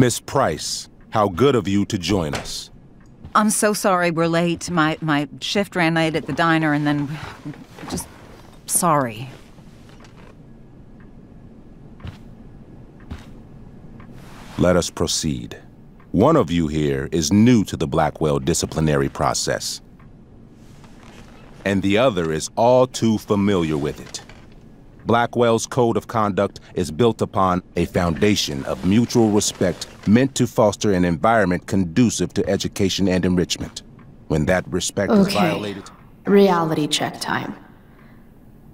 Miss Price, how good of you to join us. I'm so sorry we're late. My my shift ran late at the diner and then just sorry. Let us proceed. One of you here is new to the Blackwell disciplinary process. And the other is all too familiar with it. Blackwell's code of conduct is built upon a foundation of mutual respect meant to foster an environment conducive to education and enrichment. When that respect okay. is violated... Reality check time.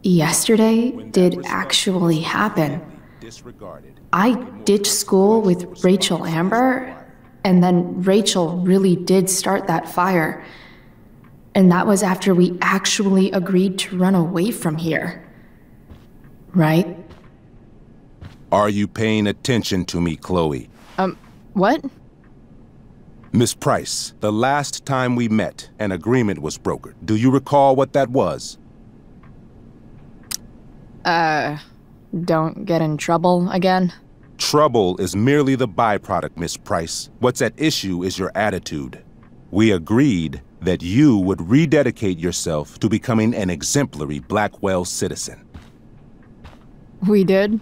Yesterday did actually happen. I ditched school with Rachel Amber, and then Rachel really did start that fire. And that was after we actually agreed to run away from here right? Are you paying attention to me, Chloe? Um, what? Miss Price, the last time we met, an agreement was brokered. Do you recall what that was? Uh, don't get in trouble again? Trouble is merely the byproduct, Miss Price. What's at issue is your attitude. We agreed that you would rededicate yourself to becoming an exemplary Blackwell citizen. We did?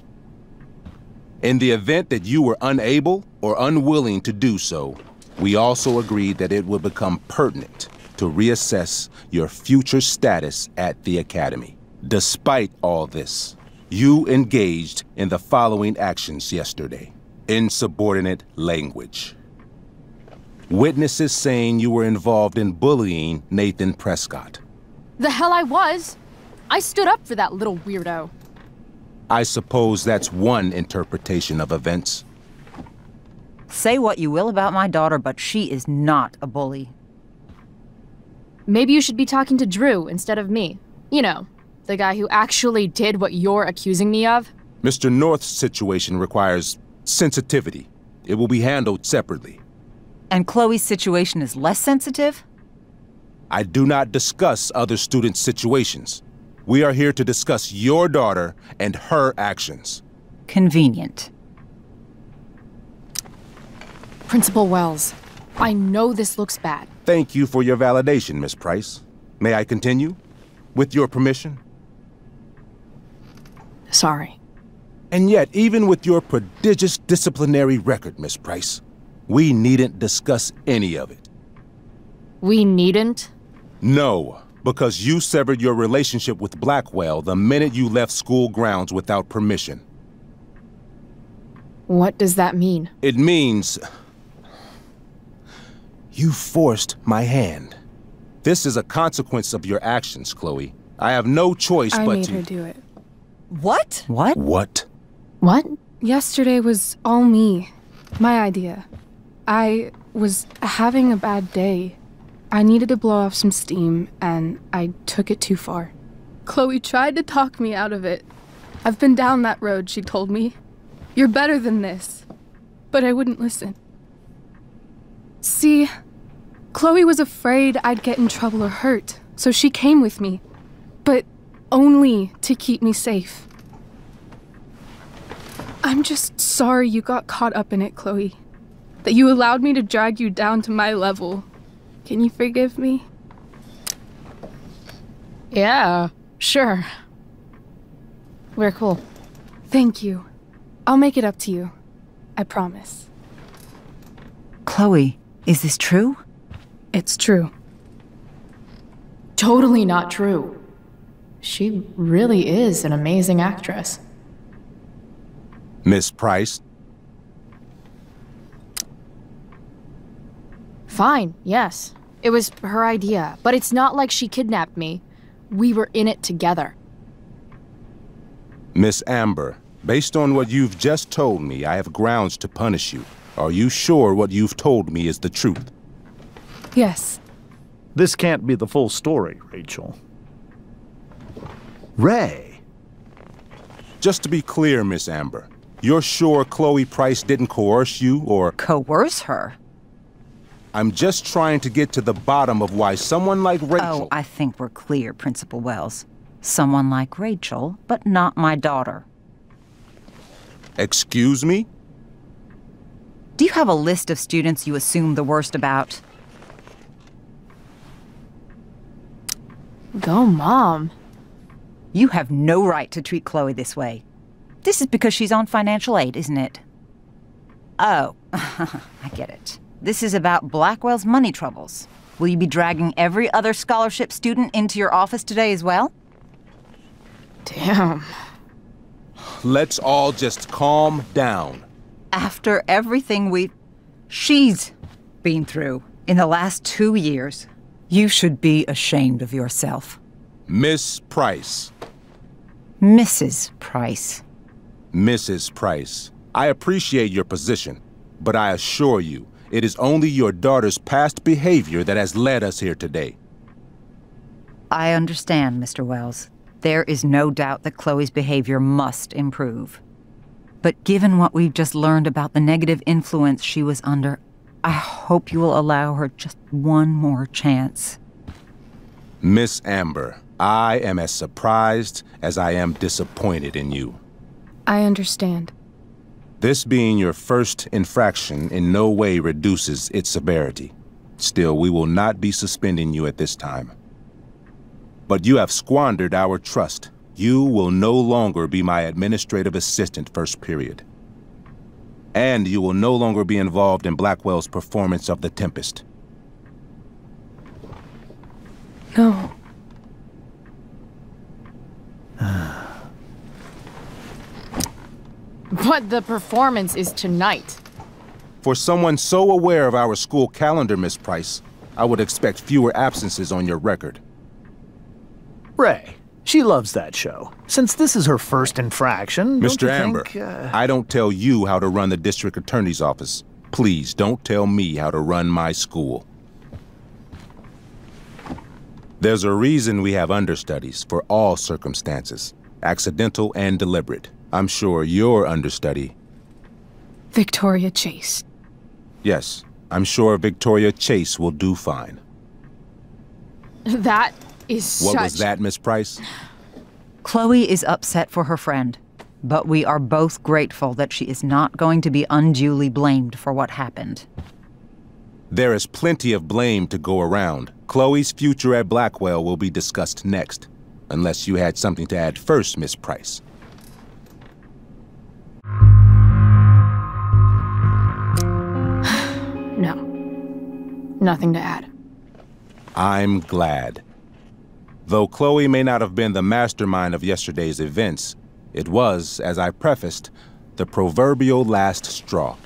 In the event that you were unable or unwilling to do so, we also agreed that it would become pertinent to reassess your future status at the Academy. Despite all this, you engaged in the following actions yesterday. Insubordinate language. Witnesses saying you were involved in bullying Nathan Prescott. The hell I was! I stood up for that little weirdo. I suppose that's one interpretation of events. Say what you will about my daughter, but she is not a bully. Maybe you should be talking to Drew instead of me. You know, the guy who actually did what you're accusing me of. Mr. North's situation requires sensitivity. It will be handled separately. And Chloe's situation is less sensitive? I do not discuss other students' situations. We are here to discuss your daughter and her actions. Convenient. Principal Wells, I know this looks bad. Thank you for your validation, Miss Price. May I continue? With your permission? Sorry. And yet, even with your prodigious disciplinary record, Miss Price, we needn't discuss any of it. We needn't? No because you severed your relationship with Blackwell the minute you left school grounds without permission. What does that mean? It means... You forced my hand. This is a consequence of your actions, Chloe. I have no choice I but to... to... I made her do it. What? What? What? What? Yesterday was all me. My idea. I was having a bad day. I needed to blow off some steam, and I took it too far. Chloe tried to talk me out of it. I've been down that road, she told me. You're better than this. But I wouldn't listen. See, Chloe was afraid I'd get in trouble or hurt, so she came with me. But only to keep me safe. I'm just sorry you got caught up in it, Chloe. That you allowed me to drag you down to my level can you forgive me? Yeah, sure. We're cool. Thank you. I'll make it up to you. I promise. Chloe, is this true? It's true. Totally not true. She really is an amazing actress. Miss Price, Fine, yes. It was her idea, but it's not like she kidnapped me. We were in it together. Miss Amber, based on what you've just told me, I have grounds to punish you. Are you sure what you've told me is the truth? Yes. This can't be the full story, Rachel. Ray! Just to be clear, Miss Amber, you're sure Chloe Price didn't coerce you or... Coerce her? I'm just trying to get to the bottom of why someone like oh, Rachel... Oh, I think we're clear, Principal Wells. Someone like Rachel, but not my daughter. Excuse me? Do you have a list of students you assume the worst about? Go, Mom. You have no right to treat Chloe this way. This is because she's on financial aid, isn't it? Oh, I get it. This is about Blackwell's money troubles. Will you be dragging every other scholarship student into your office today as well? Damn. Let's all just calm down. After everything we... she's been through in the last two years, you should be ashamed of yourself. Miss Price. Mrs. Price. Mrs. Price, I appreciate your position, but I assure you, it is only your daughter's past behavior that has led us here today. I understand, Mr. Wells. There is no doubt that Chloe's behavior must improve. But given what we've just learned about the negative influence she was under, I hope you will allow her just one more chance. Miss Amber, I am as surprised as I am disappointed in you. I understand. This being your first infraction in no way reduces its severity. Still, we will not be suspending you at this time. But you have squandered our trust. You will no longer be my administrative assistant first period. And you will no longer be involved in Blackwell's performance of The Tempest. No. Ah. But the performance is tonight. For someone so aware of our school calendar, Miss Price, I would expect fewer absences on your record. Ray, she loves that show. Since this is her first infraction, don't Mr. you Amber, think, uh, I don't tell you how to run the district attorney's office. Please don't tell me how to run my school. There's a reason we have understudies for all circumstances, accidental and deliberate. I'm sure your understudy. Victoria Chase. Yes, I'm sure Victoria Chase will do fine. That is What such... was that, Miss Price? Chloe is upset for her friend, but we are both grateful that she is not going to be unduly blamed for what happened. There is plenty of blame to go around. Chloe's future at Blackwell will be discussed next. Unless you had something to add first, Miss Price. Nothing to add. I'm glad. Though Chloe may not have been the mastermind of yesterday's events, it was, as I prefaced, the proverbial last straw.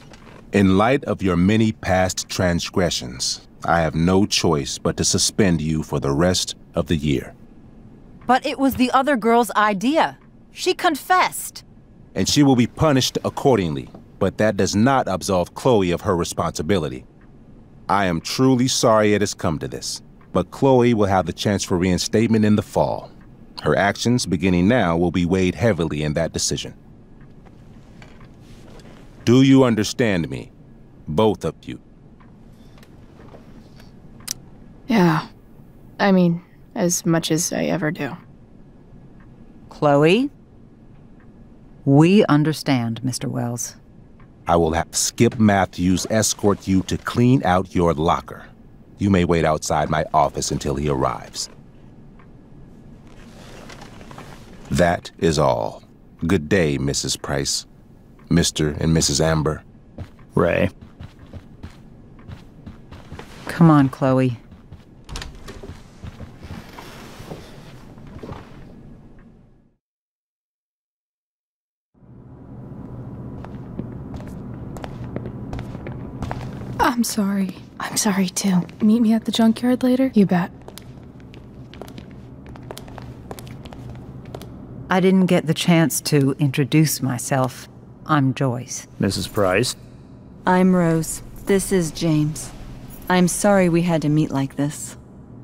In light of your many past transgressions, I have no choice but to suspend you for the rest of the year. But it was the other girl's idea. She confessed. And she will be punished accordingly, but that does not absolve Chloe of her responsibility. I am truly sorry it has come to this, but Chloe will have the chance for reinstatement in the fall. Her actions, beginning now, will be weighed heavily in that decision. Do you understand me? Both of you. Yeah. I mean, as much as I ever do. Chloe? We understand, Mr. Wells. I will have Skip Matthews escort you to clean out your locker. You may wait outside my office until he arrives. That is all. Good day, Mrs. Price. Mr. and Mrs. Amber. Ray. Come on, Chloe. I'm sorry. I'm sorry too. Meet me at the junkyard later? You bet. I didn't get the chance to introduce myself. I'm Joyce. Mrs. Price. I'm Rose. This is James. I'm sorry we had to meet like this.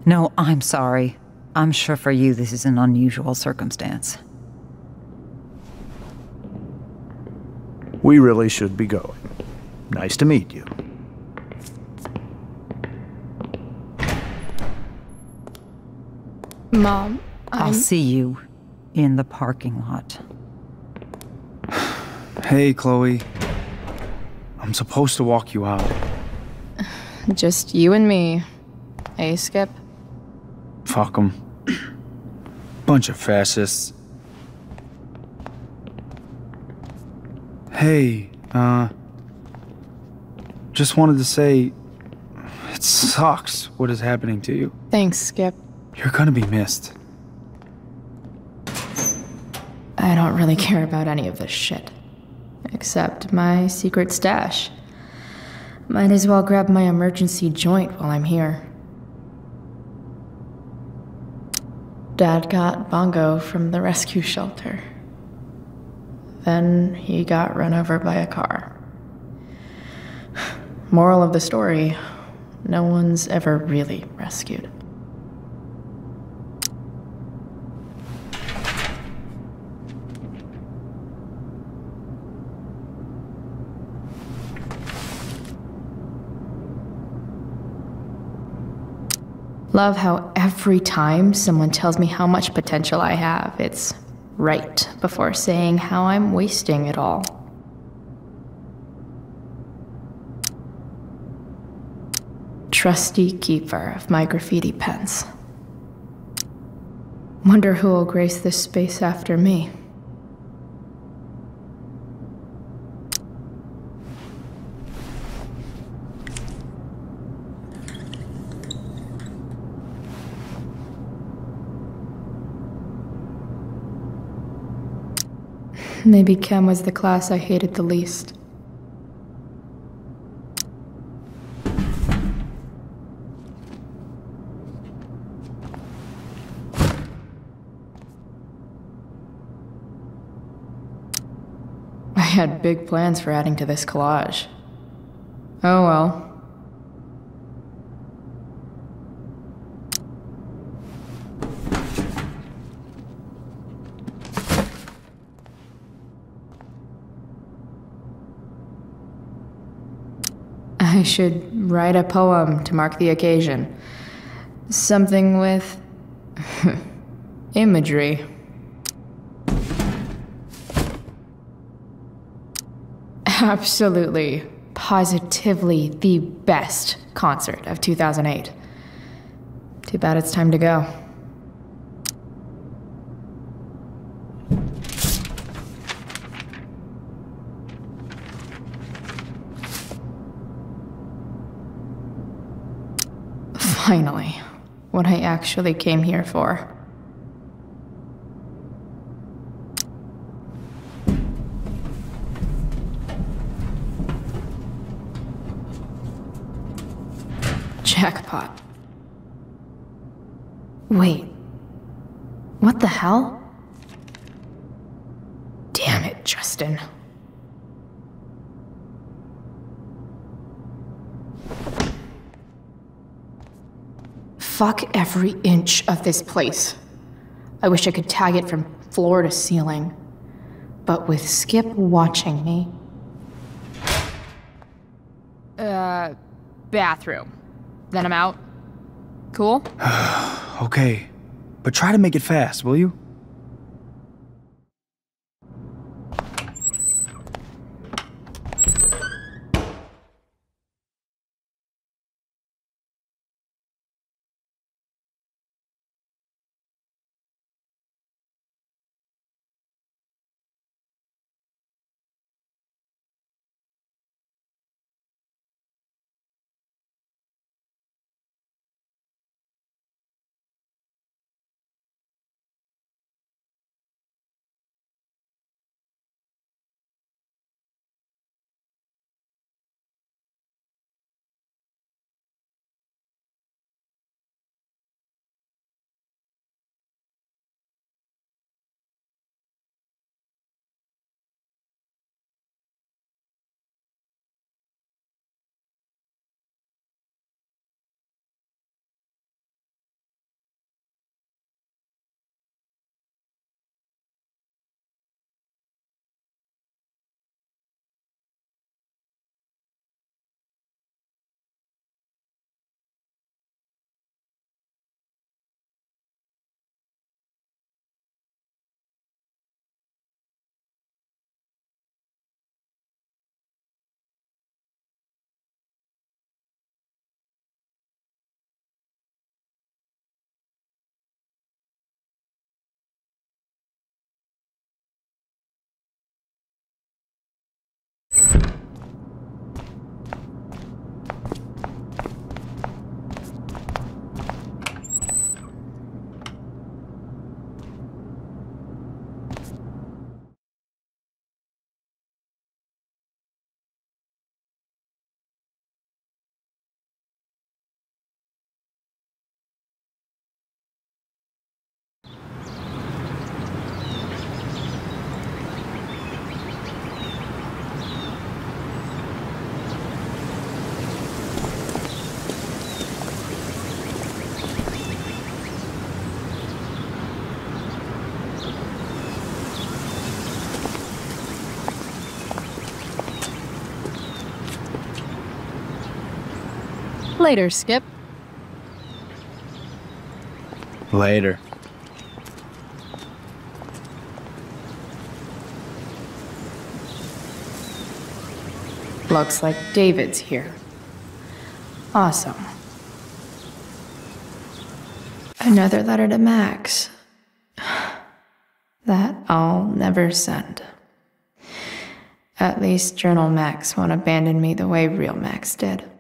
No, I'm sorry. I'm sure for you this is an unusual circumstance. We really should be going. Nice to meet you. Mom, I'll I'm. see you in the parking lot. Hey, Chloe. I'm supposed to walk you out. Just you and me. Hey, Skip? Fuck them. Bunch of fascists. Hey, uh. Just wanted to say. It sucks what is happening to you. Thanks, Skip. You're gonna be missed. I don't really care about any of this shit. Except my secret stash. Might as well grab my emergency joint while I'm here. Dad got Bongo from the rescue shelter. Then he got run over by a car. Moral of the story no one's ever really rescued. Love how every time someone tells me how much potential I have, it's right before saying how I'm wasting it all. Trusty keeper of my graffiti pens. Wonder who will grace this space after me. Maybe Chem was the class I hated the least. I had big plans for adding to this collage. Oh well. I should write a poem to mark the occasion. Something with imagery. Absolutely, positively the best concert of 2008. Too bad it's time to go. Finally, what I actually came here for. Jackpot. Wait. What the hell? Damn it, Justin. Fuck every inch of this place. I wish I could tag it from floor to ceiling. But with Skip watching me. Uh, bathroom. Then I'm out. Cool? Okay. But try to make it fast, will you? Later, Skip. Later. Looks like David's here. Awesome. Another letter to Max. That I'll never send. At least Journal Max won't abandon me the way real Max did.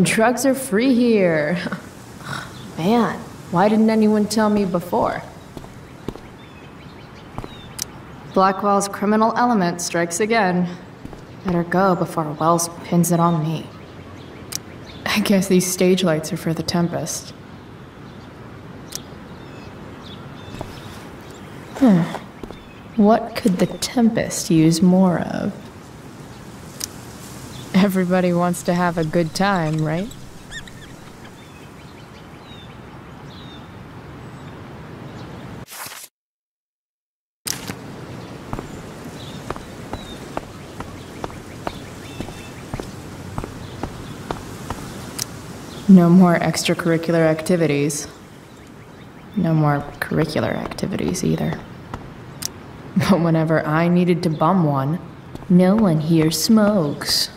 Drugs are free here. Man, why didn't anyone tell me before? Blackwell's criminal element strikes again. Better go before Wells pins it on me. I guess these stage lights are for the Tempest. Hmm. What could the Tempest use more of? Everybody wants to have a good time, right? No more extracurricular activities. No more curricular activities either. But whenever I needed to bum one, no one here smokes.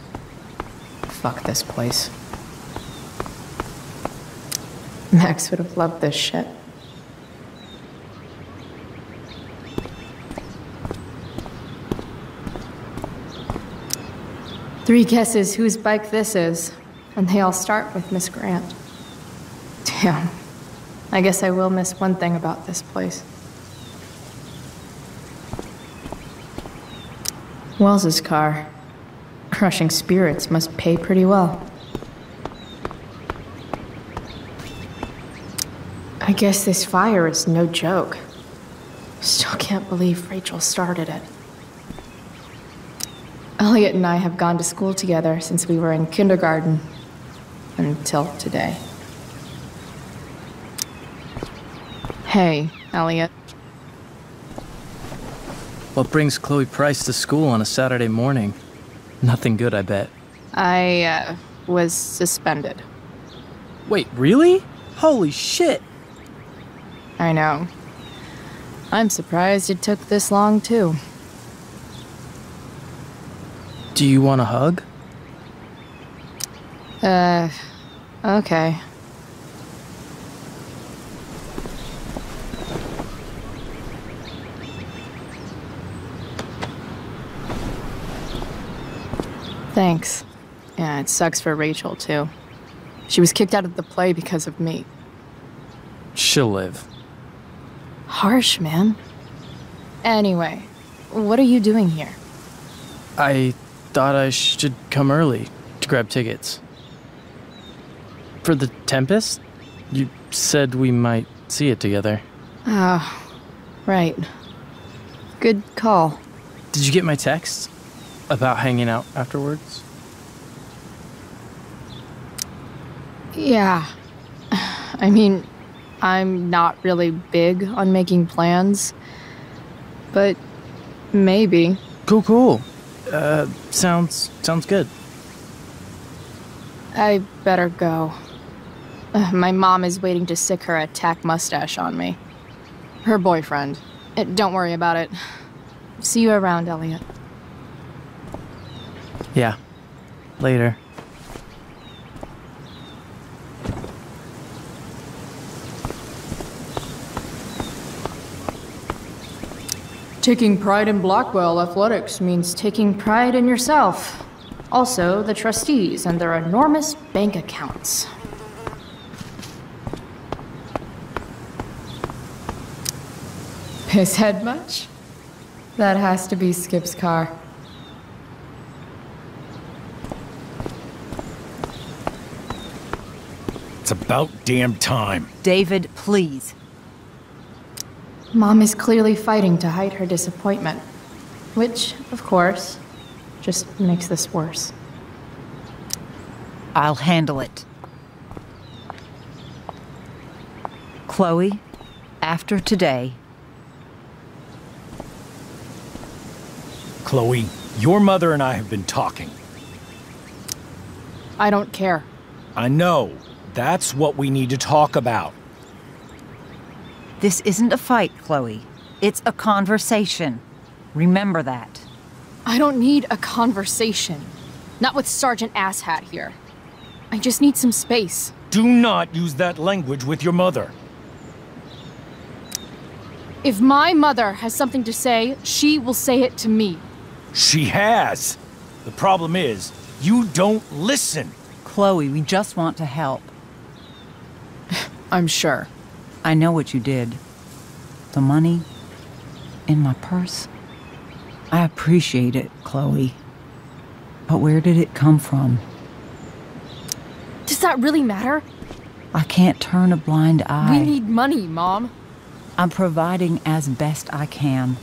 Fuck this place. Max would have loved this shit. Three guesses whose bike this is, and they all start with Miss Grant. Damn. I guess I will miss one thing about this place. Wells's car. Crushing spirits must pay pretty well. I guess this fire is no joke. Still can't believe Rachel started it. Elliot and I have gone to school together since we were in kindergarten. Until today. Hey, Elliot. What brings Chloe Price to school on a Saturday morning? Nothing good, I bet. I, uh, was suspended. Wait, really? Holy shit! I know. I'm surprised it took this long, too. Do you want a hug? Uh, okay. Thanks. Yeah, it sucks for Rachel, too. She was kicked out of the play because of me. She'll live. Harsh, man. Anyway, what are you doing here? I thought I should come early to grab tickets. For the Tempest? You said we might see it together. Oh, right. Good call. Did you get my text? About hanging out afterwards? Yeah. I mean, I'm not really big on making plans, but maybe. Cool, cool. Uh, sounds sounds good. I better go. Uh, my mom is waiting to sick her attack mustache on me. Her boyfriend. Uh, don't worry about it. See you around, Elliot. Yeah. Later. Taking pride in Blackwell athletics means taking pride in yourself. Also, the trustees and their enormous bank accounts. Piss head much? That has to be Skip's car. About damn time. David, please. Mom is clearly fighting to hide her disappointment. Which, of course, just makes this worse. I'll handle it. Chloe, after today, Chloe, your mother and I have been talking. I don't care. I know. That's what we need to talk about. this isn't a fight, Chloe. It's a conversation. Remember that. I don't need a conversation. Not with Sergeant Asshat here. I just need some space. Do not use that language with your mother. If my mother has something to say, she will say it to me. She has. The problem is, you don't listen. Chloe, we just want to help. I'm sure. I know what you did. The money in my purse. I appreciate it, Chloe. But where did it come from? Does that really matter? I can't turn a blind eye. We need money, Mom. I'm providing as best I can.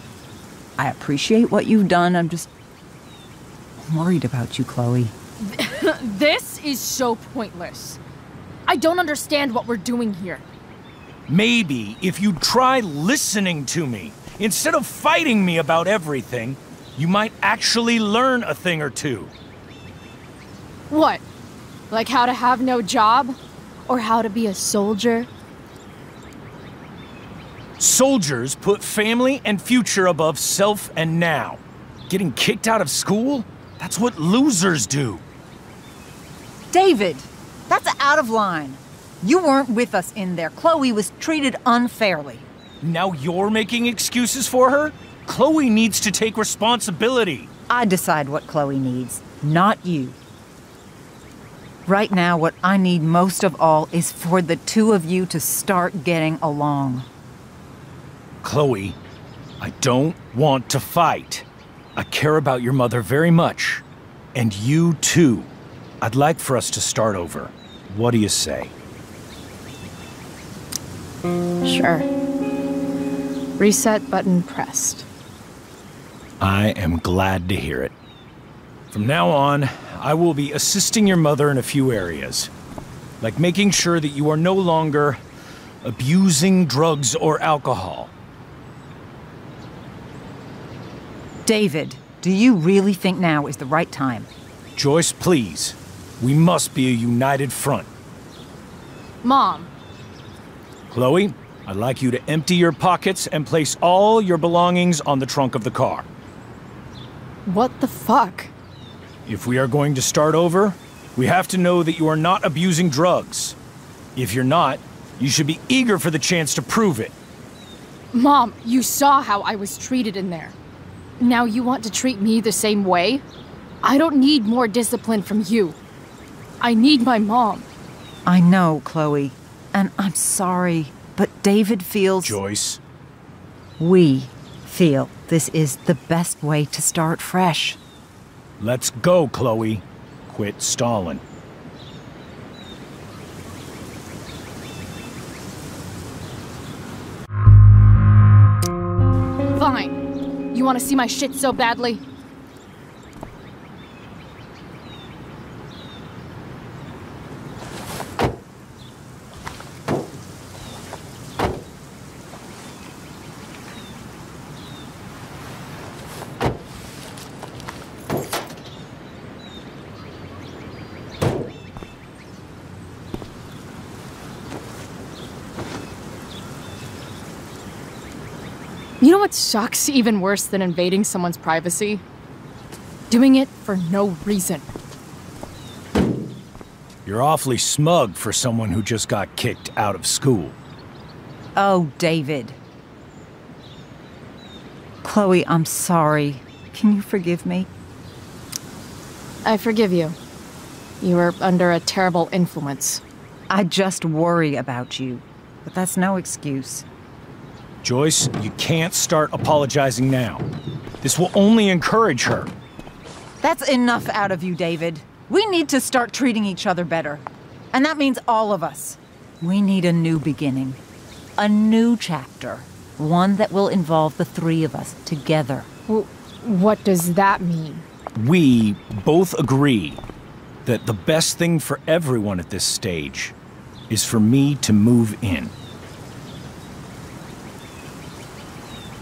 I appreciate what you've done. I'm just I'm worried about you, Chloe. This is so pointless. I don't understand what we're doing here. Maybe if you try listening to me, instead of fighting me about everything, you might actually learn a thing or two. What? Like how to have no job? Or how to be a soldier? Soldiers put family and future above self and now. Getting kicked out of school? That's what losers do. David, that's out of line. You weren't with us in there. Chloe was treated unfairly. Now you're making excuses for her? Chloe needs to take responsibility. I decide what Chloe needs, not you. Right now, what I need most of all is for the two of you to start getting along. Chloe, I don't want to fight. I care about your mother very much. And you too. I'd like for us to start over. What do you say? Sure. Reset button pressed. I am glad to hear it. From now on, I will be assisting your mother in a few areas. Like making sure that you are no longer abusing drugs or alcohol. David, do you really think now is the right time? Joyce, please. We must be a united front. Mom, Chloe, I'd like you to empty your pockets and place all your belongings on the trunk of the car. what the fuck? If we are going to start over, we have to know that you are not abusing drugs. If you're not, you should be eager for the chance to prove it. Mom, you saw how I was treated in there. Now you want to treat me the same way? I don't need more discipline from you. I need my mom. I know, Chloe, and I'm sorry, but David feels. Joyce, We feel this is the best way to start fresh. let's go, Chloe. Quit stalling. Fine. You want to see my shit so badly? What sucks even worse than invading someone's privacy? Doing it for no reason. You're awfully smug for someone who just got kicked out of school. Oh, David. Chloe, I'm sorry. Can you forgive me? I forgive you. You were under a terrible influence. I just worry about you, but that's no excuse. Joyce, you can't start apologizing now. This will only encourage her. That's enough out of you, David. We need to start treating each other better. And that means all of us. We need a new beginning. A new chapter. One that will involve the three of us together. W what does that mean? We both agree that the best thing for everyone at this stage is for me to move in.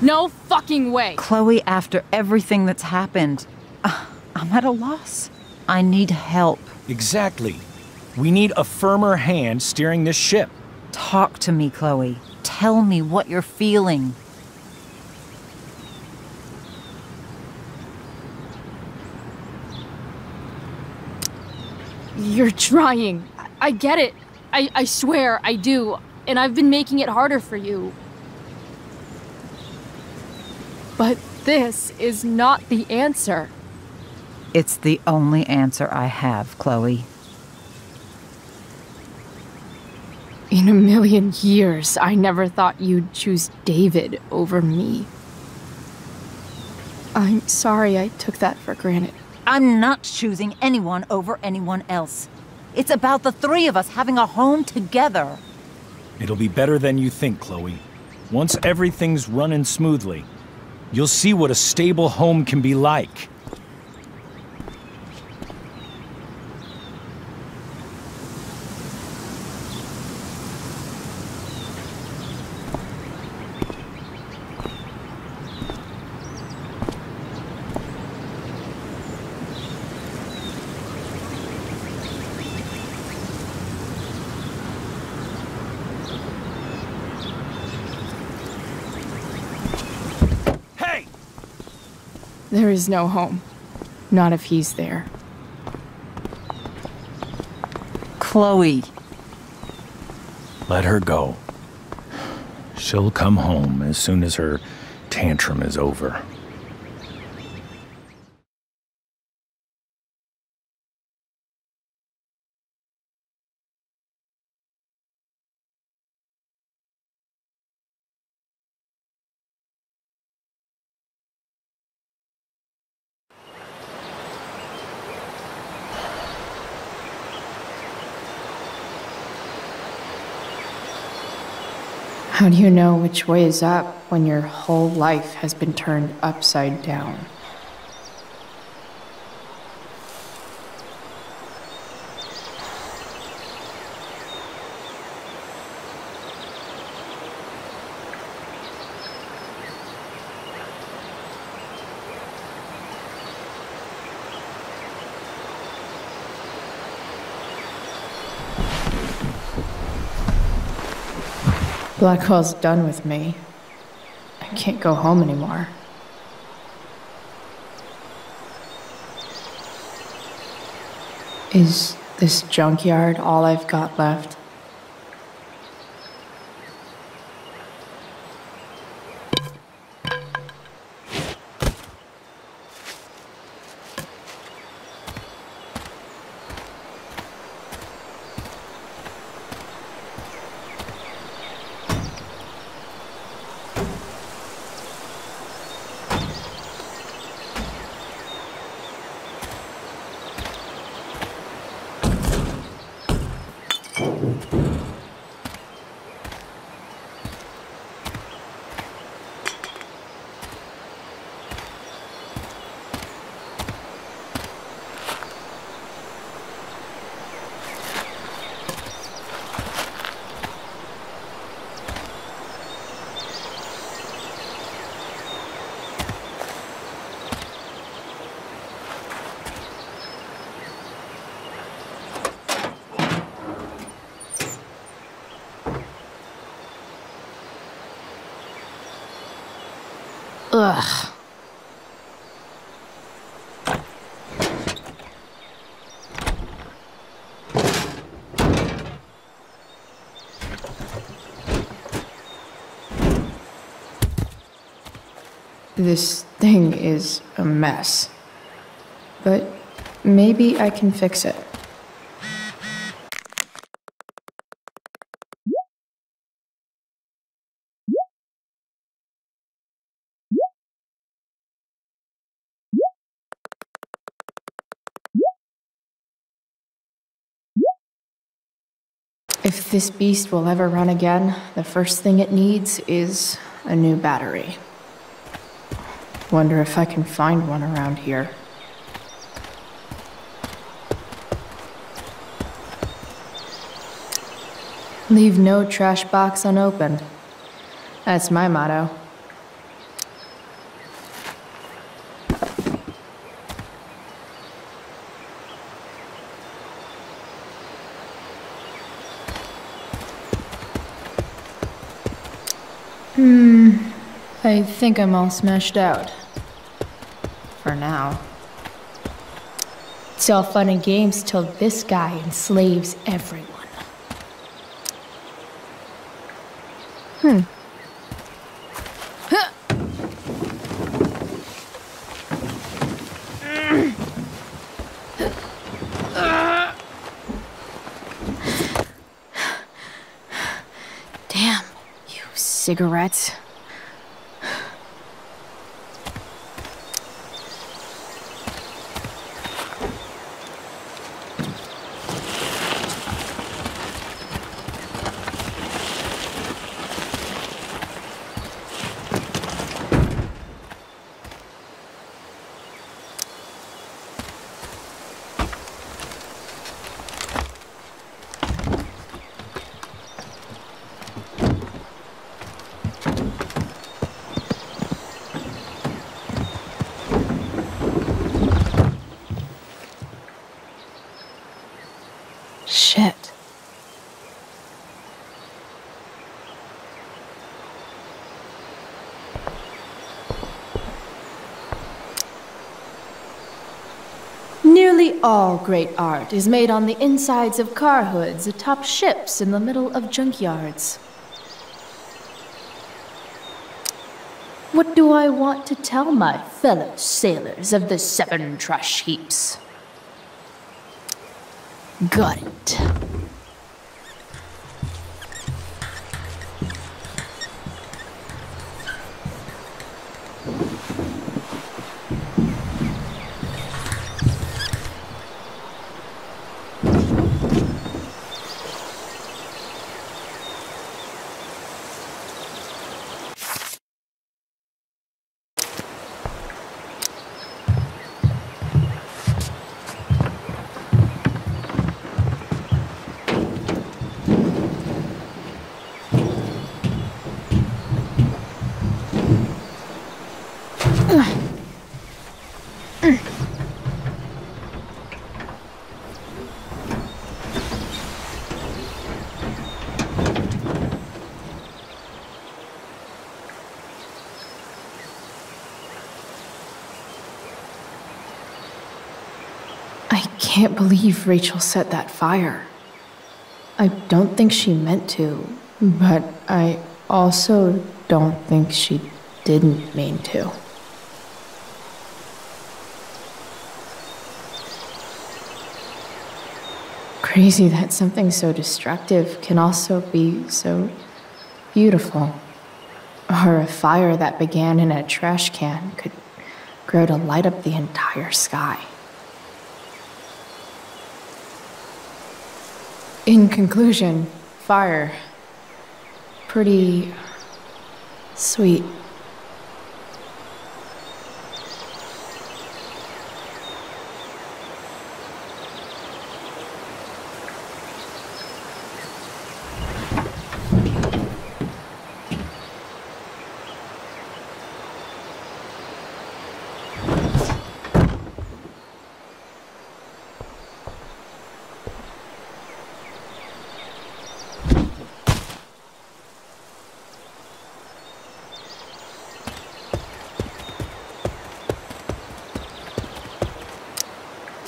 No fucking way! Chloe, after everything that's happened, uh, I'm at a loss. I need help. Exactly. We need a firmer hand steering this ship. Talk to me, Chloe. Tell me what you're feeling. You're trying. I get it. I, I swear, I do. And I've been making it harder for you. But this is not the answer. It's the only answer I have, Chloe. In a million years, I never thought you'd choose David over me. I'm sorry I took that for granted. I'm not choosing anyone over anyone else. It's about the three of us having a home together. It'll be better than you think, Chloe. Once everything's running smoothly, you'll see what a stable home can be like. Is no home. Not if he's there. Chloe. Let her go. She'll come home as soon as her tantrum is over. How do you know which way is up when your whole life has been turned upside down? Blackwell's done with me. I can't go home anymore. Is this junkyard all I've got left? Ugh. This thing is a mess. But maybe I can fix it. If this beast will ever run again, the first thing it needs is a new battery. Wonder if I can find one around here. Leave no trash box unopened. That's my motto. Hmm. I think I'm all smashed out. For now. It's all fun and games till this guy enslaves everyone. Hmm. Damn, you cigarettes. Shit. Nearly all great art is made on the insides of car hoods atop ships in the middle of junkyards. What do I want to tell my fellow sailors of the seven trash heaps? Got it. I can't believe Rachel set that fire. I don't think she meant to, but I also don't think she didn't mean to. Crazy that something so destructive can also be so beautiful. Or a fire that began in a trash can could grow to light up the entire sky. In conclusion, fire. Pretty sweet.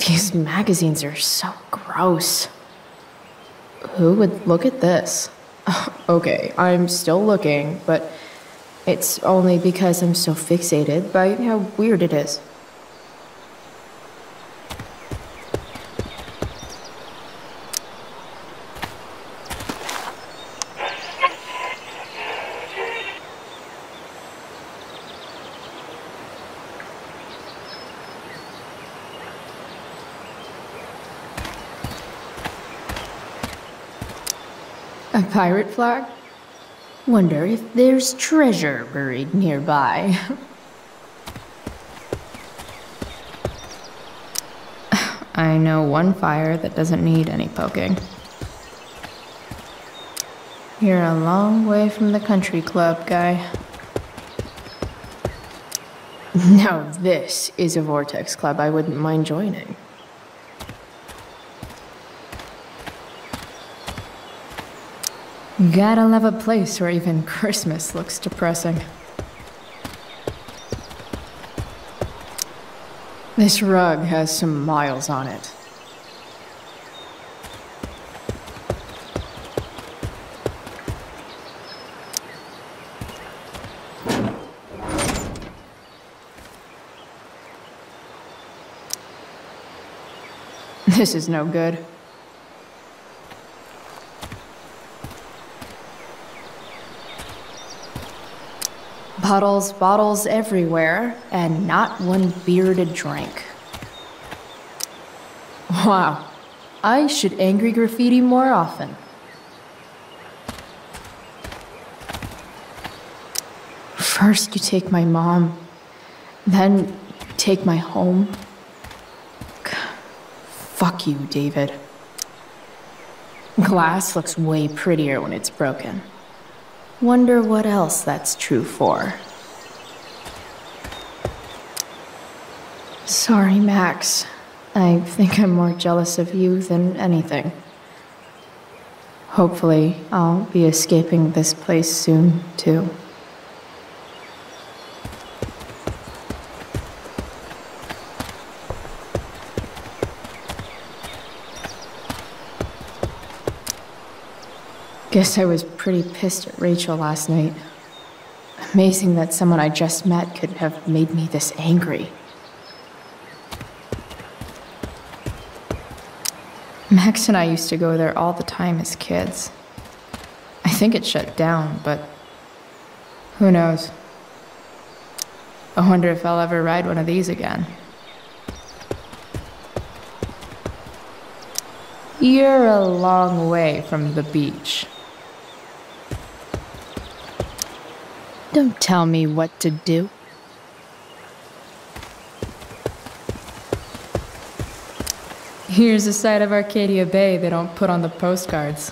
These magazines are so gross. Who would look at this? okay, I'm still looking, but It's only because I'm so fixated by how weird it is. Pirate flag? Wonder if there's treasure buried nearby. I know one fire that doesn't need any poking. You're a long way from the country club, guy. Now this is a Vortex club I wouldn't mind joining. Gotta love a place where even Christmas looks depressing. This rug has some miles on it. This is no good. Bottles, bottles everywhere, and not one bearded drink. Wow. I should angry graffiti more often. First you take my mom, then take my home. Fuck you, David. Glass looks way prettier when it's broken. Wonder what else that's true for. Sorry, Max. I think I'm more jealous of you than anything. Hopefully, I'll be escaping this place soon, too. Guess I was pretty pissed at Rachel last night. Amazing that someone I just met could have made me this angry. Max and I used to go there all the time as kids. I think it shut down, but who knows? I wonder if I'll ever ride one of these again. You're a long way from the beach. Don't tell me what to do. Here's a side of Arcadia Bay they don't put on the postcards.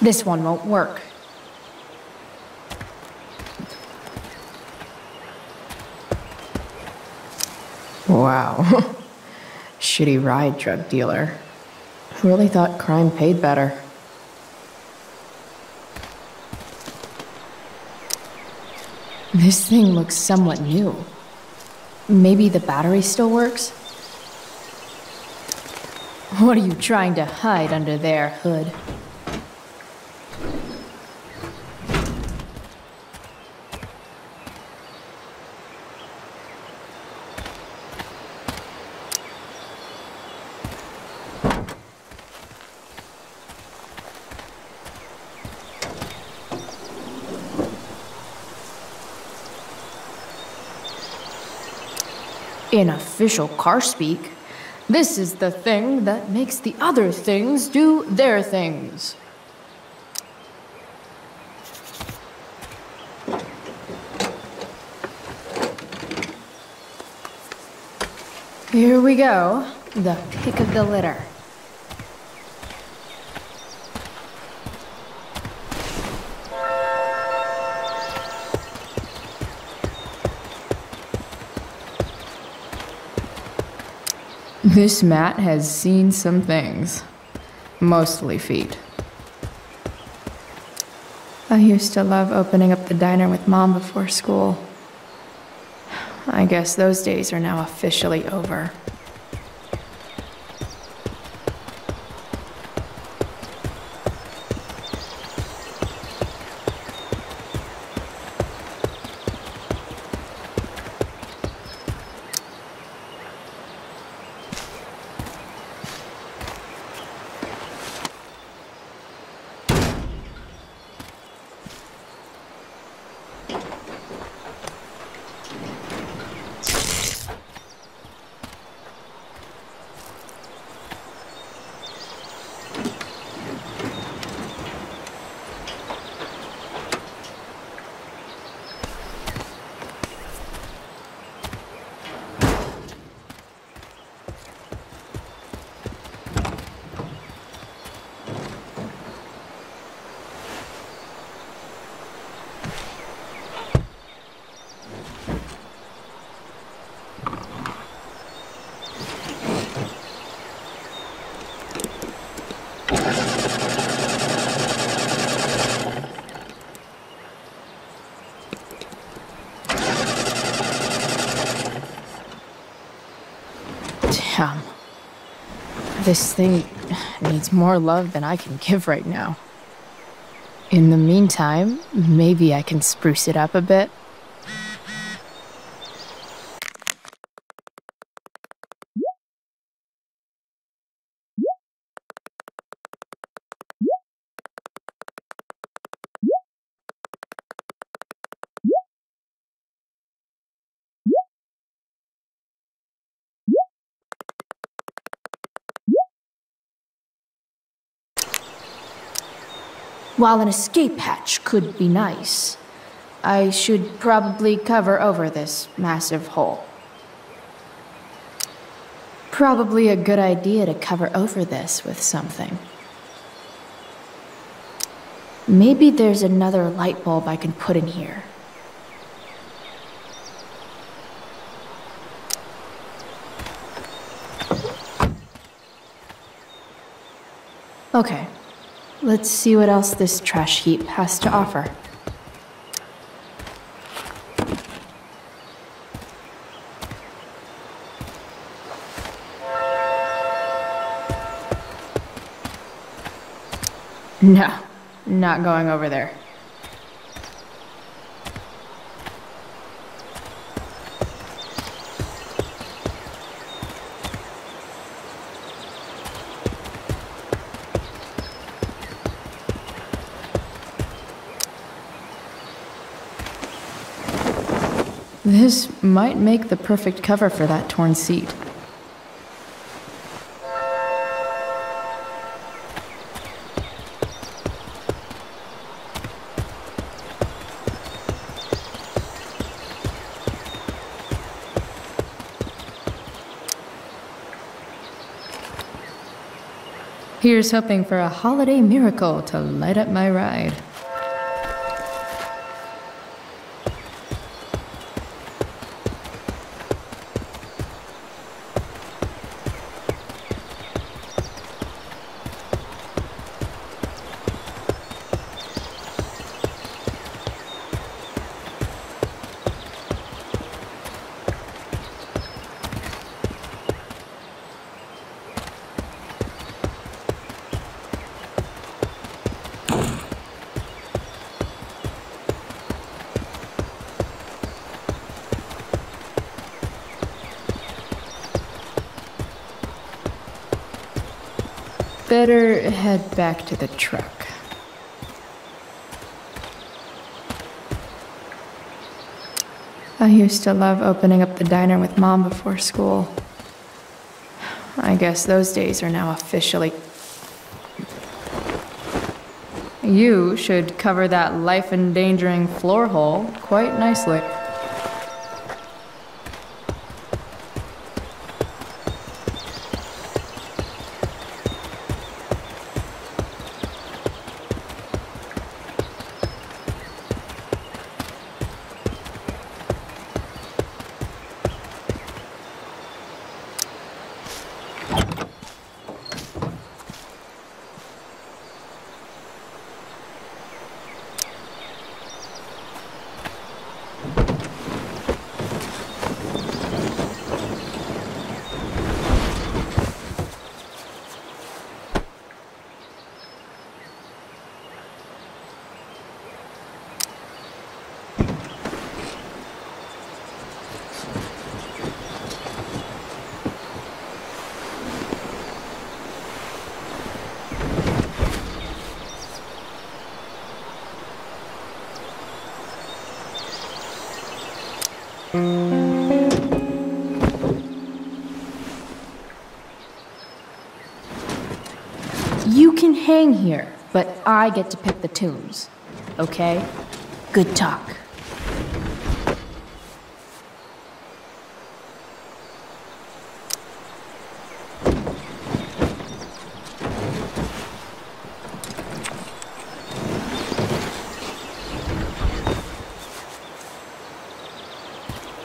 This one won't work. Wow. Shitty ride, drug dealer. Who Really thought crime paid better. This thing looks somewhat new. Maybe the battery still works? What are you trying to hide under there, Hood? In official car speak, this is the thing that makes the other things do their things. Here we go, the pick of the litter. This mat has seen some things. Mostly feet. I used to love opening up the diner with Mom before school. I guess those days are now officially over. Damn. This thing needs more love than I can give right now. In the meantime, maybe I can spruce it up a bit. While an escape hatch could be nice, I should probably cover over this massive hole. Probably a good idea to cover over this with something. Maybe there's another light bulb I can put in here. Okay, let's see what else this trash heap has to offer. No, not going over there. This might make the perfect cover for that torn seat. Here's hoping for a holiday miracle to light up my ride. Better head back to the truck. I used to love opening up the diner with Mom before school. I guess those days are now officially. You should cover that life endangering floor hole quite nicely. I get to pick the tunes. Okay? Good talk.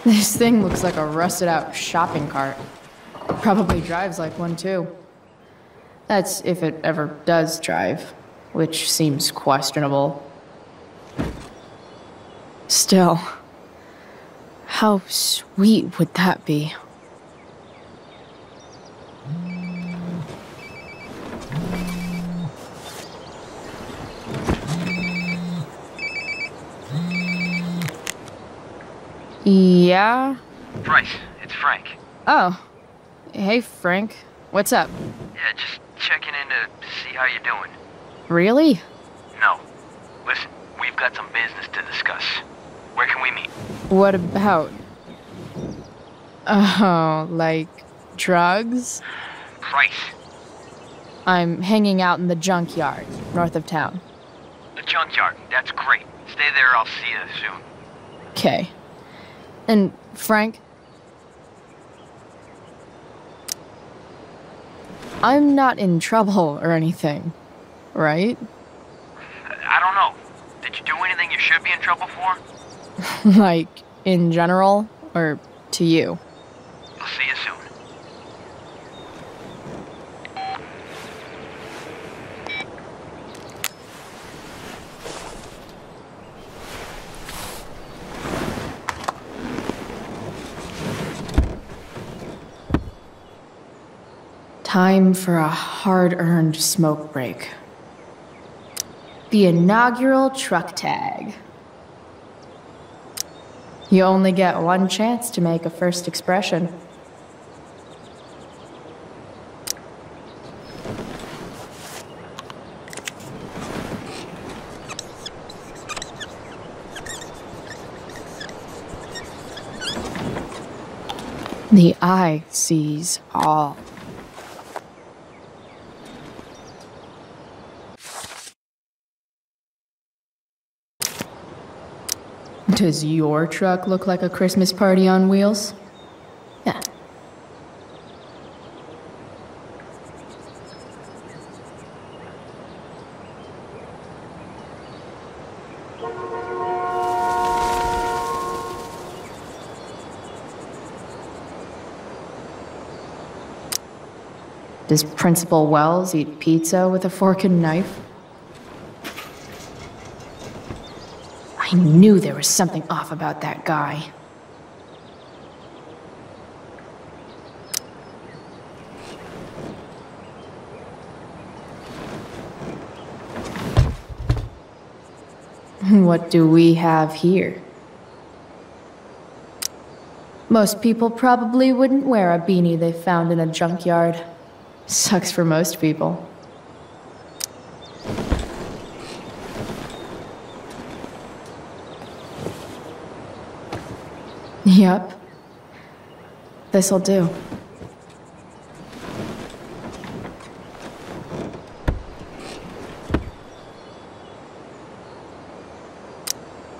This thing looks like a rusted out shopping cart. Probably drives like one too. That's if it ever does drive, which seems questionable. Still, how sweet would that be? Yeah? Price, it's Frank. Oh. Hey, Frank. What's up? Yeah, just checking in to see how you're doing. Really? No. Listen, we've got some business to discuss. Where can we meet? What about? Oh, like drugs? Price. I'm hanging out in the junkyard, north of town. The junkyard. That's great. Stay there, I'll see you soon. Okay. And Frank? I'm not in trouble or anything, right? I don't know. Did you do anything you should be in trouble for? like, in general, or to you? I'll see you soon. Time for a hard earned smoke break. The inaugural truck tag. You only get one chance to make a first expression. The eye sees all. Does your truck look like a Christmas party on wheels? Yeah. Does Principal Wells eat pizza with a fork and knife? I knew there was something off about that guy. What do we have here? Most people probably wouldn't wear a beanie they found in a junkyard. Sucks for most people. Yep. This'll do.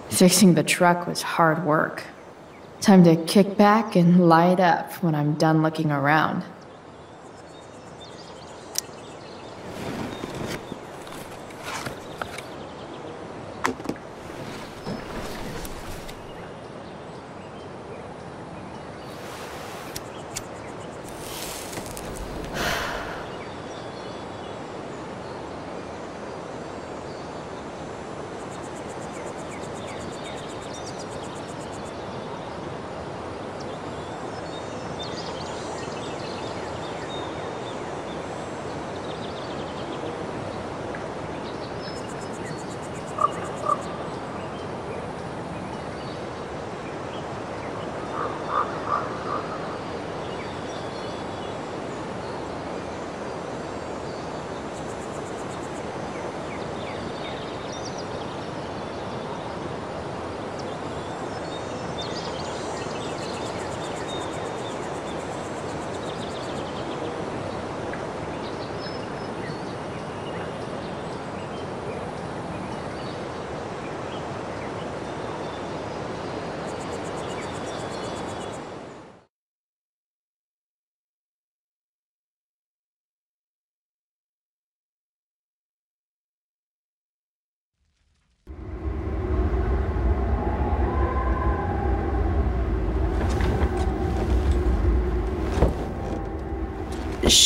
Fixing the truck was hard work. Time to kick back and light up when I'm done looking around.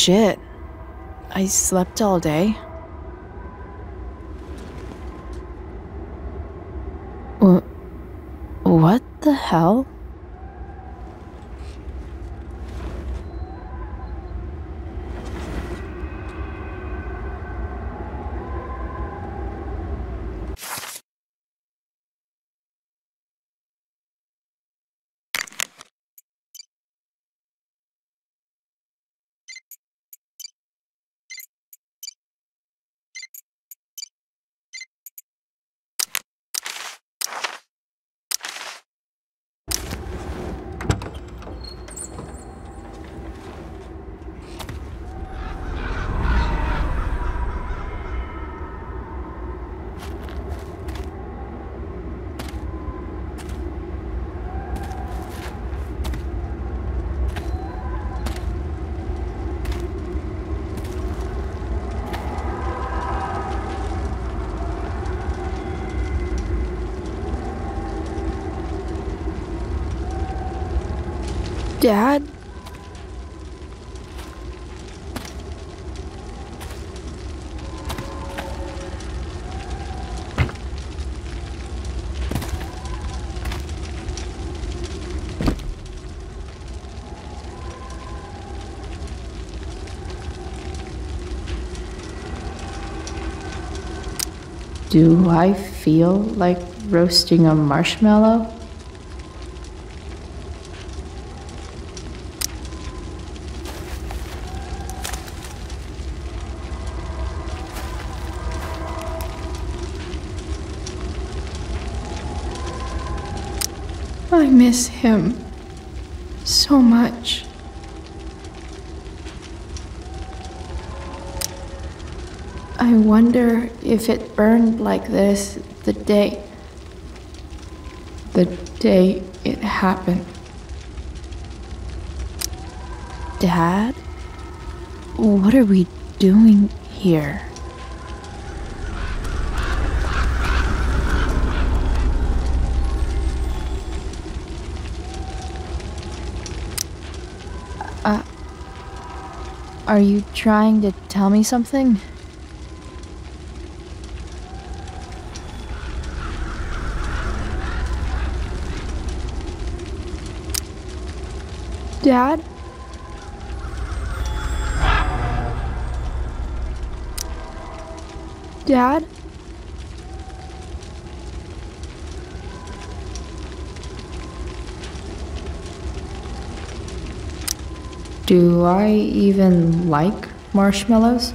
Shit. I slept all day. Wh- What the hell? Dad? Do I feel like roasting a marshmallow? Miss him so much. I wonder if it burned like this the day. the day it happened. Dad? What are we doing here? Are you trying to tell me something? Dad? Dad? Do I even like marshmallows?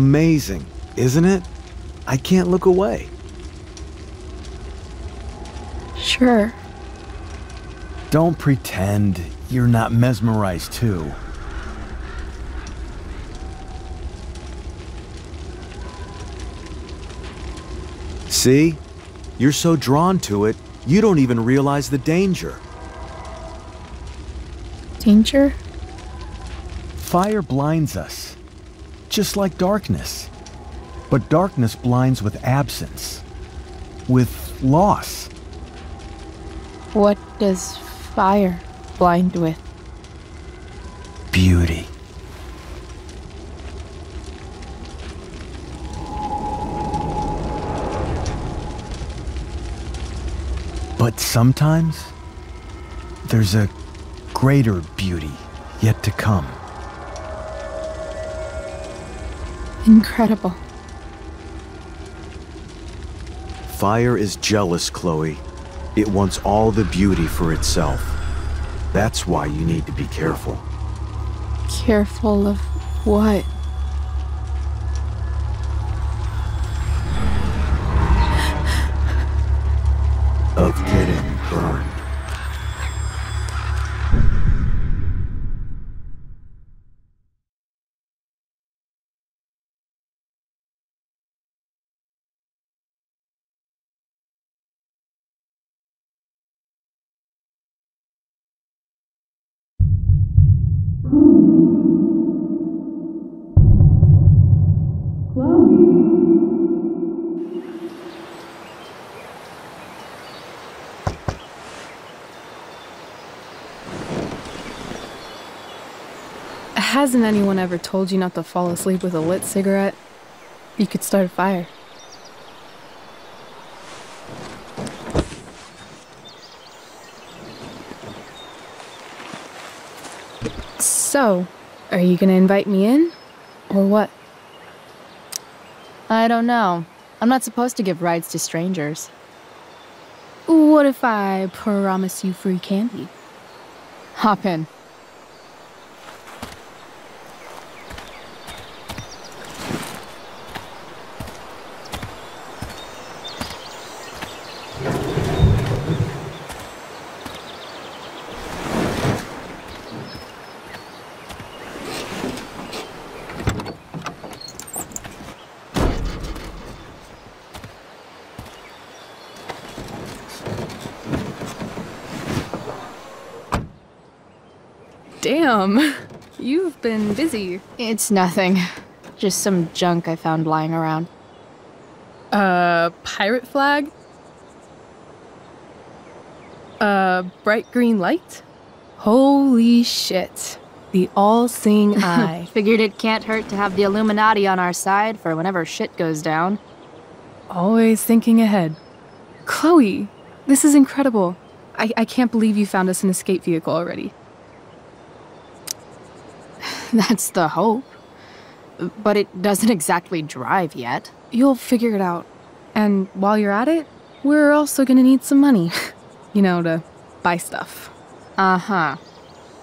Amazing, isn't it? I can't look away. Sure. Don't pretend you're not mesmerized too. See? You're so drawn to it, you don't even realize the danger. Danger? Fire blinds us, just like darkness. But darkness blinds with absence, with loss. What does fire blind with? Beauty. But sometimes, there's a greater beauty yet to come. Incredible. Fire is jealous, Chloe. It wants all the beauty for itself. That's why you need to be careful. Careful of what? Hasn't anyone ever told you not to fall asleep with a lit cigarette? You could start a fire. So, are you gonna invite me in? Or what? I don't know. I'm not supposed to give rides to strangers. What if I promise you free candy? Hop in. Damn, um, you've been busy. It's nothing. Just some junk I found lying around. A pirate flag? A bright green light? Holy shit. The all seeing eye. Figured it can't hurt to have the Illuminati on our side for whenever shit goes down. Always thinking ahead. Chloe, this is incredible. I, I can't believe you found us an escape vehicle already. That's the hope. But it doesn't exactly drive yet. You'll figure it out. And while you're at it, we're also gonna need some money. you know, to buy stuff. Uh huh.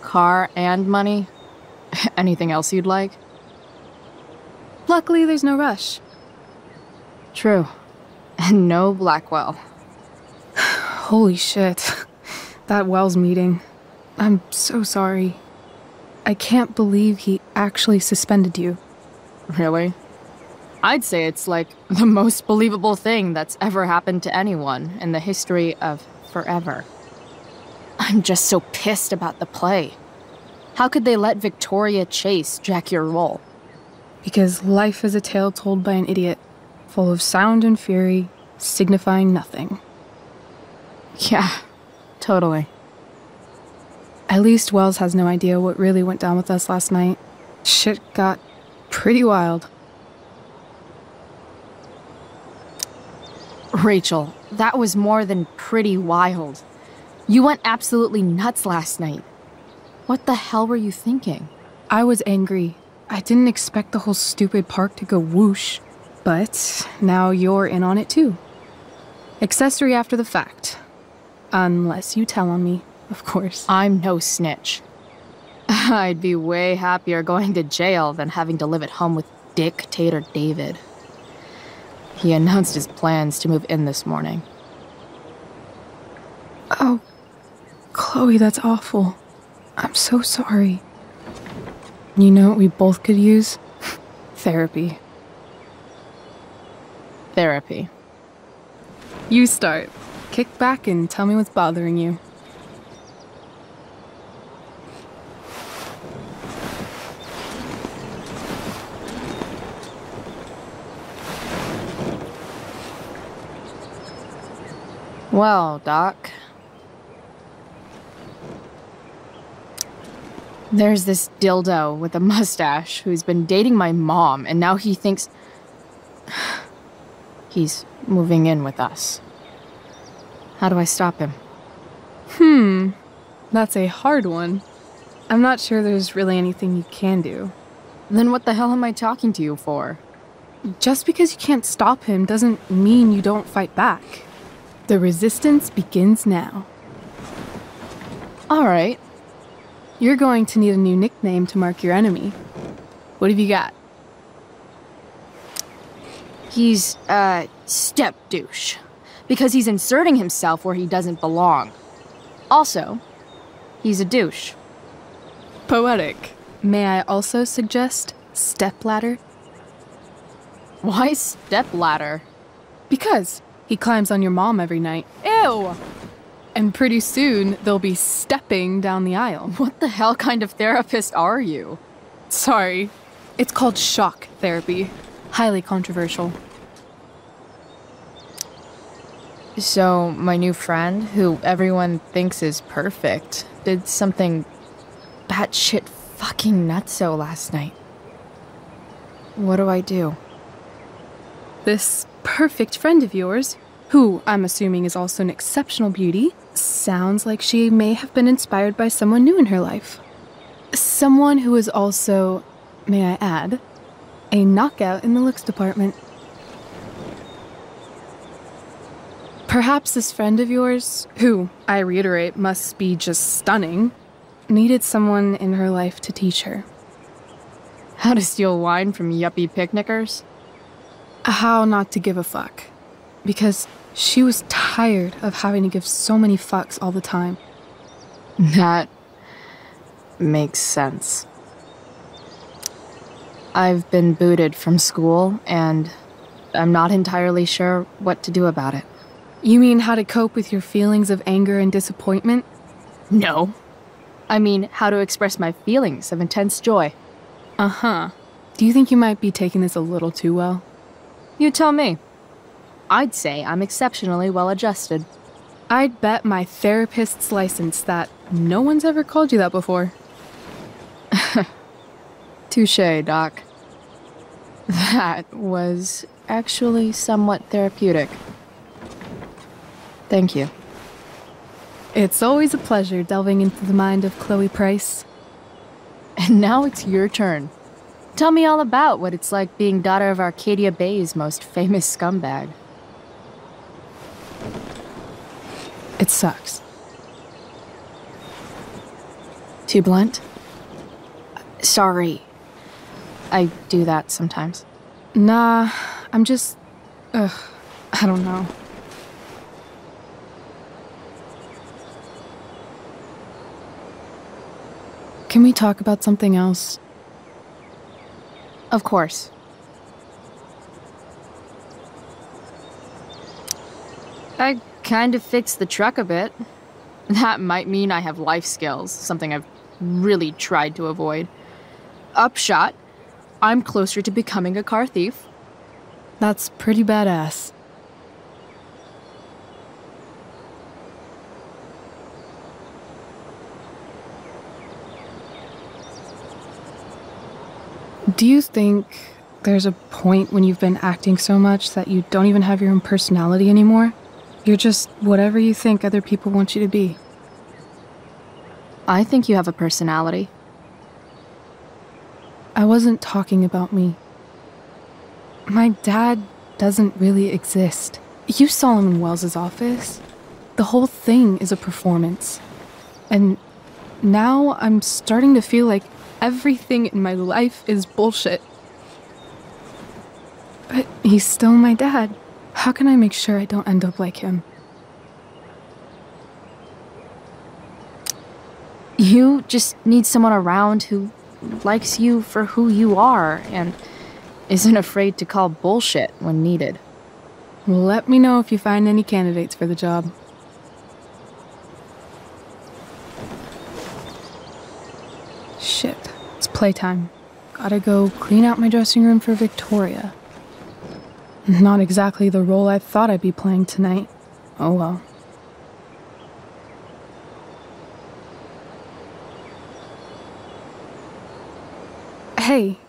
Car and money? Anything else you'd like? Luckily, there's no rush. True. And no Blackwell. Holy shit. That Wells meeting. I'm so sorry. I can't believe he actually suspended you. Really? I'd say it's like the most believable thing that's ever happened to anyone in the history of forever. I'm just so pissed about the play. How could they let Victoria Chase jack your role? Because life is a tale told by an idiot, full of sound and fury, signifying nothing. Yeah, totally. At least Wells has no idea what really went down with us last night. Shit got pretty wild. Rachel, that was more than pretty wild. You went absolutely nuts last night. What the hell were you thinking? I was angry. I didn't expect the whole stupid park to go whoosh. But now you're in on it too. Accessory after the fact. Unless you tell on me, of course. I'm no snitch. I'd be way happier going to jail than having to live at home with Dictator David. He announced his plans to move in this morning. Oh, Chloe, that's awful. I'm so sorry. You know what we both could use? Therapy. Therapy. You start. Kick back and tell me what's bothering you. Well, Doc. There's this dildo with a mustache who's been dating my mom, and now he thinks he's moving in with us. How do I stop him? Hmm, that's a hard one. I'm not sure there's really anything you can do. Then what the hell am I talking to you for? Just because you can't stop him doesn't mean you don't fight back. The resistance begins now. All right. You're going to need a new nickname to mark your enemy. What have you got? He's, uh, step douche. Because he's inserting himself where he doesn't belong. Also, he's a douche. Poetic. May I also suggest stepladder? Why stepladder? Because he climbs on your mom every night. Ew! And pretty soon, they'll be stepping down the aisle. What the hell kind of therapist are you? Sorry. It's called shock therapy. Highly controversial. So, my new friend, who everyone thinks is perfect, did something batshit fucking nutso last night. What do I do? This perfect friend of yours, who I'm assuming is also an exceptional beauty, sounds like she may have been inspired by someone new in her life. Someone who is also, may I add, a knockout in the looks department. Perhaps this friend of yours, who, I reiterate, must be just stunning, needed someone in her life to teach her. How to steal wine from yuppie picnickers? How not to give a fuck. Because she was tired of having to give so many fucks all the time. That makes sense. I've been booted from school, and I'm not entirely sure what to do about it. You mean how to cope with your feelings of anger and disappointment? No. I mean, how to express my feelings of intense joy. Uh huh. Do you think you might be taking this a little too well? You tell me. I'd say I'm exceptionally well adjusted. I'd bet my therapist's license that no one's ever called you that before. Touche, Doc. That was actually somewhat therapeutic. Thank you. It's always a pleasure delving into the mind of Chloe Price. And now it's your turn. Tell me all about what it's like being daughter of Arcadia Bay's most famous scumbag. It sucks. Too blunt? Sorry. I do that sometimes. Nah, I'm just. Ugh, I don't know. Can we talk about something else? Of course. I kind of fixed the truck a bit. That might mean I have life skills, something I've really tried to avoid. Upshot, I'm closer to becoming a car thief. That's pretty badass. Do you think there's a point when you've been acting so much that you don't even have your own personality anymore? You're just whatever you think other people want you to be. I think you have a personality. I wasn't talking about me. My dad doesn't really exist. You saw him in Wells's office. The whole thing is a performance. And now I'm starting to feel like everything in my life is bullshit. But he's still my dad. How can I make sure I don't end up like him? You just need someone around who likes you for who you are and isn't afraid to call bullshit when needed. Let me know if you find any candidates for the job. Shit, it's playtime. Gotta go clean out my dressing room for Victoria. Not exactly the role I thought I'd be playing tonight. Oh well. Hey,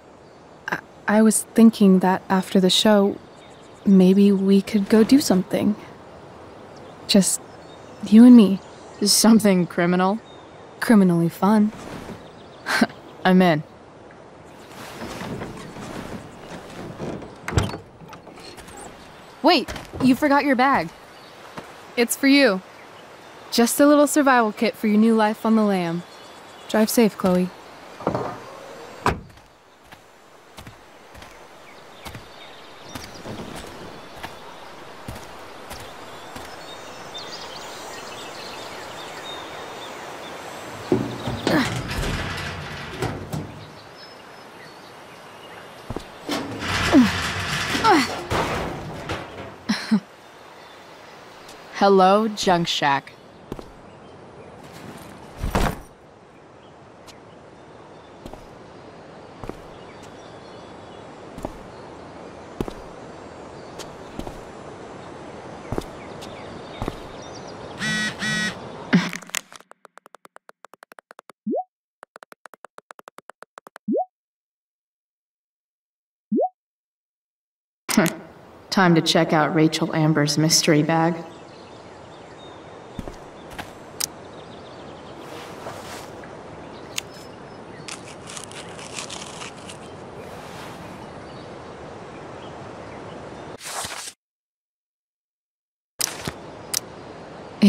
I, I was thinking that after the show, maybe we could go do something. Just you and me. Something criminal? Criminally fun. I'm in. Wait, you forgot your bag. It's for you. Just a little survival kit for your new life on the lam. Drive safe, Chloe. Hello, Junk Shack. Time to check out Rachel Amber's mystery bag.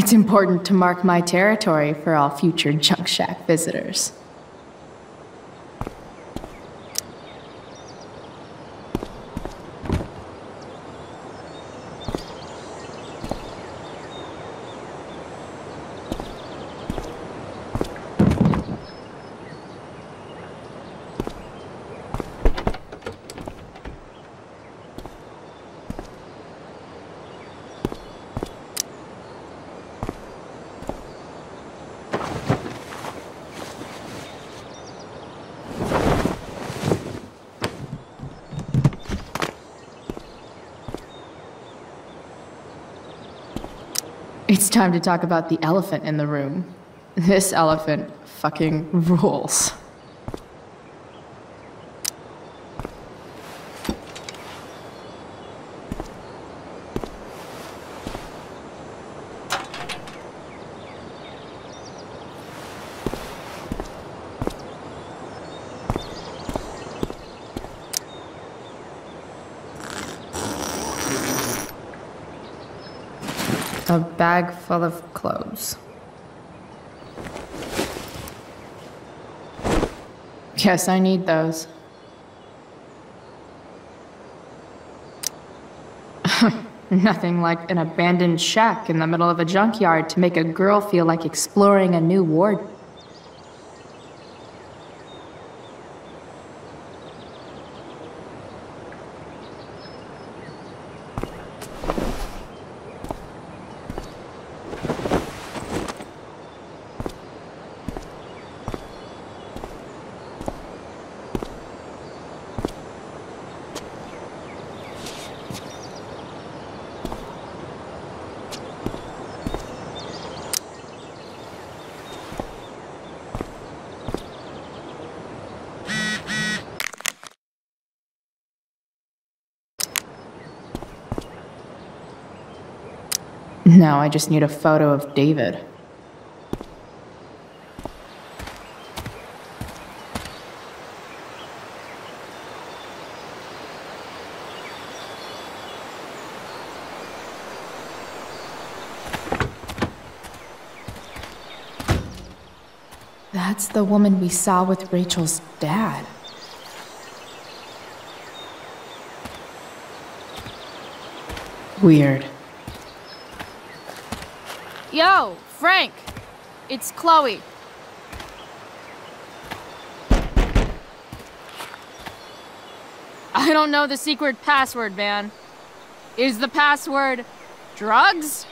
It's important to mark my territory for all future Junk Shack visitors. It's time to talk about the elephant in the room. This elephant fucking rules. A bag full of clothes. Yes, I need those. Nothing like an abandoned shack in the middle of a junkyard to make a girl feel like exploring a new ward. Now I just need a photo of David. That's the woman we saw with Rachel's dad. Weird. Yo, Frank! It's Chloe. I don't know the secret password, man. Is the password drugs?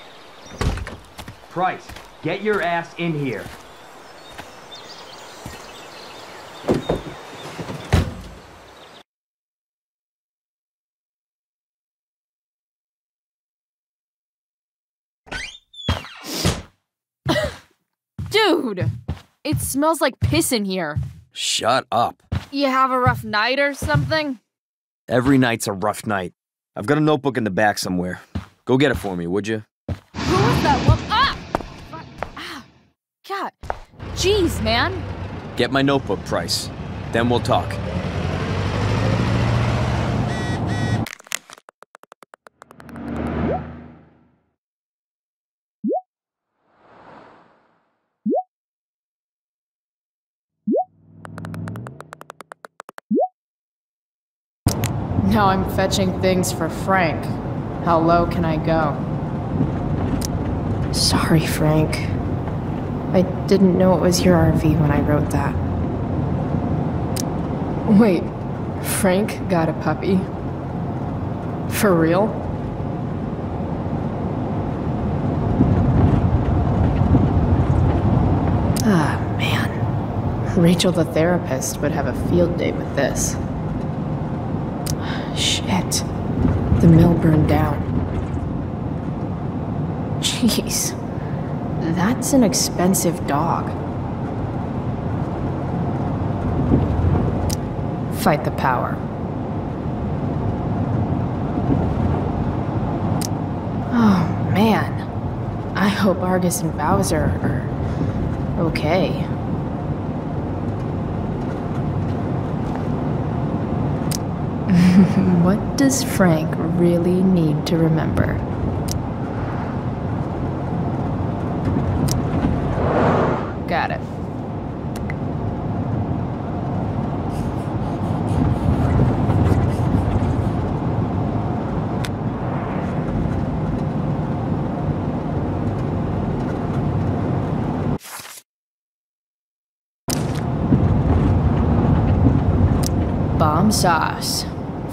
Price, get your ass in here. Dude! It smells like piss in here. Shut up. You have a rough night or something? Every night's a rough night. I've got a notebook in the back somewhere. Go get it for me, would you? Who was that woman? Ah! ah! God. Jeez, man. Get my notebook, Price. Then we'll talk. Now I'm fetching things for Frank. How low can I go? Sorry, Frank. I didn't know it was your RV when I wrote that. Wait, Frank got a puppy? For real? Ah, man. Rachel the therapist would have a field day with this. Shit. The mill burned down. Jeez. That's an expensive dog. Fight the power. Oh, man. I hope Argus and Bowser are okay. what does Frank really need to remember? Got it. Bomb sauce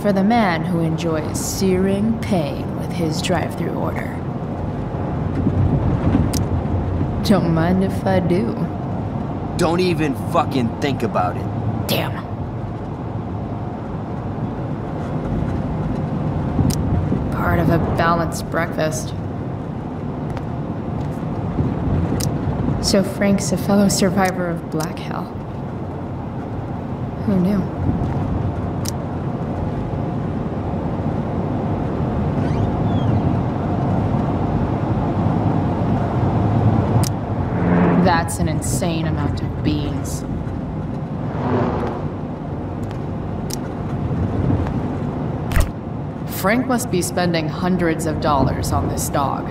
for the man who enjoys searing pain with his drive-through order. Don't mind if I do. Don't even fucking think about it. Damn. Part of a balanced breakfast. So Frank's a fellow survivor of Black Hell. Who knew? That's an insane amount of beans. Frank must be spending hundreds of dollars on this dog.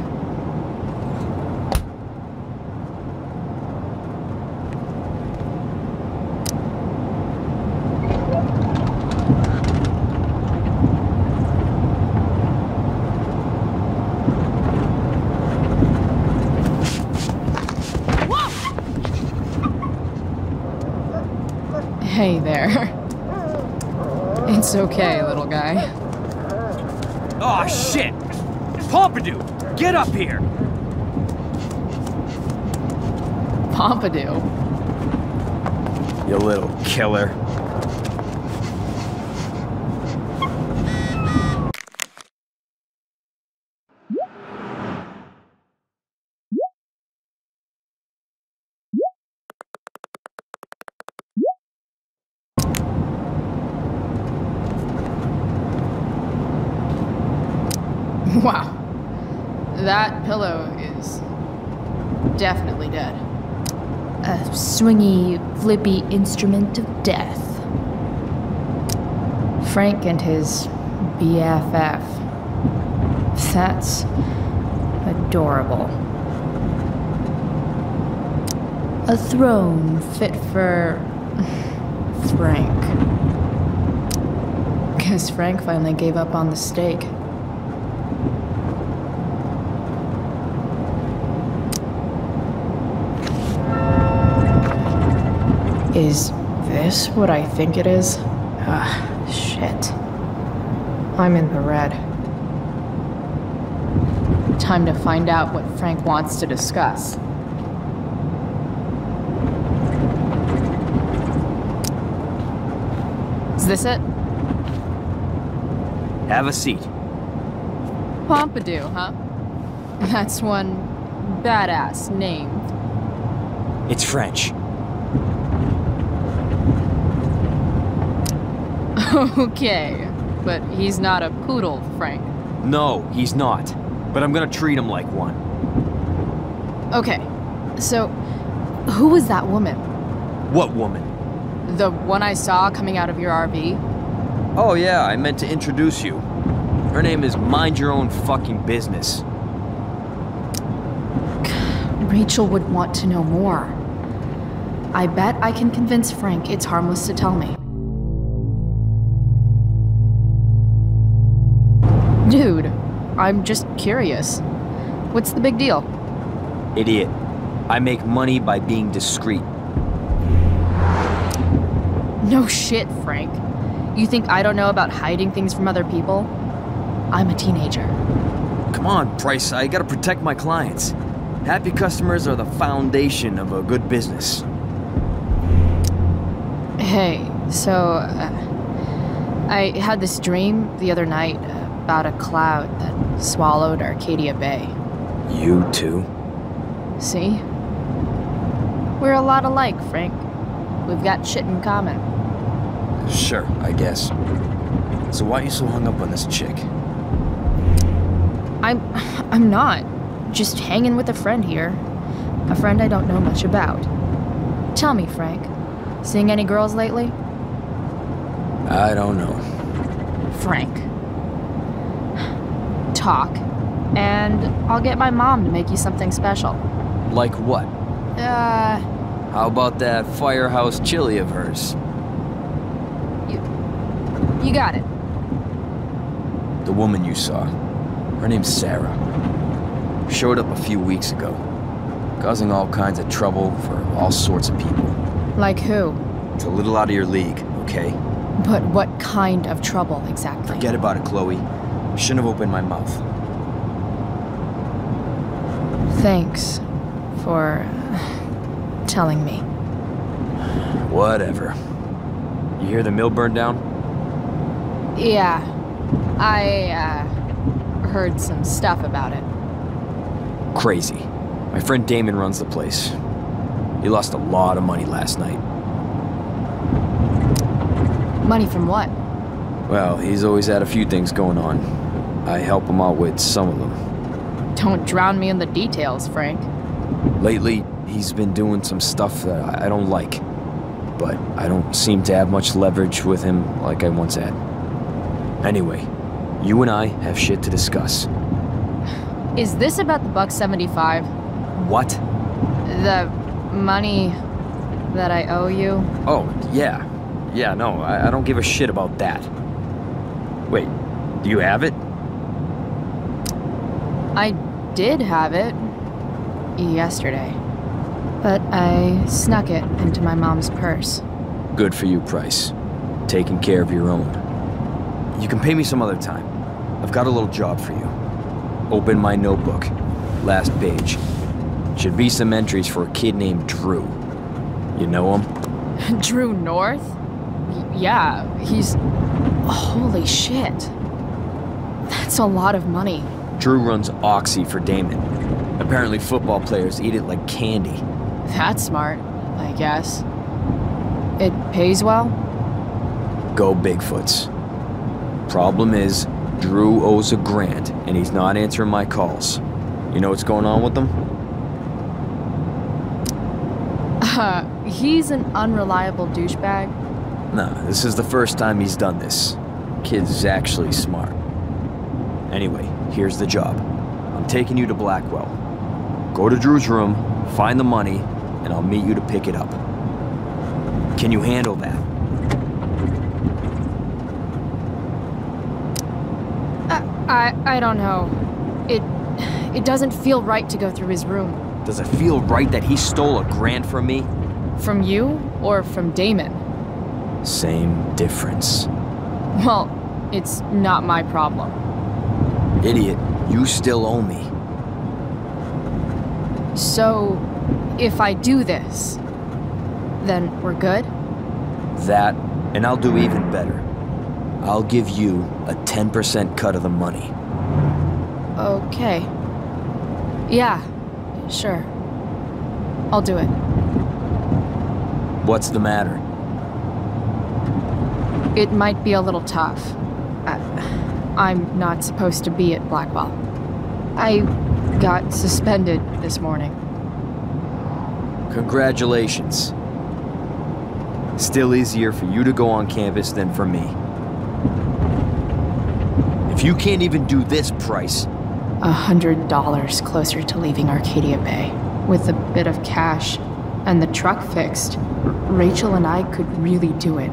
Hey there. It's okay. Oh shit! Pompidou, get up here! Pompidou. You little killer. Wow. That pillow is definitely dead. A flippy instrument of death. Frank and his BFF. That's adorable. A throne fit for Frank. Guess Frank finally gave up on the steak. Is this what I think it is? Ah, shit. I'm in the red. Time to find out what Frank wants to discuss. Is this it? Have a seat. Pompidou, huh? That's one badass name. It's French. Okay, but he's not a poodle, Frank. No, he's not. But I'm gonna treat him like one. Okay, so who was that woman? What woman? The one I saw coming out of your RV? Oh yeah, I meant to introduce you. Her name is Mind Your Own Fucking Business. Rachel would want to know more. I bet I can convince Frank it's harmless to tell me. I'm just curious. What's the big deal? Idiot. I make money by being discreet. No shit, Frank. You think I don't know about hiding things from other people? I'm a teenager. Come on, Price, I gotta protect my clients. Happy customers are the foundation of a good business. Hey, so. Uh, I had this dream the other night about a cloud that swallowed Arcadia Bay. You too? See? We're a lot alike, Frank. We've got shit in common. Sure, I guess. So why are you so hung up on this chick? I'm... I'm not. Just hanging with a friend here. A friend I don't know much about. Tell me, Frank. Seeing any girls lately? I don't know. Frank. Talk. And I'll get my mom to make you something special. Like what? Uh... How about that firehouse chili of hers? You you got it. The woman you saw. Her name's Sarah. Showed up a few weeks ago. Causing all kinds of trouble for all sorts of people. Like who? It's a little out of your league, okay? But what kind of trouble exactly? Forget about it, Chloe. Shouldn't have opened my mouth. Thanks for telling me. Whatever. You hear the mill burned down? Yeah. I, uh, heard some stuff about it. Crazy. My friend Damon runs the place. He lost a lot of money last night. Money from what? Well, he's always had a few things going on. I help him out with some of them. Don't drown me in the details, Frank. Lately, he's been doing some stuff that I don't like. But I don't seem to have much leverage with him like I once had. Anyway, you and I have shit to discuss. Is this about the buck 75? What? The money that I owe you? Oh, yeah. Yeah, no, I, I don't give a shit about that. Wait, do you have it? I did have it yesterday, but I snuck it into my mom's purse. Good for you, Price. Taking care of your own. You can pay me some other time. I've got a little job for you. Open my notebook. Last page. Should be some entries for a kid named Drew. You know him? Drew North? Yeah, he's... Holy shit. That's a lot of money. Drew runs Oxy for Damon. Apparently football players eat it like candy. That's smart, I guess. It pays well? Go Bigfoots. Problem is, Drew owes a grant, and he's not answering my calls. You know what's going on with them? Uh, he's an unreliable douchebag. Nah, this is the first time he's done this. Kid's actually smart. Anyway, here's the job. I'm taking you to Blackwell. Go to Drew's room, find the money, and I'll meet you to pick it up. Can you handle that? I I don't know. It it doesn't feel right to go through his room. Does it feel right that he stole a grant from me? From you or from Damon? Same difference. Well, it's not my problem. Idiot, you still owe me. So, if I do this, then we're good? That, and I'll do even better. I'll give you a 10% cut of the money. Okay. Yeah, sure. I'll do it. What's the matter? It might be a little tough. I, I'm not supposed to be at Blackwell. I got suspended this morning. Congratulations. Still easier for you to go on campus than for me. If you can't even do this price... A hundred dollars closer to leaving Arcadia Bay. With a bit of cash and the truck fixed, Rachel and I could really do it.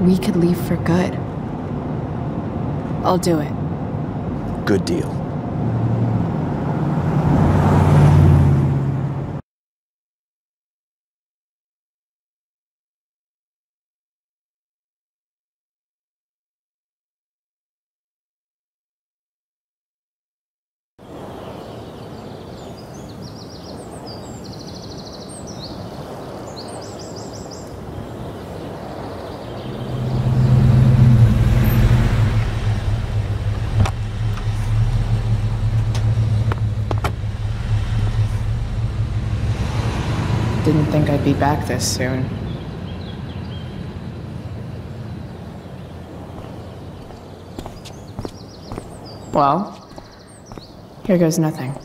We could leave for good. I'll do it. Good deal. Didn't think I'd be back this soon. Well, here goes nothing.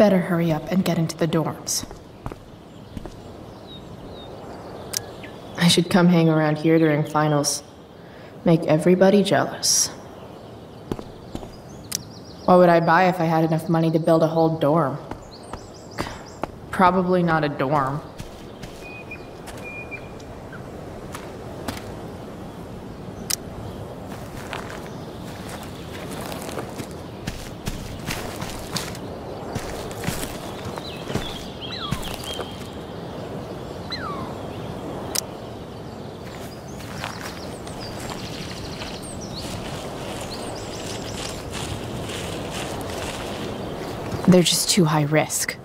Better hurry up and get into the dorms. I should come hang around here during finals. Make everybody jealous. What would I buy if I had enough money to build a whole dorm? Probably not a dorm. They're just too high risk.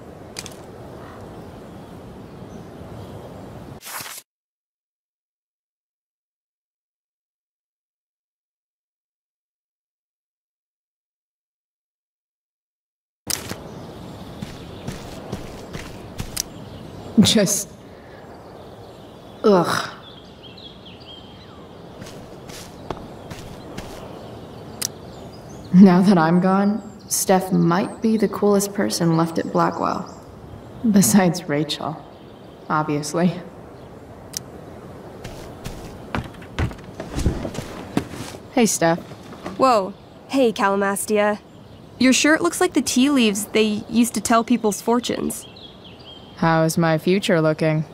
Just. Ugh. Now that I'm gone, Steph might be the coolest person left at Blackwell. Besides Rachel, obviously. Hey, Steph. Whoa. Hey, Calamastia. Your shirt looks like the tea leaves they used to tell people's fortunes. How's my future looking?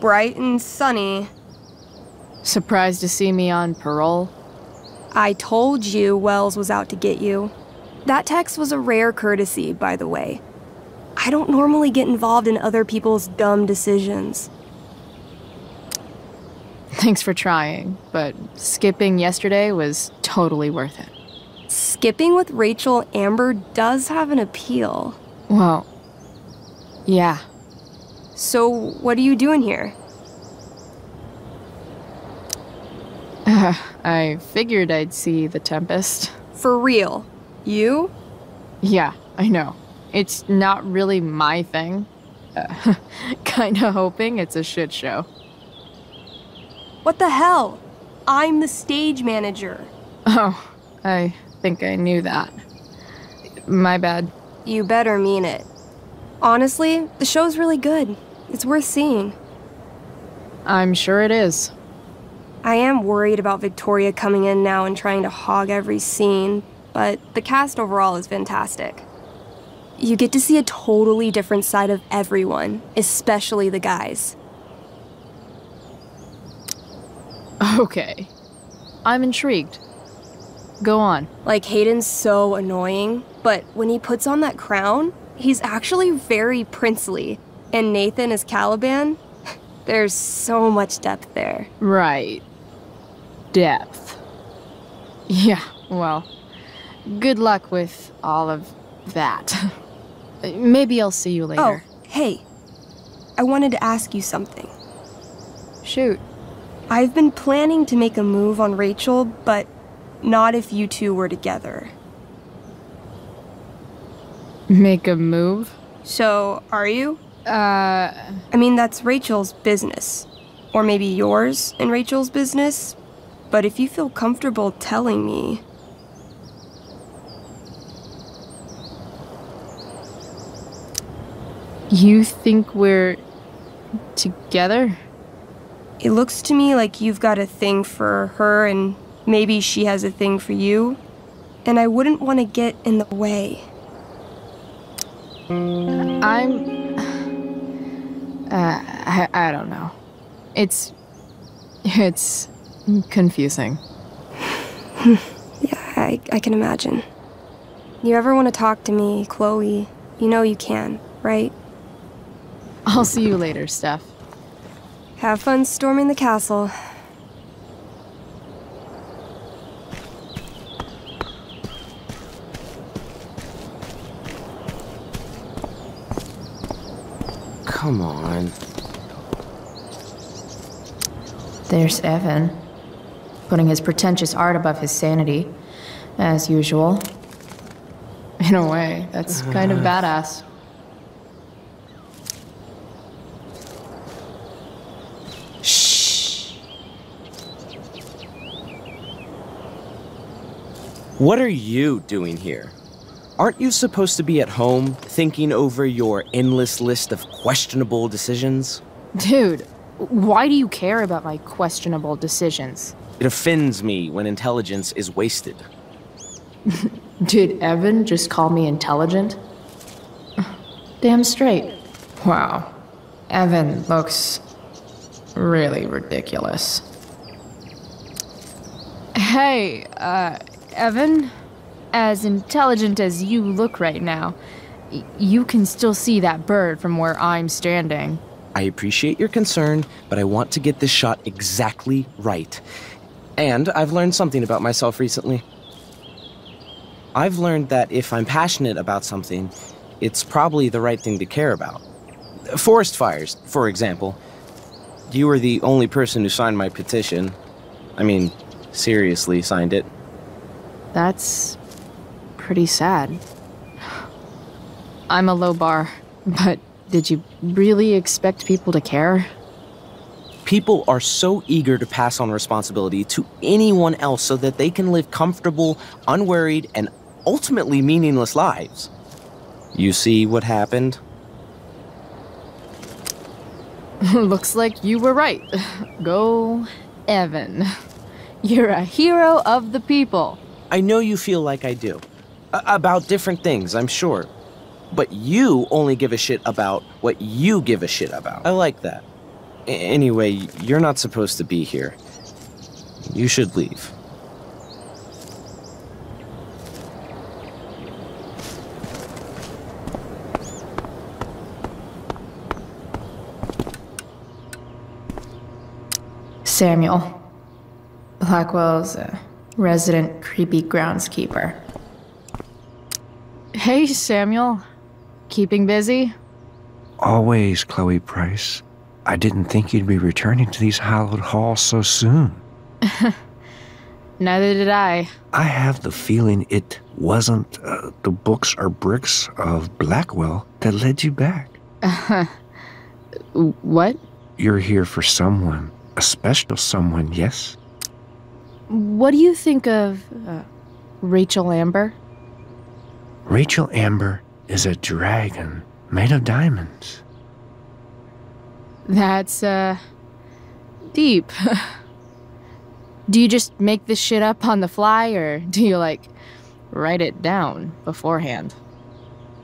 Bright and sunny. Surprised to see me on parole? I told you Wells was out to get you. That text was a rare courtesy, by the way. I don't normally get involved in other people's dumb decisions. Thanks for trying, but skipping yesterday was totally worth it. Skipping with Rachel Amber does have an appeal. Well, yeah. So, what are you doing here? Uh, I figured I'd see the Tempest. For real? You? Yeah, I know. It's not really my thing. Uh, kinda hoping it's a shit show. What the hell? I'm the stage manager. Oh, I think I knew that. My bad. You better mean it. Honestly, the show's really good. It's worth seeing. I'm sure it is. I am worried about Victoria coming in now and trying to hog every scene, but the cast overall is fantastic. You get to see a totally different side of everyone, especially the guys. Okay. I'm intrigued. Go on. Like, Hayden's so annoying, but when he puts on that crown, he's actually very princely. And Nathan is Caliban. There's so much depth there. Right. Depth. Yeah, well, good luck with all of that. Maybe I'll see you later. Oh, hey. I wanted to ask you something. Shoot. I've been planning to make a move on Rachel, but not if you two were together. Make a move? So, are you? Uh. I mean, that's Rachel's business. Or maybe yours and Rachel's business. But if you feel comfortable telling me. You think we're together? It looks to me like you've got a thing for her, and maybe she has a thing for you. And I wouldn't want to get in the way. I'm. Uh, I, I don't know. It's. It's confusing. yeah, I, I can imagine. You ever want to talk to me, Chloe, you know you can, right? I'll see you later, Steph. Have fun storming the castle. Come on. There's Evan, putting his pretentious art above his sanity, as usual. In a way, that's kind of badass. What are you doing here? Aren't you supposed to be at home, thinking over your endless list of questionable decisions? Dude, why do you care about my questionable decisions? It offends me when intelligence is wasted. Did Evan just call me intelligent? Damn straight. Wow. Evan looks really ridiculous. Hey, uh, Evan? As intelligent as you look right now, you can still see that bird from where I'm standing. I appreciate your concern, but I want to get this shot exactly right. And I've learned something about myself recently. I've learned that if I'm passionate about something, it's probably the right thing to care about. Forest fires, for example. You were the only person who signed my petition. I mean, seriously signed it. That's pretty sad. I'm a low bar, but did you really expect people to care? People are so eager to pass on responsibility to anyone else so that they can live comfortable, unworried, and ultimately meaningless lives. You see what happened? Looks like you were right. Go, Evan. You're a hero of the people. I know you feel like I do. A about different things, I'm sure. But you only give a shit about what you give a shit about. I like that. A anyway, you're not supposed to be here. You should leave. Samuel. Blackwell's a resident creepy groundskeeper. Hey, Samuel. Keeping busy? Always, Chloe Price. I didn't think you'd be returning to these hallowed halls so soon. Neither did I. I have the feeling it wasn't uh, the books or bricks of Blackwell that led you back. What? You're here for someone, a special someone, yes? What do you think of uh, Rachel Amber? Rachel Amber is a dragon made of diamonds. That's, uh, deep. do you just make this shit up on the fly, or do you, like, write it down beforehand?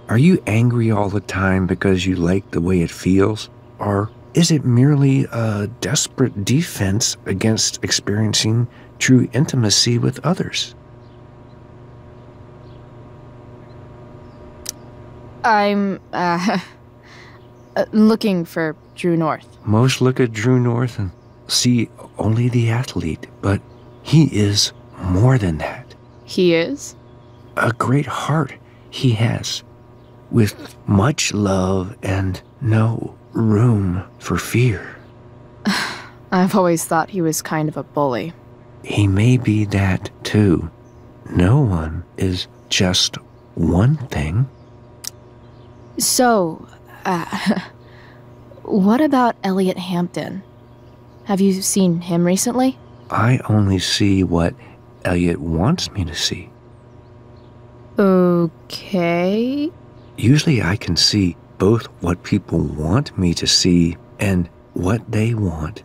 Are you angry all the time because you like the way it feels? Or is it merely a desperate defense against experiencing true intimacy with others? I'm, uh, looking for Drew North. Most look at Drew North and see only the athlete, but he is more than that. He is? A great heart he has, with much love and no room for fear. I've always thought he was kind of a bully. He may be that too. No one is just one thing. So, uh, what about Elliot Hampton? Have you seen him recently? I only see what Elliot wants me to see. Okay. Usually I can see both what people want me to see and what they want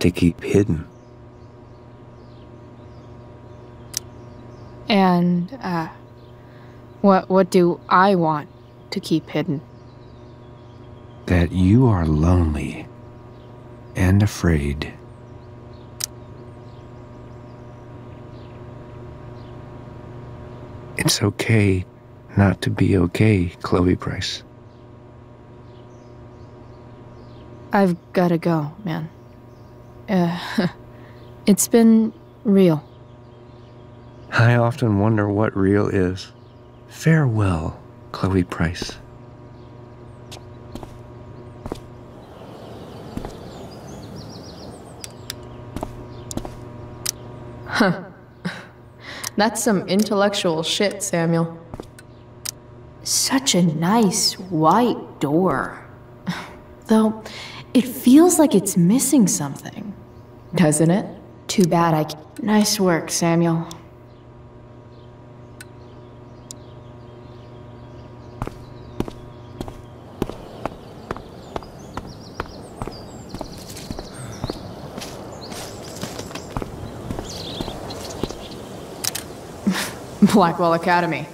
to keep hidden. And, uh, what, what do I want to keep hidden? That you are lonely and afraid. It's okay not to be okay, Chloe Price. I've gotta go, man. Uh, it's been real. I often wonder what real is. Farewell, Chloe Price. Huh. That's some intellectual shit, Samuel. Such a nice white door. Though, it feels like it's missing something. Doesn't it? Too bad I. Nice work, Samuel. Blackwell Academy.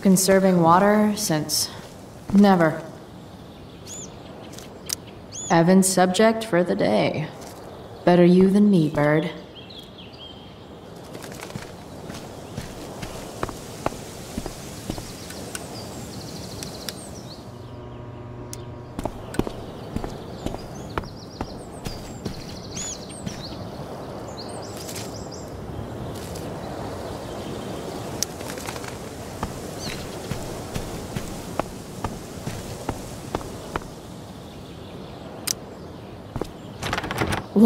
Conserving water since never. Evan's subject for the day. Better you than me, bird.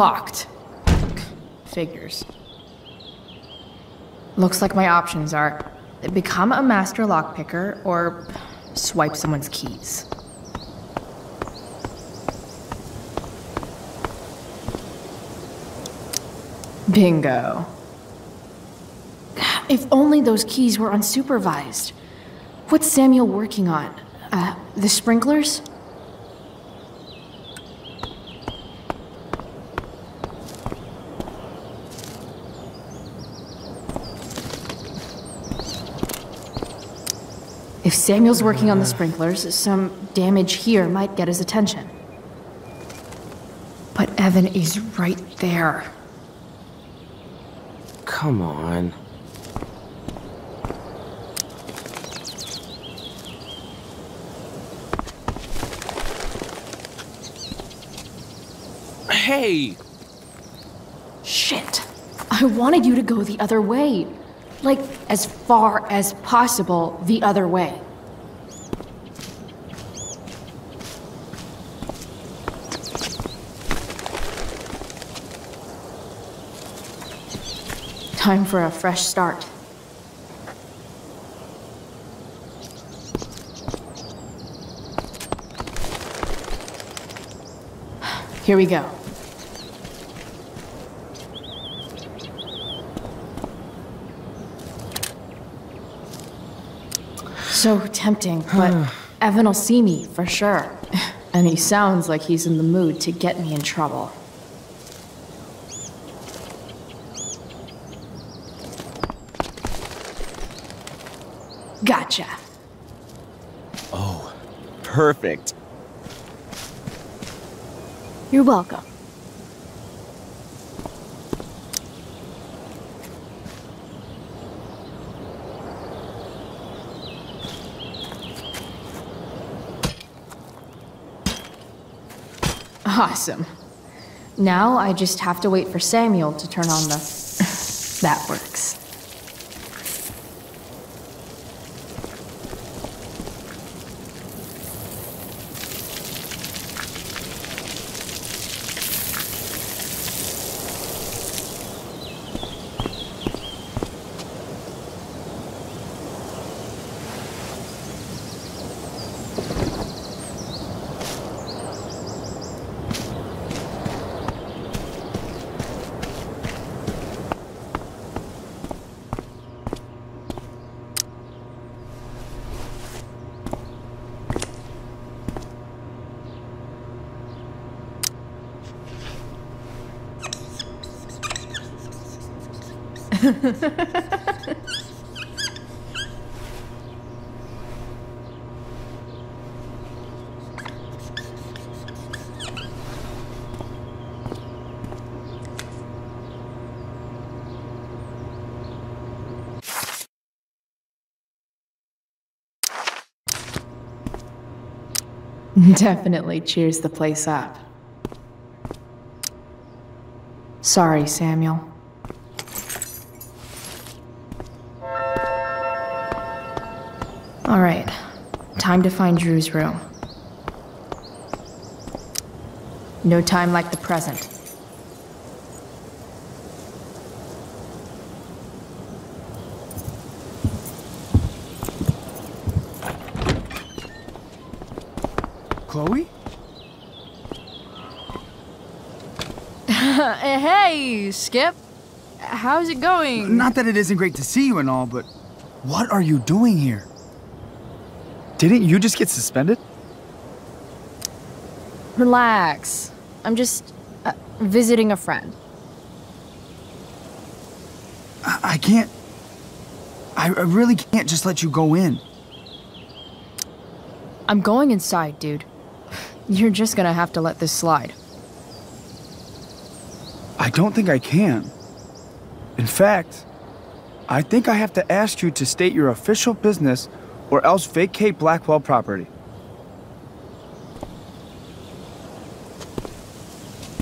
Locked. Figures. Looks like my options are become a master lockpicker or swipe someone's keys. Bingo. If only those keys were unsupervised. What's Samuel working on? Uh, the sprinklers? If Samuel's working on the sprinklers, some damage here might get his attention. But Evan is right there. Come on. Hey! Shit. I wanted you to go the other way. Like, as far as possible the other way. Time for a fresh start. Here we go. So tempting, but Evan will see me for sure. And he sounds like he's in the mood to get me in trouble. Gotcha. Oh, perfect. You're welcome. Awesome. Now I just have to wait for Samuel to turn on the... that works. Definitely cheers the place up. Sorry, Samuel. All right, time to find Drew's room. No time like the present. Chloe? Eh, hey, Skip. How's it going? Not that it isn't great to see you and all, but what are you doing here? Didn't you just get suspended? Relax. I'm just uh, visiting a friend. I, I can't. I, I really can't just let you go in. I'm going inside, dude. You're just gonna have to let this slide. I don't think I can. In fact, I think I have to ask you to state your official business or else vacate Blackwell property.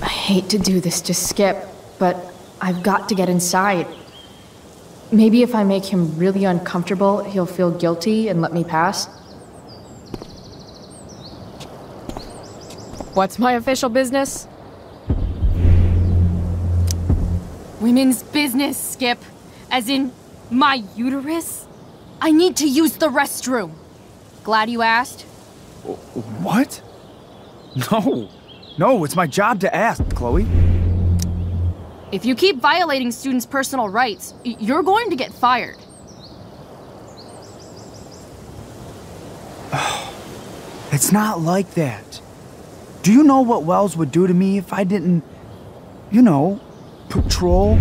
I hate to do this to Skip, but I've got to get inside. Maybe if I make him really uncomfortable, he'll feel guilty and let me pass. What's my official business? Women's business, Skip. As in, my uterus? I need to use the restroom. Glad you asked. What? No. No, it's my job to ask, Chloe. If you keep violating students' personal rights, you're going to get fired. It's not like that. Do you know what Wells would do to me if I didn't, you know, patrol?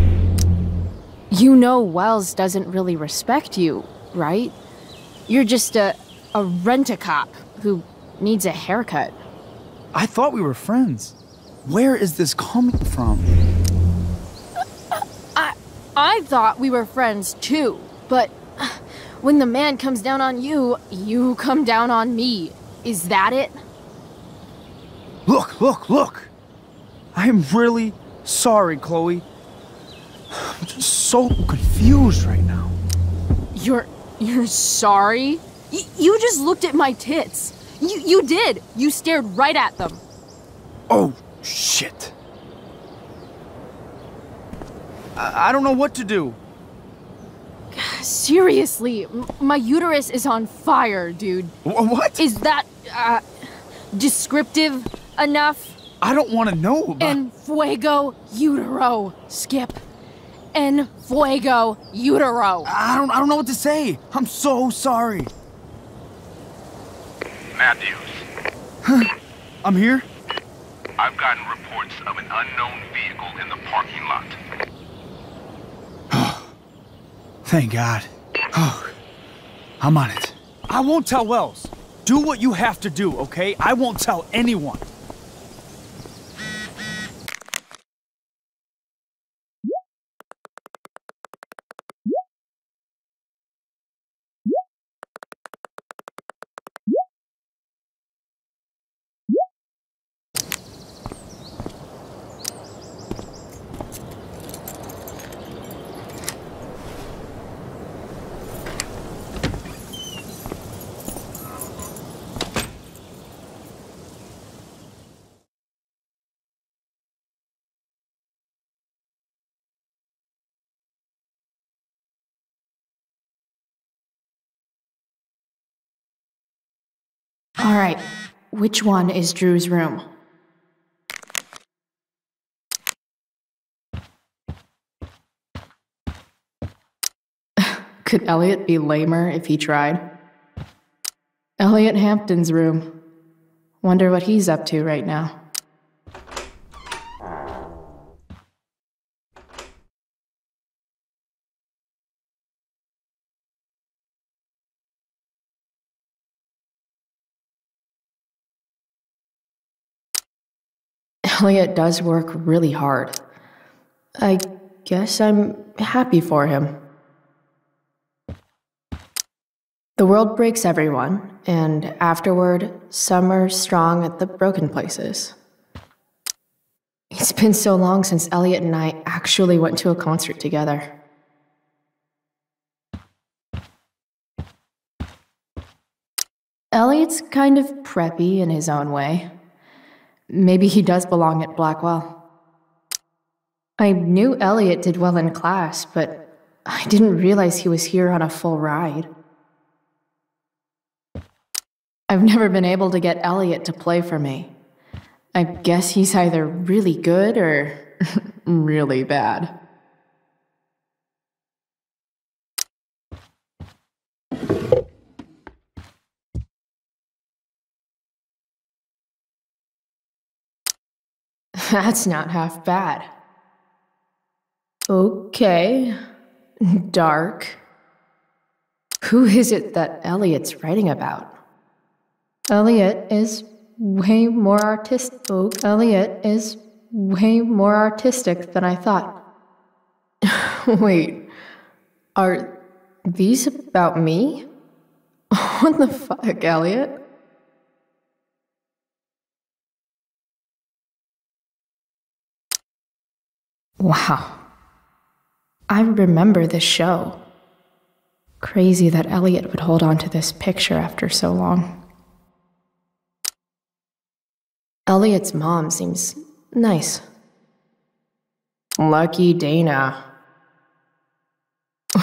You know Wells doesn't really respect you, right? You're just a, a rent-a-cop who needs a haircut. I thought we were friends. Where is this coming from? I, I thought we were friends too, but when the man comes down on you, you come down on me. Is that it? Look, look, look! I am really sorry, Chloe. I'm just so confused right now. You're... you're sorry? Y you just looked at my tits. You, you did! You stared right at them. Oh, shit. I, I don't know what to do. Seriously, my uterus is on fire, dude. What? Is that, uh, descriptive enough? I don't want to know about- En fuego utero, Skip. En fuego utero. I don't, I don't know what to say. I'm so sorry. Matthews. Huh? I'm here? I've gotten reports of an unknown vehicle in the parking lot. Thank God. Oh, I'm on it. I won't tell Wells. Do what you have to do, okay? I won't tell anyone. All right, which one is Drew's room? Could Elliot be lamer if he tried? Elliot Hampton's room. Wonder what he's up to right now. Elliot does work really hard. I guess I'm happy for him. The world breaks everyone, and afterward, some are strong at the broken places. It's been so long since Elliot and I actually went to a concert together. Elliot's kind of preppy in his own way. Maybe he does belong at Blackwell. I knew Elliot did well in class, but I didn't realize he was here on a full ride. I've never been able to get Elliot to play for me. I guess he's either really good or really bad. That's not half bad. Okay. Dark. Who is it that Elliot's writing about? Elliot is way more artistic. Oh, Elliot is way more artistic than I thought. Wait, are these about me? what the fuck, Elliot? Wow. I remember this show. Crazy that Elliot would hold on to this picture after so long. Elliot's mom seems nice. Lucky Dana.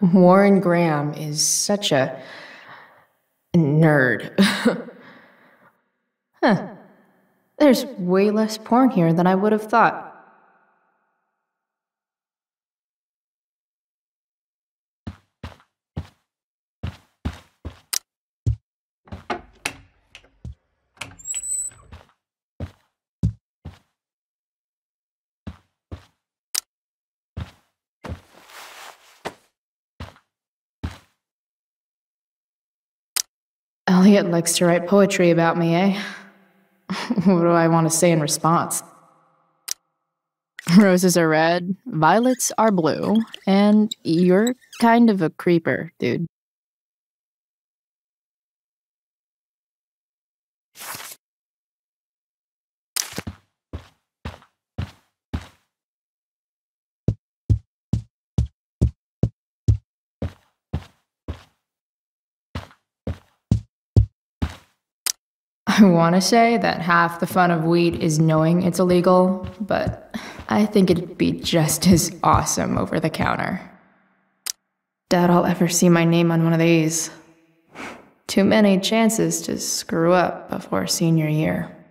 Warren Graham is such a nerd. huh. There's way less porn here than I would have thought. Elliot likes to write poetry about me, eh? what do I want to say in response? Roses are red, violets are blue, and you're kind of a creeper, dude. I want to say that half the fun of weed is knowing it's illegal, but I think it'd be just as awesome over the counter. Doubt I'll ever see my name on one of these. Too many chances to screw up before senior year.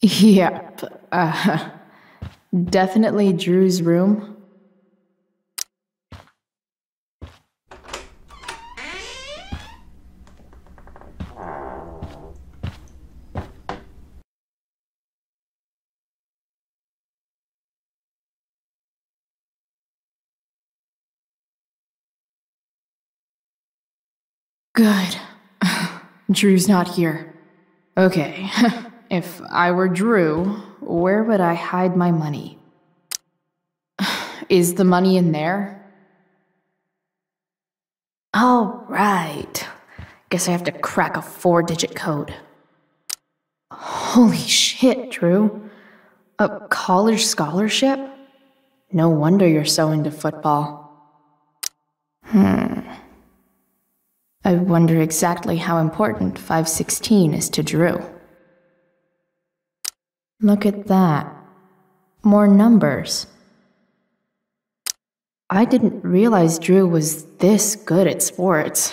Yep. Uh, Definitely Drew's room. Good. Drew's not here. Okay. if I were Drew, where would I hide my money? Is the money in there? All right. Guess I have to crack a four digit code. Holy shit, Drew. A college scholarship? No wonder you're so into football. Hmm. I wonder exactly how important 516 is to Drew. Look at that. More numbers. I didn't realize Drew was this good at sports.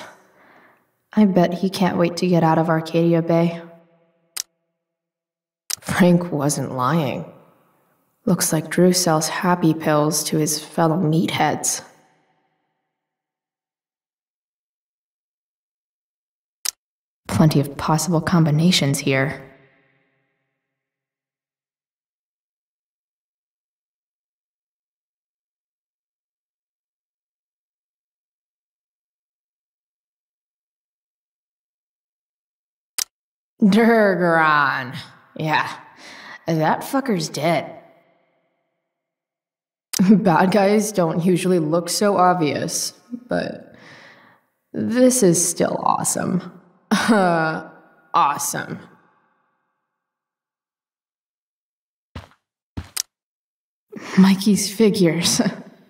I bet he can't wait to get out of Arcadia Bay. Frank wasn't lying. Looks like Drew sells happy pills to his fellow meatheads. Plenty of possible combinations here. Durgaron. Yeah, that fucker's dead. Bad guys don't usually look so obvious, but this is still awesome. awesome. Mikey's figures.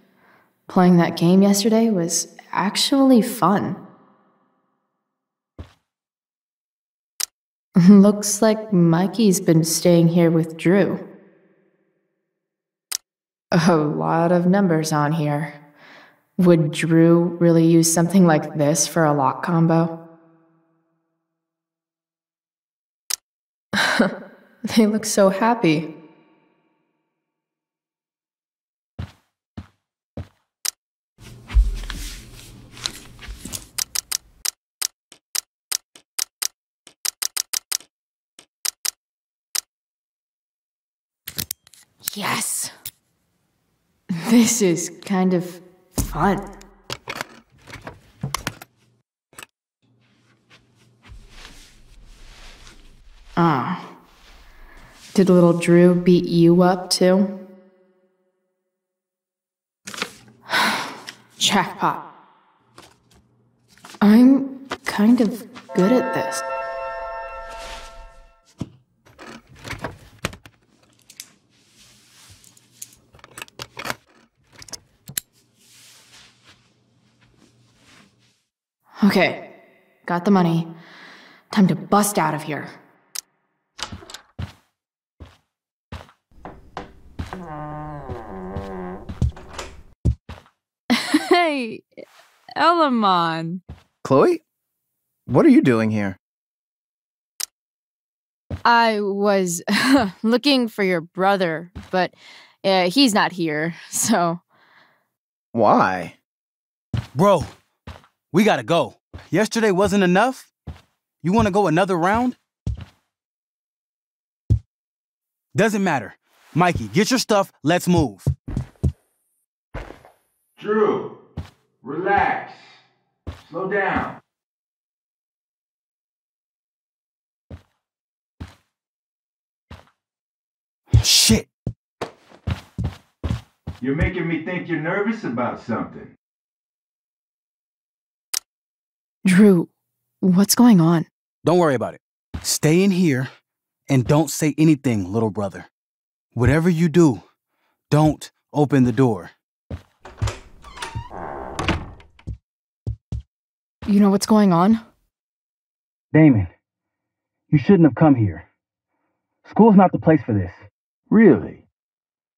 Playing that game yesterday was actually fun. Looks like Mikey's been staying here with Drew. A lot of numbers on here. Would Drew really use something like this for a lock combo? they look so happy. Yes! This is kind of fun. Ah. Did little Drew beat you up too? Jackpot. I'm kind of good at this. Okay, got the money. Time to bust out of here. Hey, Elamon. Chloe? What are you doing here? I was looking for your brother, but uh, he's not here, so. Why? Bro, we gotta go. Yesterday wasn't enough? You wanna go another round? Doesn't matter. Mikey, get your stuff, let's move. Drew, relax. Slow down. Shit. You're making me think you're nervous about something. Drew, what's going on? Don't worry about it. Stay in here and don't say anything, little brother. Whatever you do, don't open the door. You know what's going on? Damon, you shouldn't have come here. School's not the place for this. Really?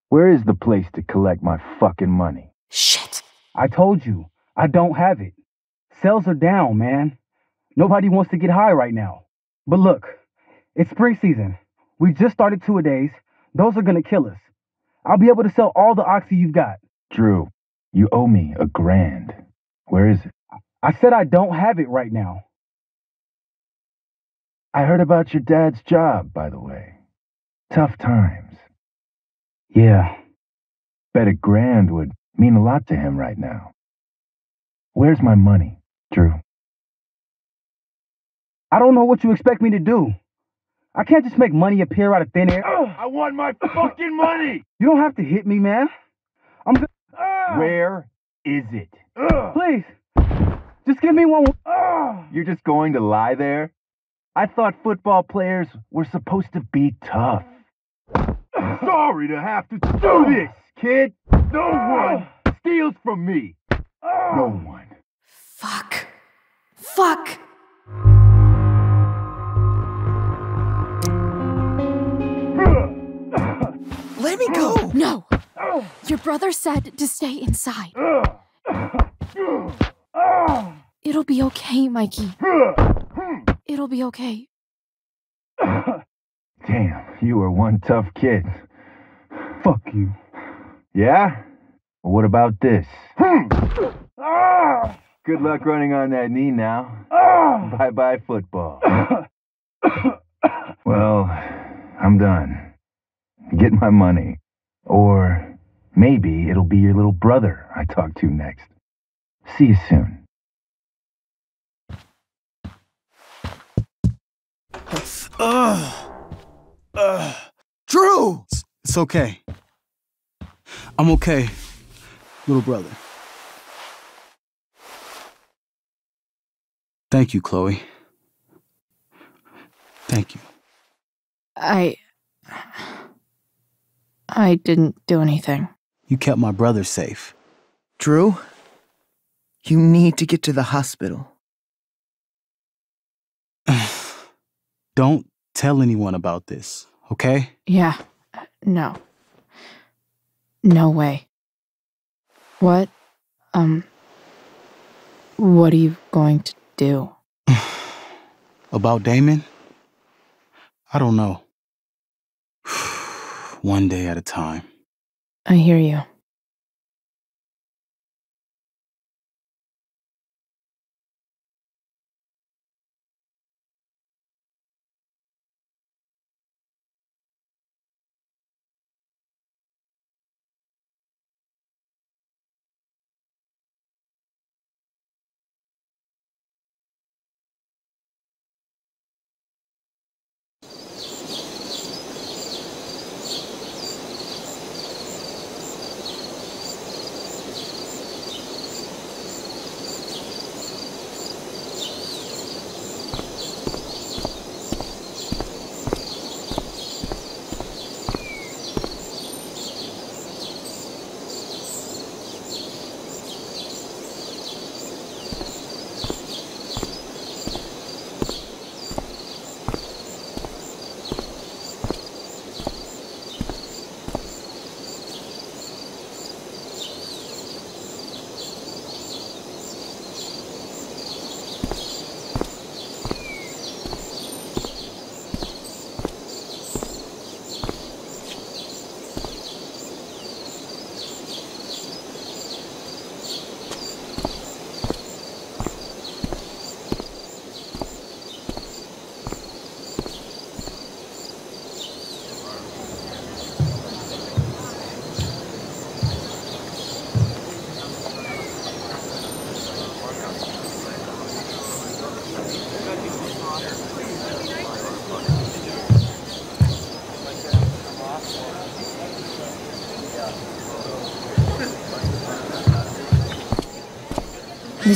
Where is the place to collect my fucking money? Shit. I told you, I don't have it. Sales are down, man. Nobody wants to get high right now. But look, it's spring season. We just started two a days. Those are gonna kill us. I'll be able to sell all the oxy you've got. Drew, you owe me a grand. Where is it? I said I don't have it right now. I heard about your dad's job, by the way. Tough times. Yeah. Bet a grand would mean a lot to him right now. Where's my money, Drew? I don't know what you expect me to do. I can't just make money appear out of thin air. I want my fucking money! You don't have to hit me, man. I'm good. Where is it? Please, just give me one. You're just going to lie there? I thought football players were supposed to be tough. Sorry to have to do this, kid. No one steals from me. No one. Fuck. Fuck. Let me go. No. Your brother said to stay inside. It'll be okay, Mikey. It'll be okay. Damn, you are one tough kid. Fuck you. Yeah? Well, what about this? Good luck running on that knee now. Ah! Bye bye, football. well, I'm done. Get my money. Or maybe it'll be your little brother I talk to next. See you soon. Ugh. Ugh. Drew! It's, it's okay. I'm okay, little brother. Thank you, Chloe. Thank you. I. I didn't do anything. You kept my brother safe. Drew, you need to get to the hospital. Don't tell anyone about this, okay? Yeah. No. No way. What? Um. What are you going to do? About Damon? I don't know. One day at a time. I hear you.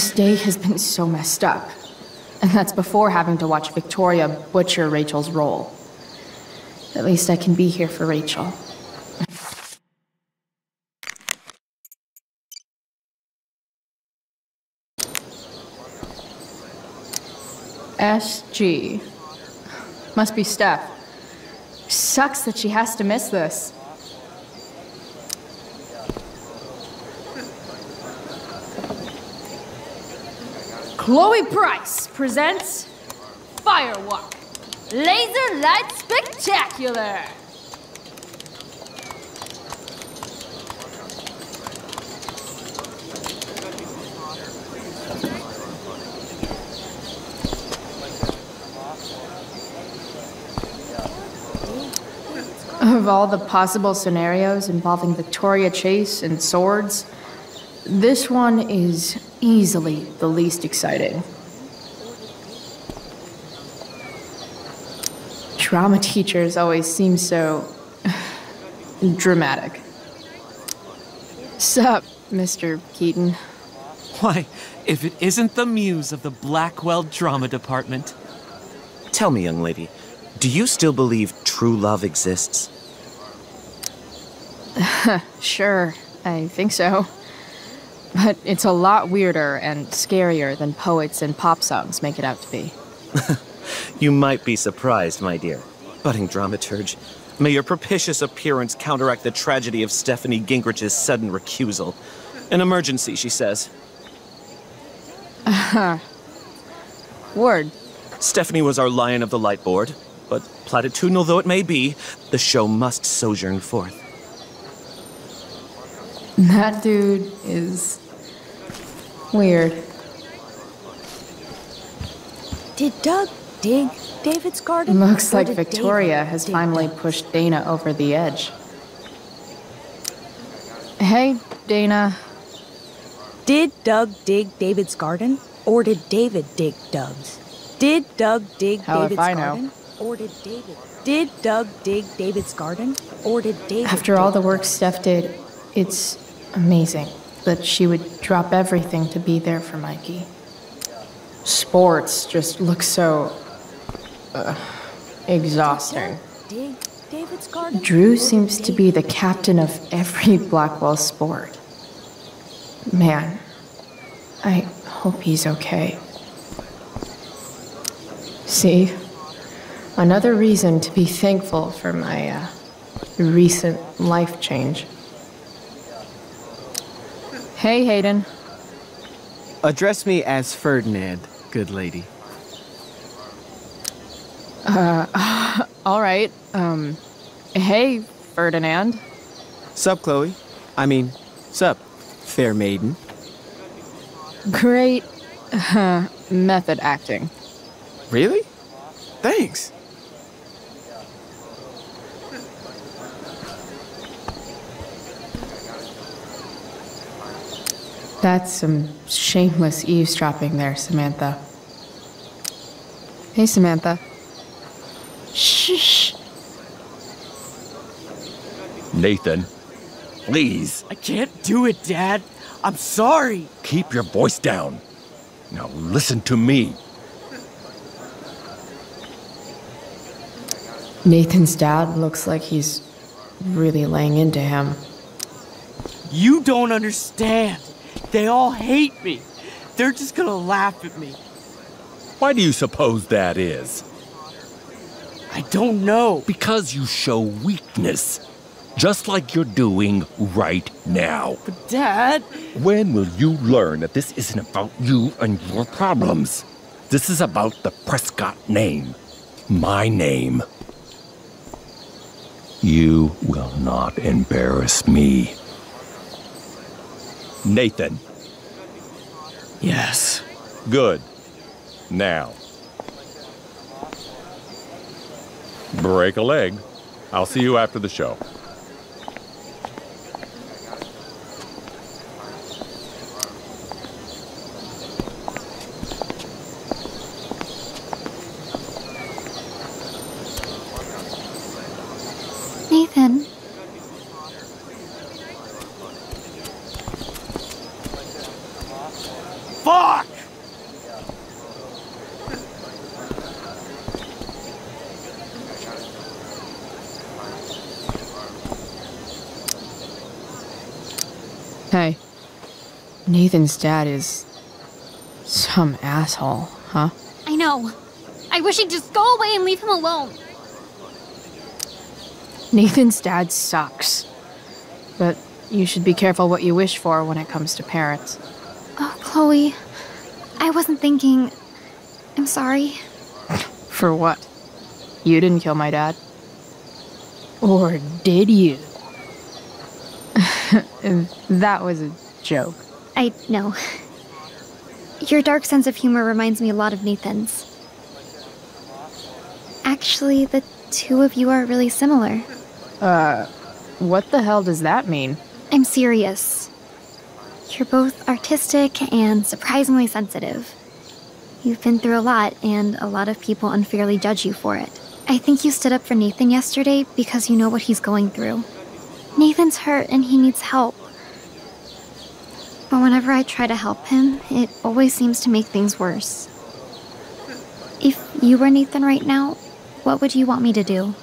This day has been so messed up. And that's before having to watch Victoria butcher Rachel's role. At least I can be here for Rachel. SG. Must be Steph. Sucks that she has to miss this. Chloe Price presents Firewalk Laser Light Spectacular. Of all the possible scenarios involving Victoria Chase and swords, this one is easily the least exciting. Drama teachers always seem so dramatic. Sup, Mr. Keaton? Why, if it isn't the muse of the Blackwell Drama Department. Tell me, young lady, do you still believe true love exists? sure, I think so. But it's a lot weirder and scarier than poets and pop songs make it out to be. you might be surprised, my dear. Budding dramaturge, may your propitious appearance counteract the tragedy of Stephanie Gingrich's sudden recusal. An emergency, she says. Uh-huh. Word. Stephanie was our lion of the light board, but platitudinal though it may be, the show must sojourn forth. That dude is weird. Did Doug dig David's garden? Looks like Victoria David has finally Doug's? pushed Dana over the edge. Hey, Dana. Did Doug dig David's garden? Or did David dig Doug's? Did Doug dig Hell if David's I know. garden? Or did David? Did Doug dig David's garden? Or did David? After all the work Steph did, it's amazing that she would drop everything to be there for Mikey. Sports just look so. Uh, exhausting. Drew seems to be the captain of every Blackwell sport. Man, I hope he's okay. See, another reason to be thankful for my uh, recent life change. Hey, Hayden. Address me as Ferdinand, good lady. Uh, all right. Um, hey, Ferdinand. Sup, Chloe? I mean, sup, fair maiden. Great uh, method acting. Really? Thanks. That's some shameless eavesdropping there, Samantha. Hey, Samantha. Shh. Nathan, please, I can't do it, Dad. I'm sorry. keep your voice down. Now listen to me. Nathan's dad looks like he's really laying into him. You don't understand. They all hate me. They're just gonna laugh at me. Why do you suppose that is? I don't know. Because you show weakness. Just like you're doing right now. But, Dad. When will you learn that this isn't about you and your problems? This is about the Prescott name. My name. You will not embarrass me. Nathan. Yes. Good. Now. Break a leg. I'll see you after the show. Nathan. Fuck! Hey. Nathan's dad is. some asshole, huh? I know. I wish he'd just go away and leave him alone. Nathan's dad sucks. But you should be careful what you wish for when it comes to parents. Oh, Chloe. I wasn't thinking. I'm sorry. For what? You didn't kill my dad. Or did you? that was a joke. I know. Your dark sense of humor reminds me a lot of Nathan's. Actually, the two of you are really similar. Uh, what the hell does that mean? I'm serious. You're both artistic and surprisingly sensitive. You've been through a lot, and a lot of people unfairly judge you for it. I think you stood up for Nathan yesterday because you know what he's going through. Nathan's hurt and he needs help. But whenever I try to help him, it always seems to make things worse. If you were Nathan right now, what would you want me to do?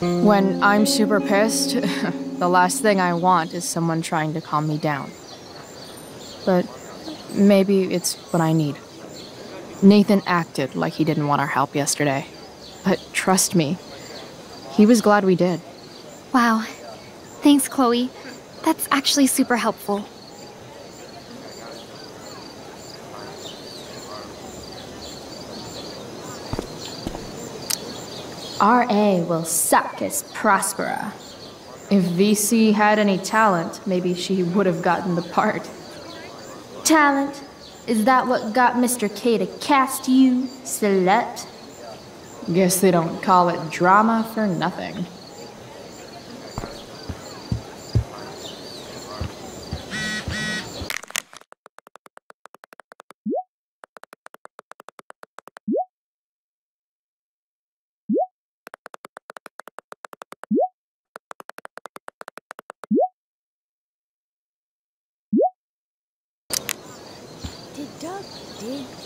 When I'm super pissed, the last thing I want is someone trying to calm me down. But maybe it's what I need. Nathan acted like he didn't want our help yesterday. But trust me, he was glad we did. Wow. Thanks, Chloe. That's actually super helpful. RA will suck as Prospera. If VC had any talent, maybe she would have gotten the part. Talent? Is that what got Mr. K to cast you, slut? Guess they don't call it drama for nothing.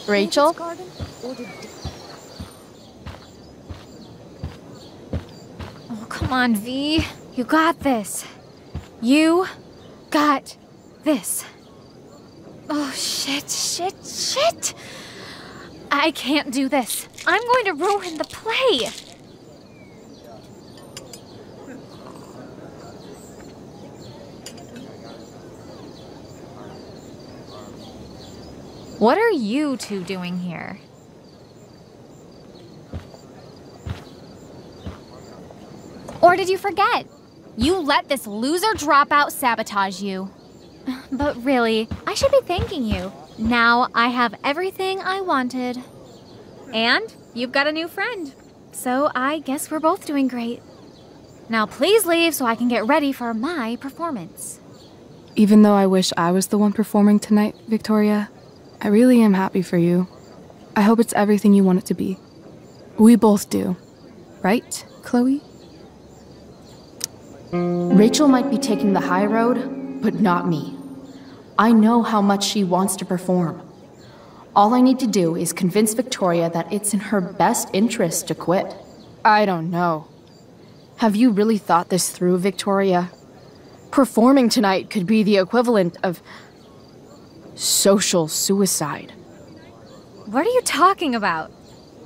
Rachel? Oh, come on, V. You got this. You got this. Oh, shit, shit, shit. I can't do this. I'm going to ruin the play. What are you two doing here? Or did you forget? You let this loser dropout sabotage you. But really, I should be thanking you. Now I have everything I wanted. And you've got a new friend. So I guess we're both doing great. Now please leave so I can get ready for my performance. Even though I wish I was the one performing tonight, Victoria, I really am happy for you. I hope it's everything you want it to be. We both do. Right, Chloe? Rachel might be taking the high road, but not me. I know how much she wants to perform. All I need to do is convince Victoria that it's in her best interest to quit. I don't know. Have you really thought this through, Victoria? Performing tonight could be the equivalent of social suicide. What are you talking about?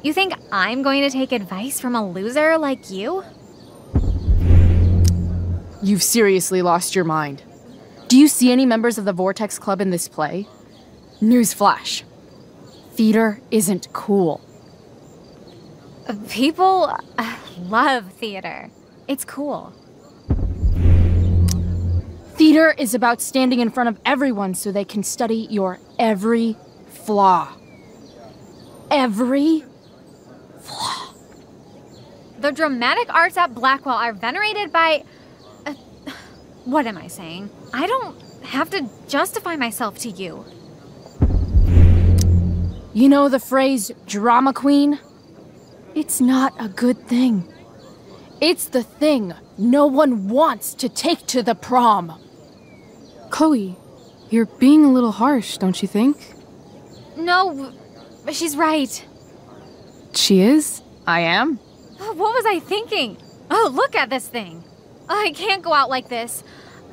You think I'm going to take advice from a loser like you? You've seriously lost your mind. Do you see any members of the Vortex Club in this play? Newsflash. Theater isn't cool. People uh, love theater. It's cool. Theater is about standing in front of everyone so they can study your every flaw. Every flaw. The dramatic arts at Blackwell are venerated by. Uh, what am I saying? I don't have to justify myself to you. You know the phrase drama queen? It's not a good thing. It's the thing no one wants to take to the prom. Chloe, you're being a little harsh, don't you think? No, but she's right. She is? I am? What was I thinking? Oh, look at this thing. Oh, I can't go out like this.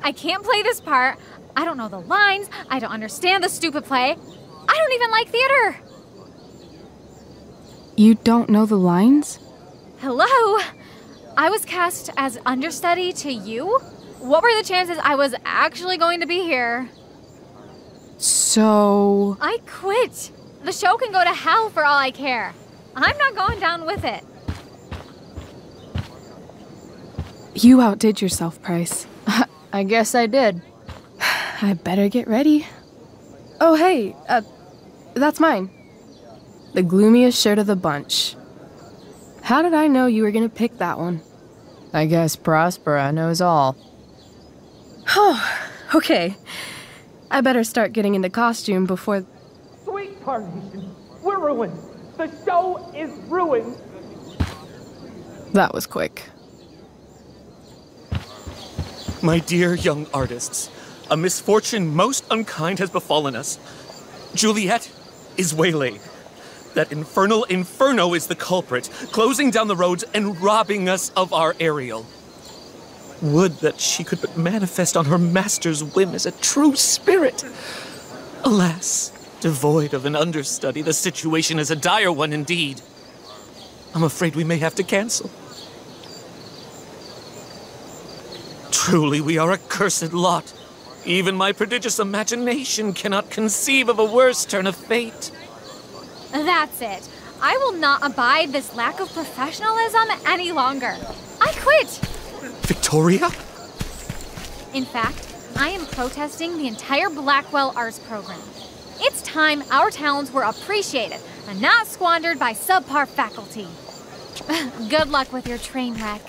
I can't play this part. I don't know the lines. I don't understand the stupid play. I don't even like theater. You don't know the lines? Hello? I was cast as understudy to you? What were the chances I was actually going to be here? So. I quit. The show can go to hell for all I care. I'm not going down with it. You outdid yourself, Price. I guess I did. I better get ready. Oh, hey, uh, that's mine. The gloomiest shirt of the bunch. How did I know you were gonna pick that one? I guess Prospera knows all. Oh, okay. I better start getting into costume before. Sweet Carnation, we're ruined. The show is ruined. That was quick. My dear young artists, a misfortune most unkind has befallen us. Juliet is waylaid. That infernal inferno is the culprit, closing down the roads and robbing us of our Ariel. Would that she could but manifest on her master's whim as a true spirit. Alas, devoid of an understudy, the situation is a dire one indeed. I'm afraid we may have to cancel. Truly, we are a cursed lot. Even my prodigious imagination cannot conceive of a worse turn of fate. That's it. I will not abide this lack of professionalism any longer. I quit. Victoria? In fact, I am protesting the entire Blackwell Arts program. It's time our talents were appreciated and not squandered by subpar faculty. Good luck with your train wreck.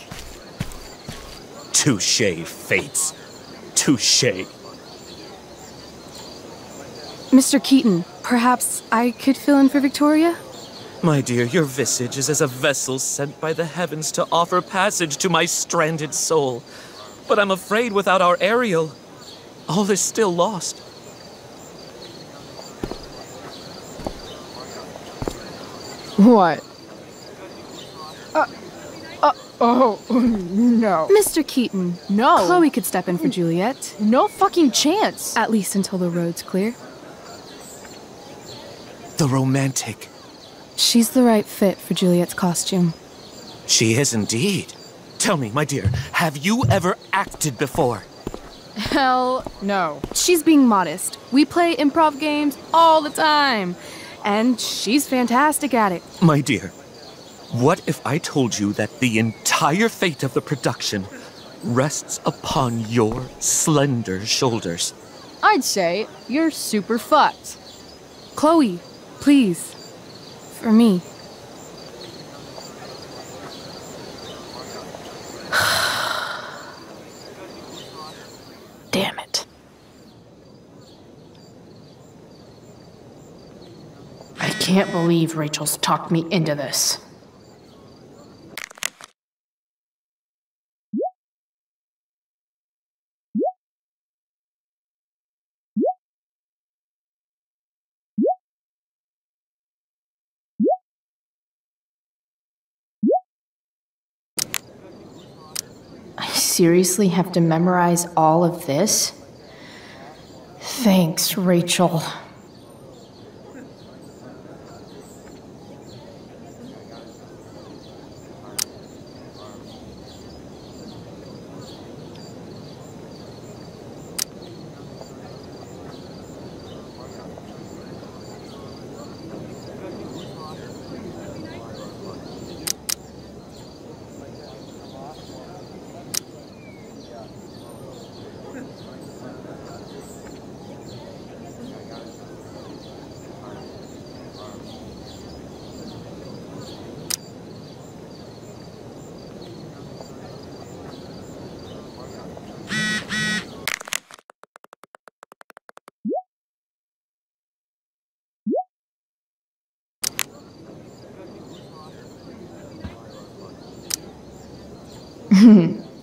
Touche, fates. Touche. Mr. Keaton, perhaps I could fill in for Victoria? My dear, your visage is as a vessel sent by the heavens to offer passage to my stranded soul. But I'm afraid without our Ariel, all is still lost. What? Uh, uh, oh, no. Mr. Keaton. No. Chloe could step in for Juliet. No fucking chance. At least until the road's clear. The romantic. She's the right fit for Juliet's costume. She is indeed. Tell me, my dear, have you ever acted before? Hell no. She's being modest. We play improv games all the time. And she's fantastic at it. My dear, what if I told you that the entire fate of the production rests upon your slender shoulders? I'd say you're super fucked. Chloe, please. For me. Damn it. I can't believe Rachel's talked me into this. I seriously have to memorize all of this? Thanks, Rachel.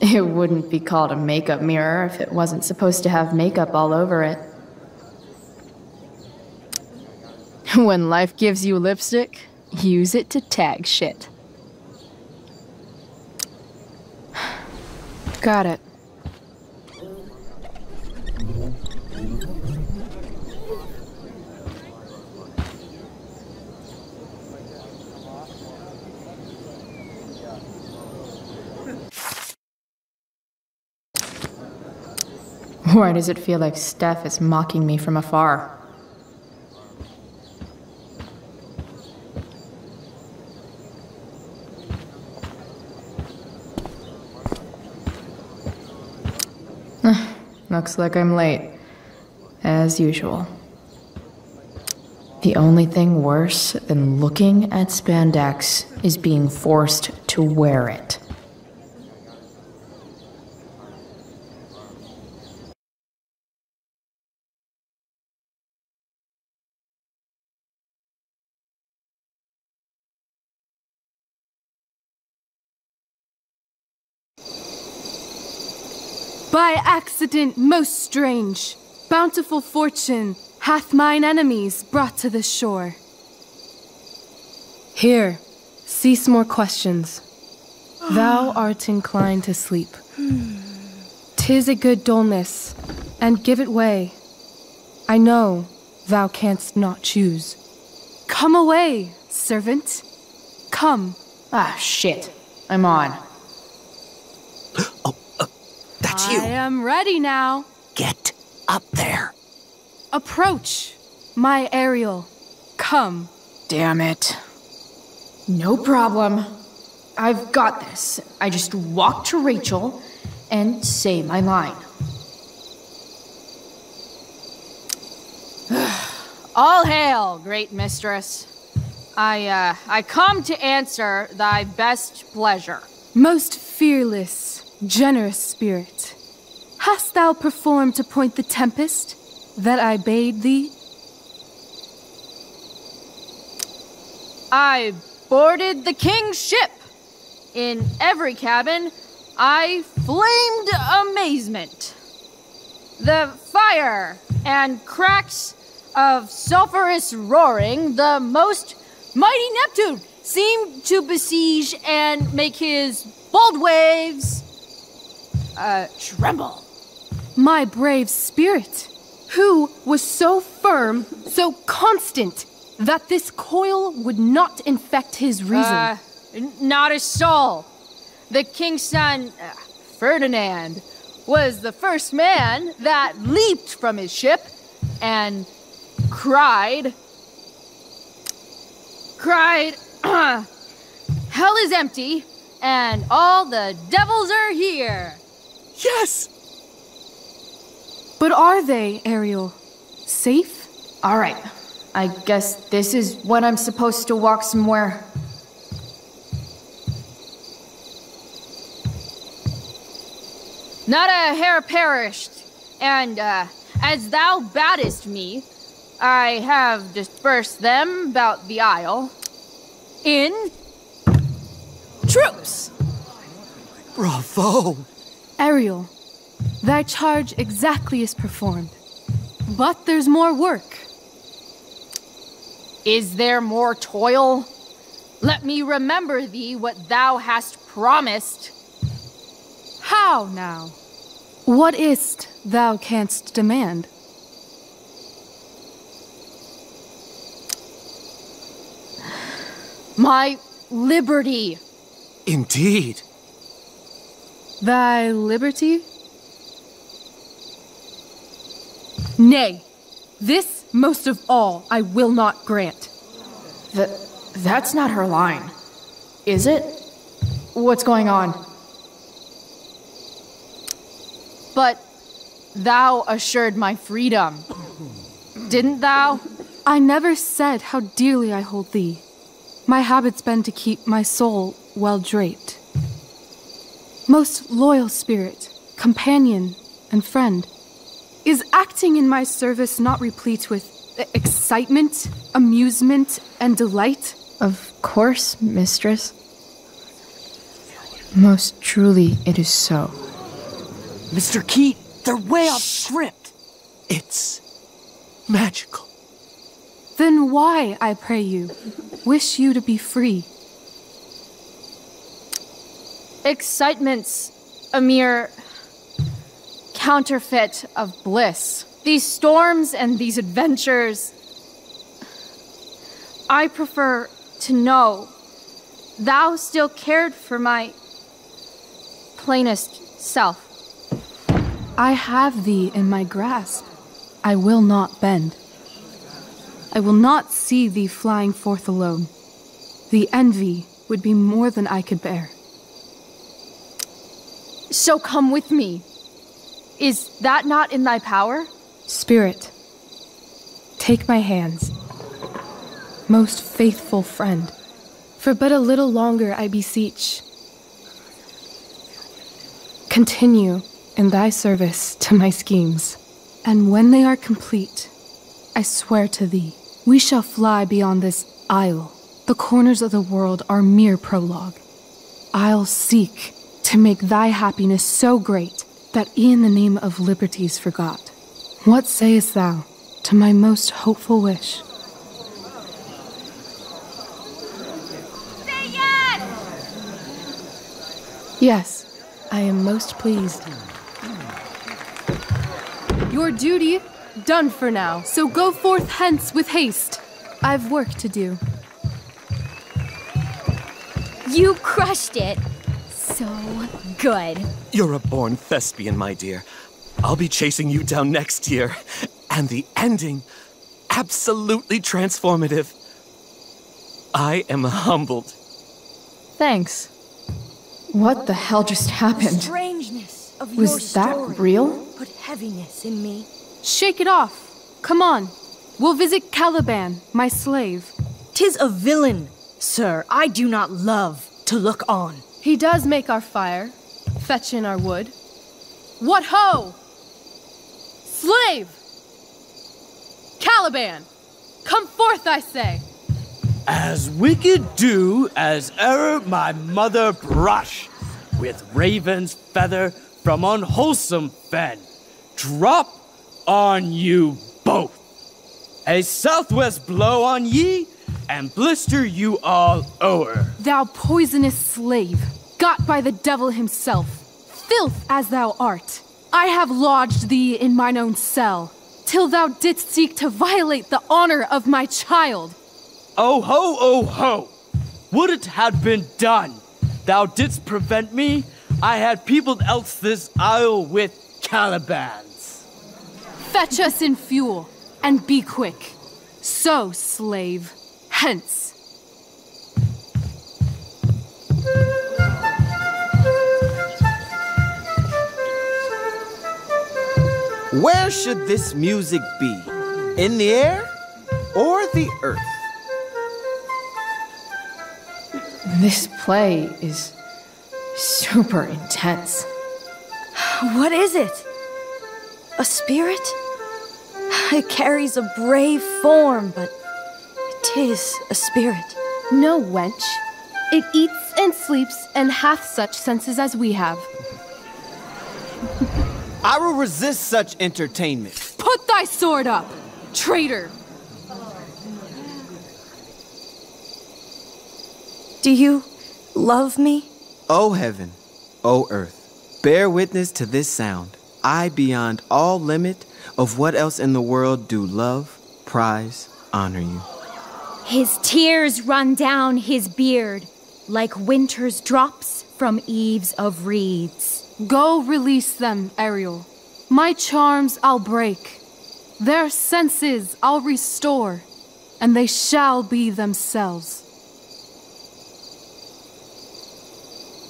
it wouldn't be called a makeup mirror if it wasn't supposed to have makeup all over it. When life gives you lipstick, use it to tag shit. Got it. Why does it feel like Steph is mocking me from afar? Looks like I'm late. As usual. The only thing worse than looking at spandex is being forced to wear it. By accident most strange, bountiful fortune hath mine enemies brought to this shore. Here, cease more questions. Thou art inclined to sleep. Tis a good dullness, and give it way. I know thou canst not choose. Come away, servant. Come. Ah, shit. I'm on. That's I am ready now. Get up there. Approach, my Ariel. Come. Damn it. No problem. I've got this. I just walk to Rachel and say my line. All hail, great mistress. I, uh, I come to answer thy best pleasure. Most fearless, generous spirit, hast thou performed to point the tempest that I bade thee? I boarded the king's ship. In every cabin, I flamed amazement. The fire and cracks of sulphurous roaring, the most Mighty Neptune seemed to besiege and make his bold waves uh, tremble. My brave spirit, who was so firm, so constant, that this coil would not infect his reason. Uh, not a soul. The king's son, uh, Ferdinand, was the first man that leaped from his ship and cried, cried, Hell is empty, and all the devils are here. Yes! But are they, Ariel? Safe? Alright. I guess this is when I'm supposed to walk somewhere. Not a hair perished, and uh, as thou baddest me, I have dispersed them about the isle in troops. Bravo! Ariel, thy charge exactly is performed. But there's more work. Is there more toil? Let me remember thee what thou hast promised. How now? What is't thou canst demand? My liberty. Indeed. Thy liberty? Nay, this most of all I will not grant. Th- that's not her line. Is it? What's going on? But thou assured my freedom. Didn't thou? I never said how dearly I hold thee. My habit's been to keep my soul well draped. Most loyal spirit, companion, and friend, is acting in my service not replete with excitement, amusement, and delight? Of course, mistress. Most truly, it is so. Mr. Keat, they're way off script. It's magical. Then why, I pray you, wish you to be free? Excitement's a mere counterfeit of bliss. These storms and these adventures. I prefer to know thou still cared for my plainest self. I have thee in my grasp. I will not bend. I will not see thee flying forth alone. The envy would be more than I could bear. So come with me. Is that not in thy power? Spirit, take my hands. Most faithful friend, for but a little longer I beseech. Continue in thy service to my schemes, and when they are complete, I swear to thee, we shall fly beyond this isle. The corners of the world are mere prologue. I'll seek to make thy happiness so great that e'en the name of liberty's forgot. What sayest thou to my most hopeful wish? Say yes! Yes, I am most pleased. Your duty done for now, so go forth hence with haste. I've work to do. You crushed it. So good. You're a born thespian, my dear. I'll be chasing you down next year. And the ending, absolutely transformative. I am humbled. Thanks. What the hell just happened? The Strangeness of Was your that story real? Put heaviness in me. Shake it off. Come on. We'll visit Caliban, my slave. Tis a villain, sir. I do not love to look on. He does make our fire, fetch in our wood. What ho! Slave! Caliban! Come forth, I say! As wicked dew as e'er my mother brush with raven's feather from unwholesome fen. Drop on you both. A southwest blow on ye, and blister you all o'er. Thou poisonous slave, got by the devil himself, filth as thou art, I have lodged thee in mine own cell, till thou didst seek to violate the honor of my child. Oh ho, oh ho! Would it had been done! Thou didst prevent me, I had peopled else this isle with Calibans. Fetch us in fuel, and be quick. So, slave, hence. Where should this music be? In the air or the earth? This play is super intense. What is it? A spirit? It carries a brave form, but it is a spirit. No, wench. It eats and sleeps and hath such senses as we have. I will resist such entertainment. Put thy sword up, traitor! Do you love me? O heaven, O earth, bear witness to this sound. I, beyond all limit of what else in the world do love, prize, honor you. His tears run down his beard like winter's drops from eaves of reeds. Go release them, Ariel. My charms I'll break. Their senses I'll restore, and they shall be themselves.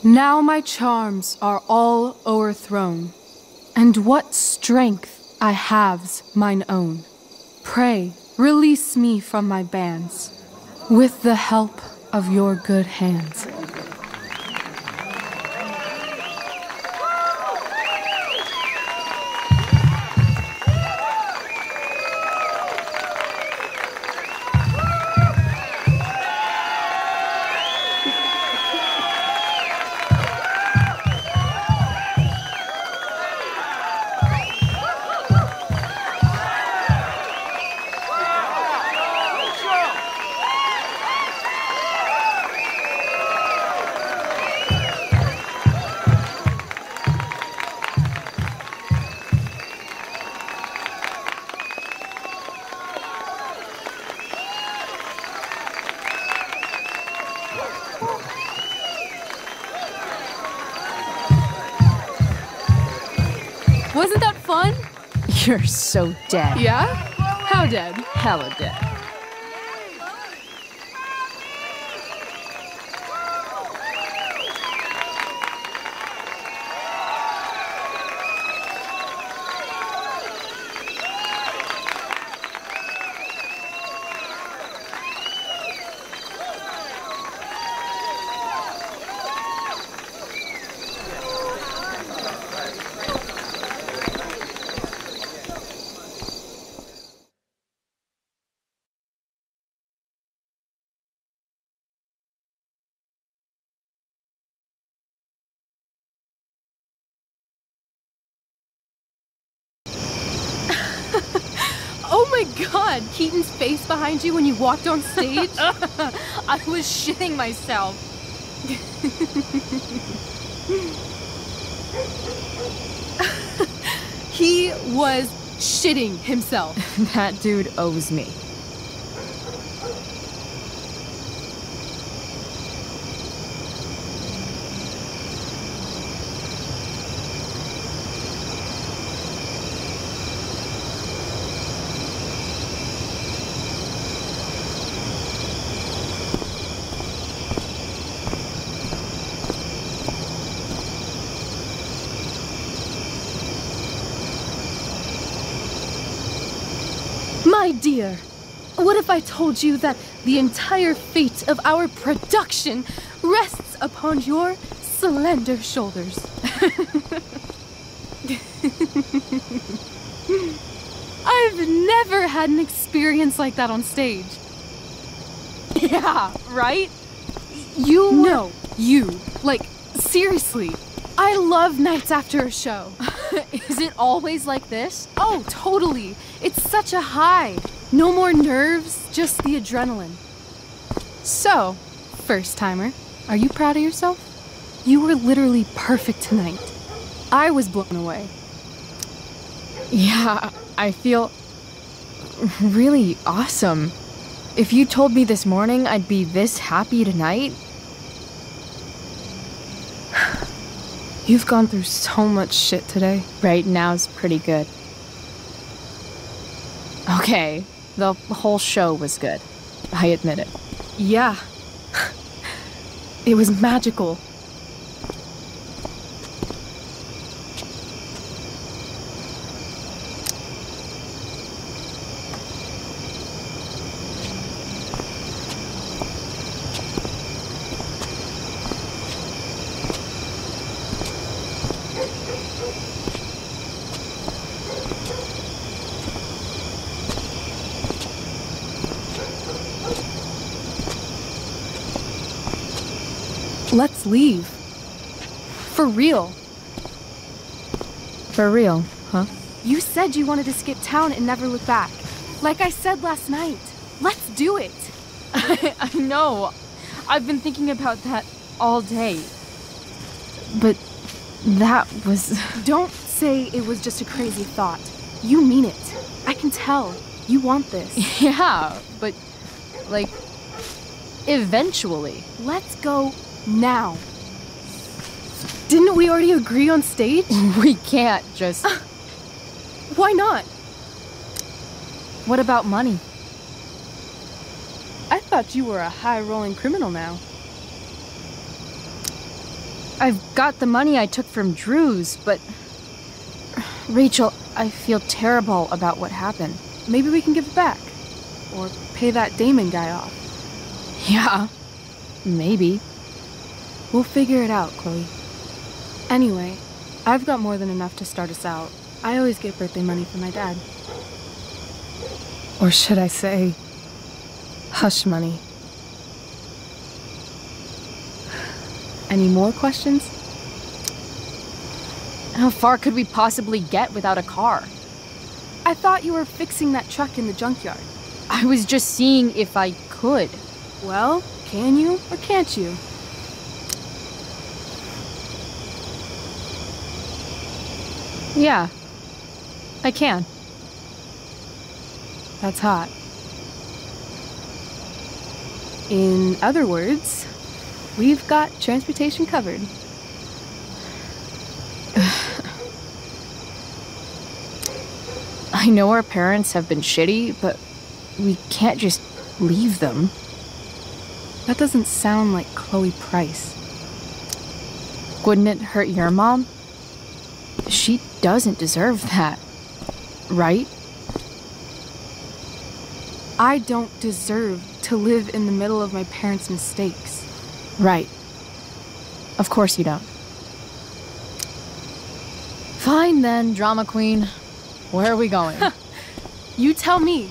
Now my charms are all o'erthrown, and what strength I have's mine own. Pray, release me from my bands, with the help of your good hands. So dead. Yeah? How dead? Hella dead. Oh my god, Keaton's face behind you when you walked on stage? I was shitting myself. he was shitting himself. that dude owes me. My dear, what if I told you that the entire fate of our production rests upon your slender shoulders? I've never had an experience like that on stage. Yeah, right? You. No, you. Like, seriously. I love nights after a show. Is it always like this? Oh, totally. It's such a high. No more nerves, just the adrenaline. So, first timer, are you proud of yourself? You were literally perfect tonight. I was blown away. Yeah, I feel really awesome. If you told me this morning I'd be this happy tonight, You've gone through so much shit today. right now's pretty good. Okay, the whole show was good. I admit it. Yeah. It was magical. Let's leave. For real. For real, huh? You said you wanted to skip town and never look back. Like I said last night. Let's do it. I know. I've been thinking about that all day. But that was. Don't say it was just a crazy thought. You mean it. I can tell. You want this. Yeah, but. Like. Eventually. Let's go now. Didn't we already agree on stage? We can't just. Why not? What about money? I thought you were a high rolling criminal now. I've got the money I took from Drew's, but. Rachel, I feel terrible about what happened. Maybe we can give it back. Or pay that Damon guy off. Yeah, maybe. We'll figure it out, Chloe. Anyway, I've got more than enough to start us out. I always get birthday money from my dad. Or should I say, hush money. Any more questions? How far could we possibly get without a car? I thought you were fixing that truck in the junkyard. I was just seeing if I could. Well, can you or can't you? Yeah, I can. That's hot. In other words, we've got transportation covered. I know our parents have been shitty, but we can't just leave them. That doesn't sound like Chloe Price. Wouldn't it hurt your mom? She doesn't deserve that. Right? I don't deserve to live in the middle of my parents' mistakes. Right. Of course you don't. Fine then, drama queen. Where are we going? You tell me.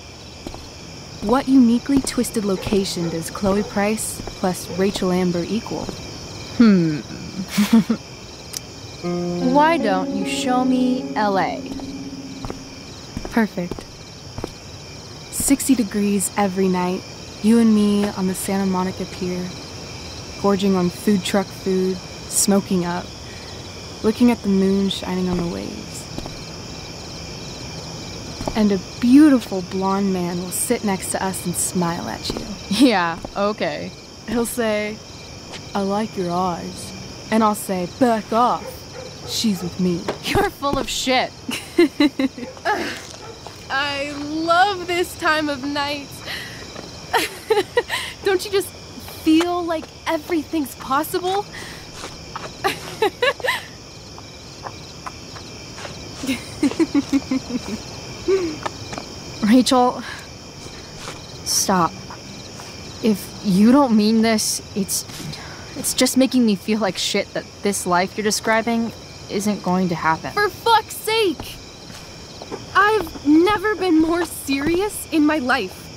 What uniquely twisted location does Chloe Price plus Rachel Amber equal? hmm. Why don't you show me LA? Perfect. 60 degrees every night, you and me on the Santa Monica Pier, gorging on food truck food, smoking up, looking at the moon shining on the waves. And a beautiful blonde man will sit next to us and smile at you. Yeah, okay. He'll say, I like your eyes. And I'll say, back off. She's with me. You're full of shit. I love this time of night. Don't you just feel like everything's possible? Rachel, stop. If you don't mean this, it's it's just making me feel like shit that this life you're describing isn't going to happen. For fuck's sake! I've never been more serious in my life.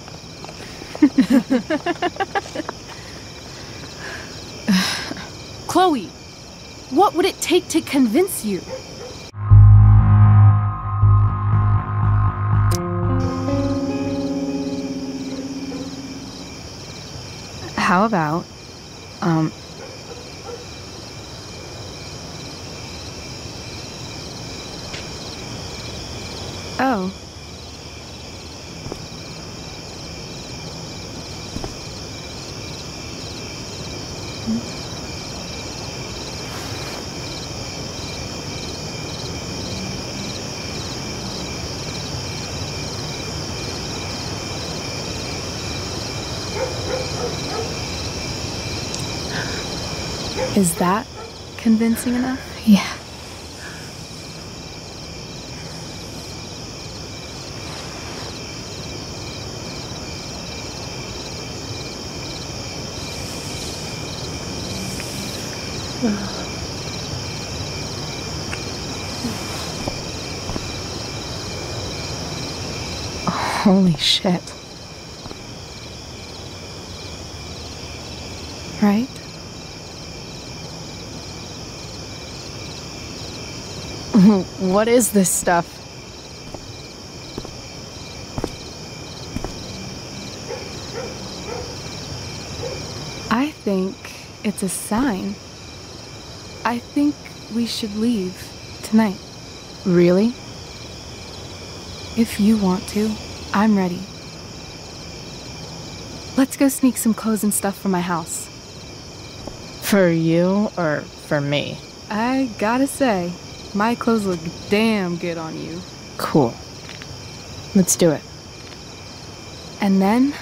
Chloe, what would it take to convince you? How about, um, Oh. Is that convincing enough? Yeah. Holy shit. Right? what is this stuff? I think it's a sign. I think we should leave tonight. Really? If you want to, I'm ready. Let's go sneak some clothes and stuff from my house. For you or for me? I gotta say, my clothes look damn good on you. Cool. Let's do it. And then,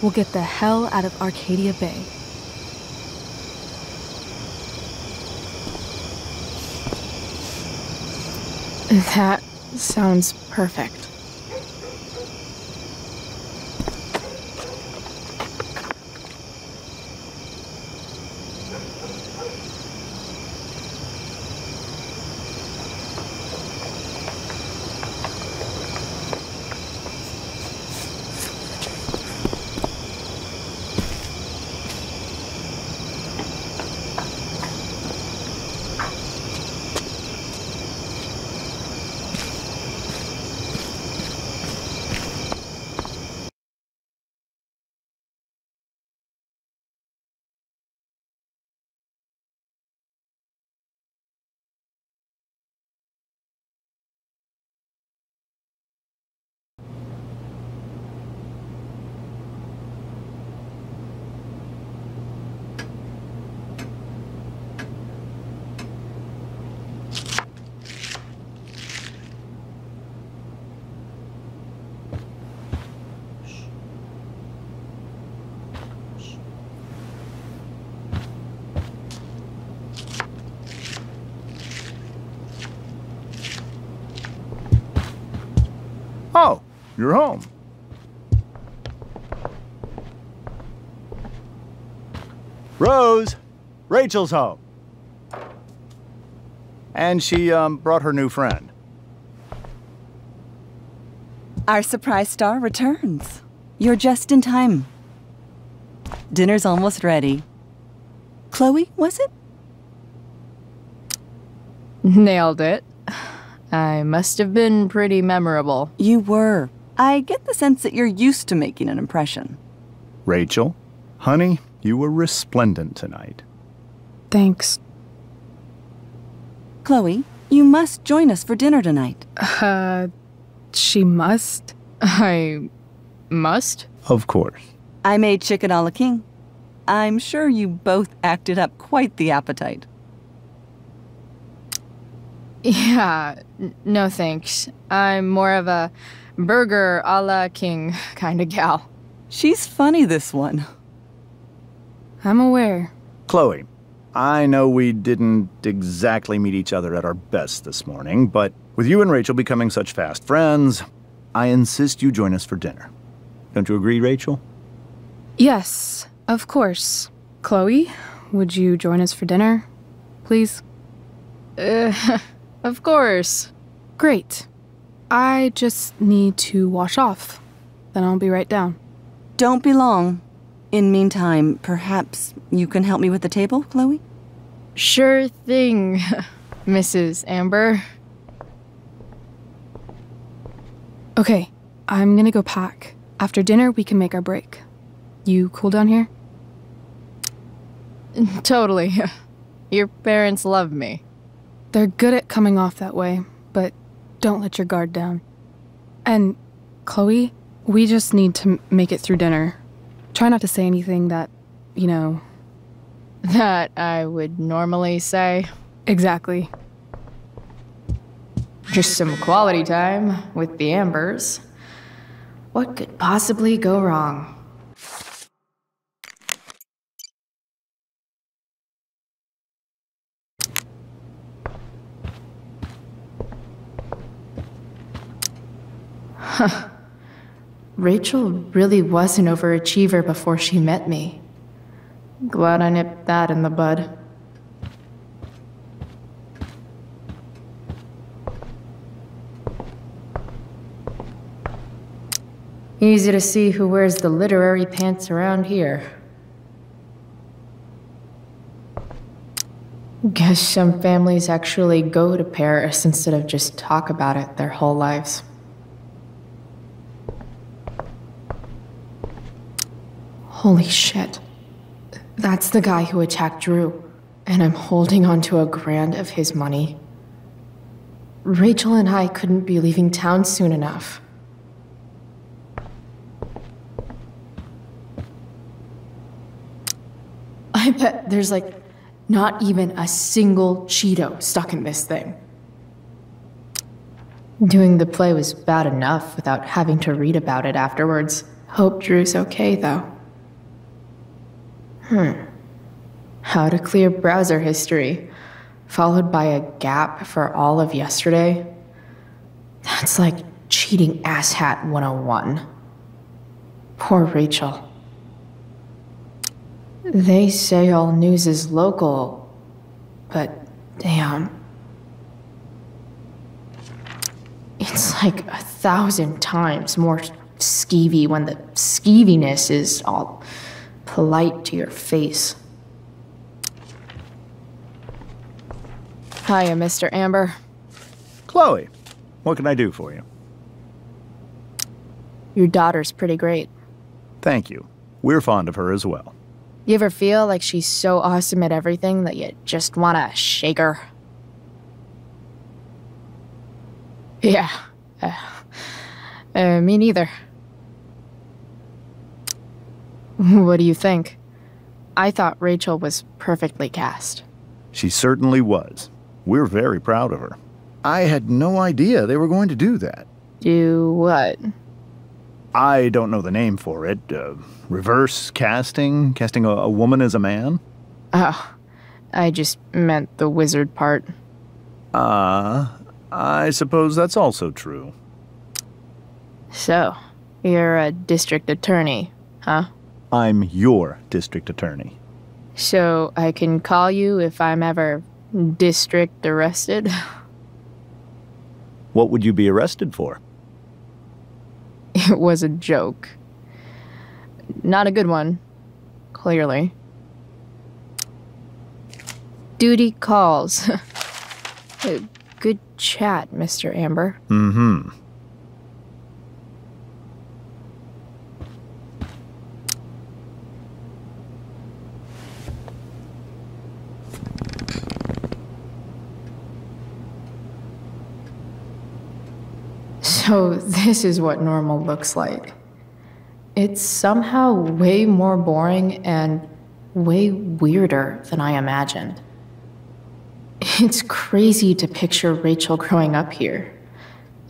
we'll get the hell out of Arcadia Bay. That sounds perfect. You're home. Rose, Rachel's home. And she um, brought her new friend. Our surprise star returns. You're just in time. Dinner's almost ready. Chloe, was it? Nailed it. I must have been pretty memorable. You were. I get the sense that you're used to making an impression. Rachel, honey, you were resplendent tonight. Thanks. Chloe, you must join us for dinner tonight. Uh, she must? I must? Of course. I made chicken a la king. I'm sure you both acted up quite the appetite. Yeah, n- no thanks. I'm more of a burger a la king kind of gal. She's funny, this one. I'm aware. Chloe, I know we didn't exactly meet each other at our best this morning, but with you and Rachel becoming such fast friends, I insist you join us for dinner. Don't you agree, Rachel? Yes, of course. Chloe, would you join us for dinner? Please? Uh, of course. Great. I just need to wash off. Then I'll be right down. Don't be long. In meantime, perhaps you can help me with the table, Chloe? Sure thing, Mrs. Amber. Okay, I'm gonna go pack. After dinner, we can make our break. You cool down here? totally. Your parents love me. They're good at coming off that way, but don't let your guard down. And, Chloe, we just need to make it through dinner. Try not to say anything that, you know. That I would normally say. Exactly. Just some quality time with the Ambers. What could possibly go wrong? Rachel really was an overachiever before she met me. Glad I nipped that in the bud. Easy to see who wears the literary pants around here. Guess some families actually go to Paris instead of just talk about it their whole lives. Holy shit. That's the guy who attacked Drew, and I'm holding onto a grand of his money. Rachel and I couldn't be leaving town soon enough. I bet there's like not even a single Cheeto stuck in this thing. Doing the play was bad enough without having to read about it afterwards. Hope Drew's okay, though. Hmm. How to clear browser history, followed by a gap for all of yesterday? That's like cheating asshat 101. Poor Rachel. They say all news is local, but damn. It's like a thousand times more skeevy when the skeeviness is all polite to your face. Hiya, Mr. Amber. Chloe, what can I do for you? Your daughter's pretty great. Thank you. We're fond of her as well. You ever feel like she's so awesome at everything that you just wanna shake her? Yeah. Uh, uh, me neither. What do you think? I thought Rachel was perfectly cast. She certainly was. We're very proud of her. I had no idea they were going to do that. Do what? I don't know the name for it. Uh, reverse casting? Casting a, a woman as a man? Oh, I just meant the wizard part. Ah, uh, I suppose that's also true. So, you're a district attorney, huh? I'm your district attorney. So I can call you if I'm ever district arrested? What would you be arrested for? It was a joke. Not a good one, clearly. Duty calls. good chat, Mr. Amber. Mm hmm. So, this is what normal looks like. It's somehow way more boring and way weirder than I imagined. It's crazy to picture Rachel growing up here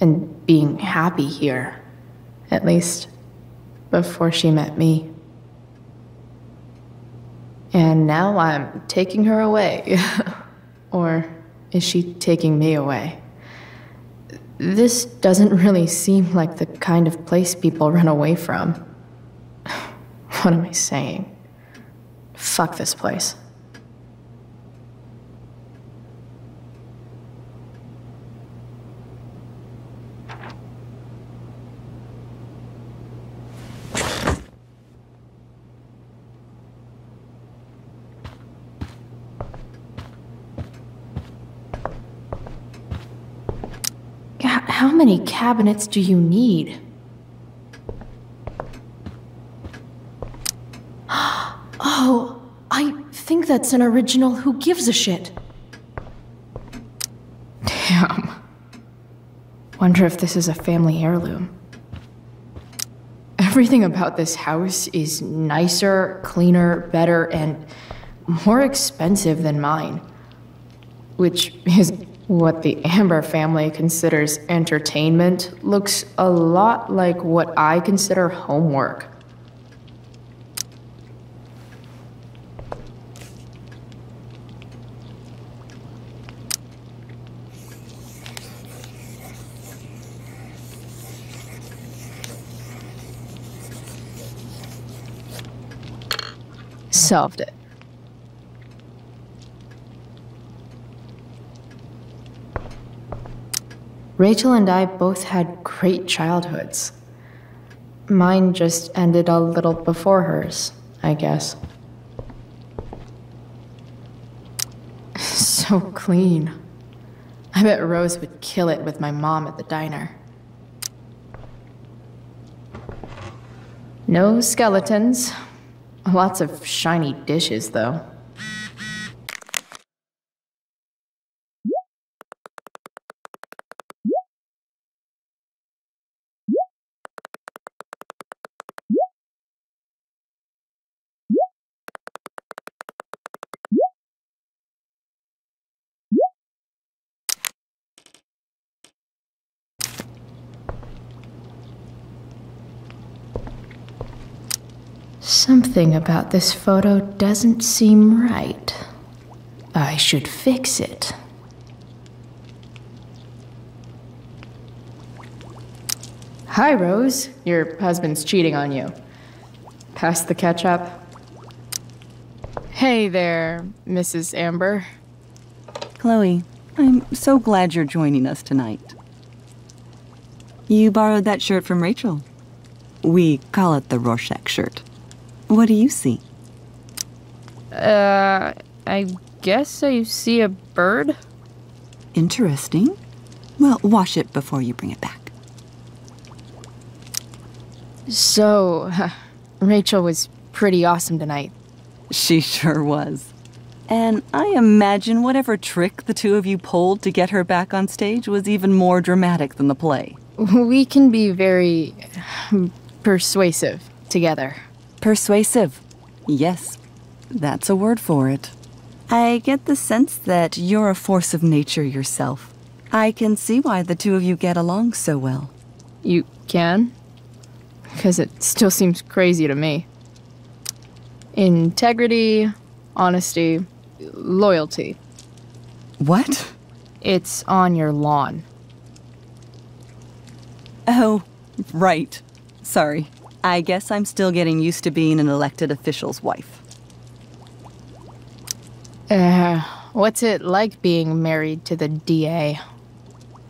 and being happy here, at least before she met me. And now I'm taking her away. or is she taking me away? This doesn't really seem like the kind of place people run away from. What am I saying? Fuck this place. How many cabinets do you need? Oh, I think that's an original Who Gives a Shit. Damn. Wonder if this is a family heirloom. Everything about this house is nicer, cleaner, better, and more expensive than mine. Which is what the Amber family considers entertainment, looks a lot like what I consider homework. Solved it. Rachel and I both had great childhoods. Mine just ended a little before hers, I guess. So clean. I bet Rose would kill it with my mom at the diner. No skeletons. Lots of shiny dishes, though. Something about this photo doesn't seem right. I should fix it. Hi, Rose. Your husband's cheating on you. Pass the ketchup. Hey there, Mrs. Amber. Chloe, I'm so glad you're joining us tonight. You borrowed that shirt from Rachel. We call it the Rorschach shirt. What do you see? Uh, I guess I see a bird. Interesting. Well, wash it before you bring it back. So, Rachel was pretty awesome tonight. She sure was. And I imagine whatever trick the two of you pulled to get her back on stage was even more dramatic than the play. We can be very persuasive together. Persuasive. Yes, that's a word for it. I get the sense that you're a force of nature yourself. I can see why the two of you get along so well. You can? Because it still seems crazy to me. Integrity, honesty, loyalty. What? It's on your lawn. Oh, right. Sorry. I guess I'm still getting used to being an elected official's wife. Uh, what's it like being married to the DA?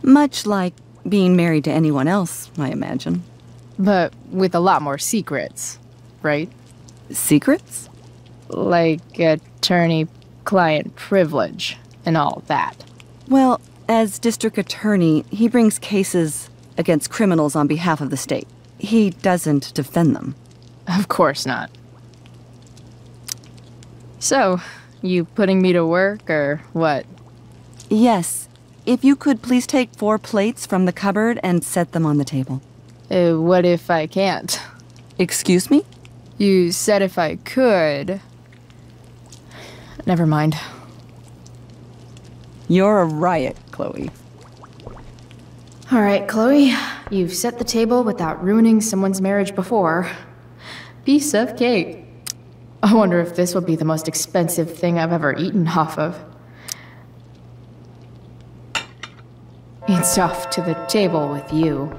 Much like being married to anyone else, I imagine. But with a lot more secrets, right? Secrets? Like attorney client privilege and all that. Well, as district attorney, he brings cases against criminals on behalf of the state. He doesn't defend them. Of course not. So, you putting me to work or what? Yes. If you could please take four plates from the cupboard and set them on the table. Uh, what if I can't? Excuse me? You said if I could. Never mind. You're a riot, Chloe. All right, Chloe. You've set the table without ruining someone's marriage before. Piece of cake. I wonder if this will be the most expensive thing I've ever eaten off of. It's off to the table with you.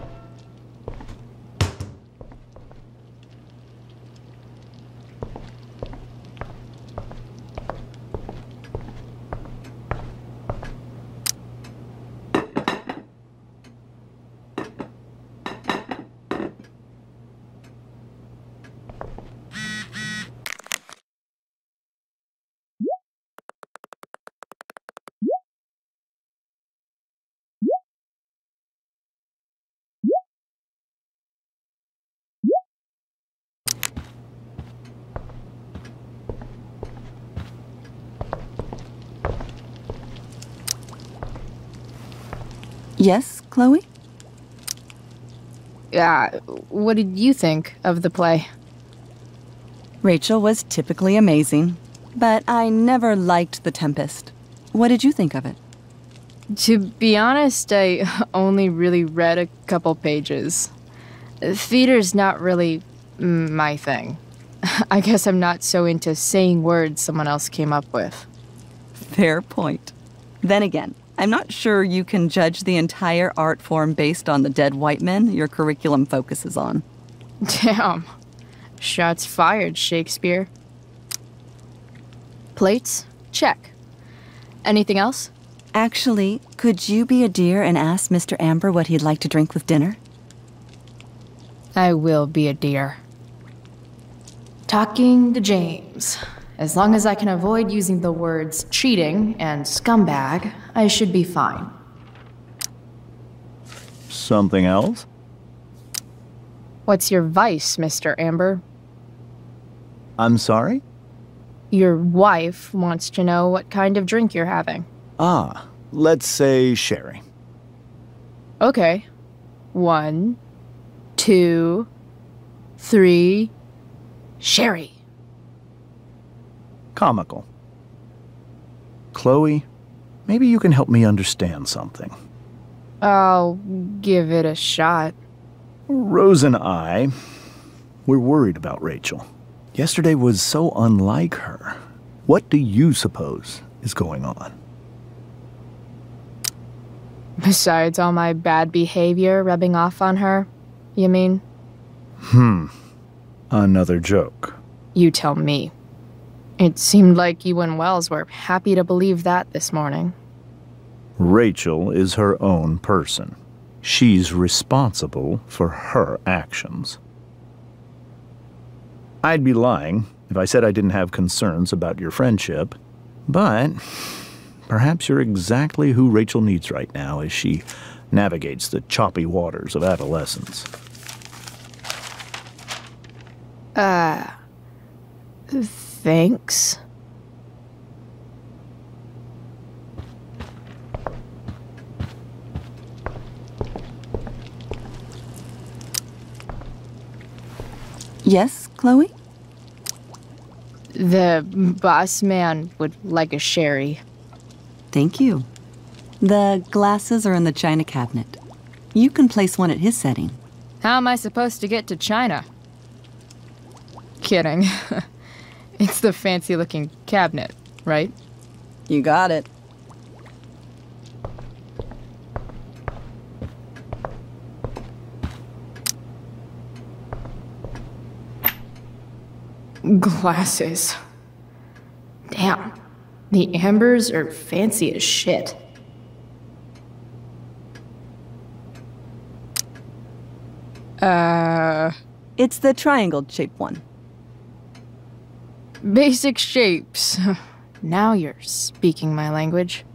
Yes, Chloe? Yeah, what did you think of the play? Rachel was typically amazing, but I never liked The Tempest. What did you think of it? To be honest, I only really read a couple pages. Theater's not really my thing. I guess I'm not so into saying words someone else came up with. Fair point. Then again, I'm not sure you can judge the entire art form based on the dead white men your curriculum focuses on. Damn. Shots fired, Shakespeare. Plates? Check. Anything else? Actually, could you be a dear and ask Mr. Amber what he'd like to drink with dinner? I will be a dear. Talking to James. As long as I can avoid using the words cheating and scumbag, I should be fine. Something else? What's your vice, Mr. Amber? I'm sorry? Your wife wants to know what kind of drink you're having. Ah, let's say sherry. Okay. One, two, three. Sherry. Comical. Chloe, maybe you can help me understand something. I'll give it a shot. Rose and I, we're worried about Rachel. Yesterday was so unlike her. What do you suppose is going on? Besides all my bad behavior rubbing off on her, you mean? Hmm. Another joke. You tell me. It seemed like you and Wells were happy to believe that this morning. Rachel is her own person. She's responsible for her actions. I'd be lying if I said I didn't have concerns about your friendship, but perhaps you're exactly who Rachel needs right now as she navigates the choppy waters of adolescence. Uh. Thanks. Yes, Chloe? The boss man would like a sherry. Thank you. The glasses are in the china cabinet. You can place one at his setting. How am I supposed to get to China? Kidding. it's the fancy looking cabinet, right? You got it. Glasses. Damn. The ambers are fancy as shit. Uh. It's the triangle shaped one. Basic shapes. Now you're speaking my language.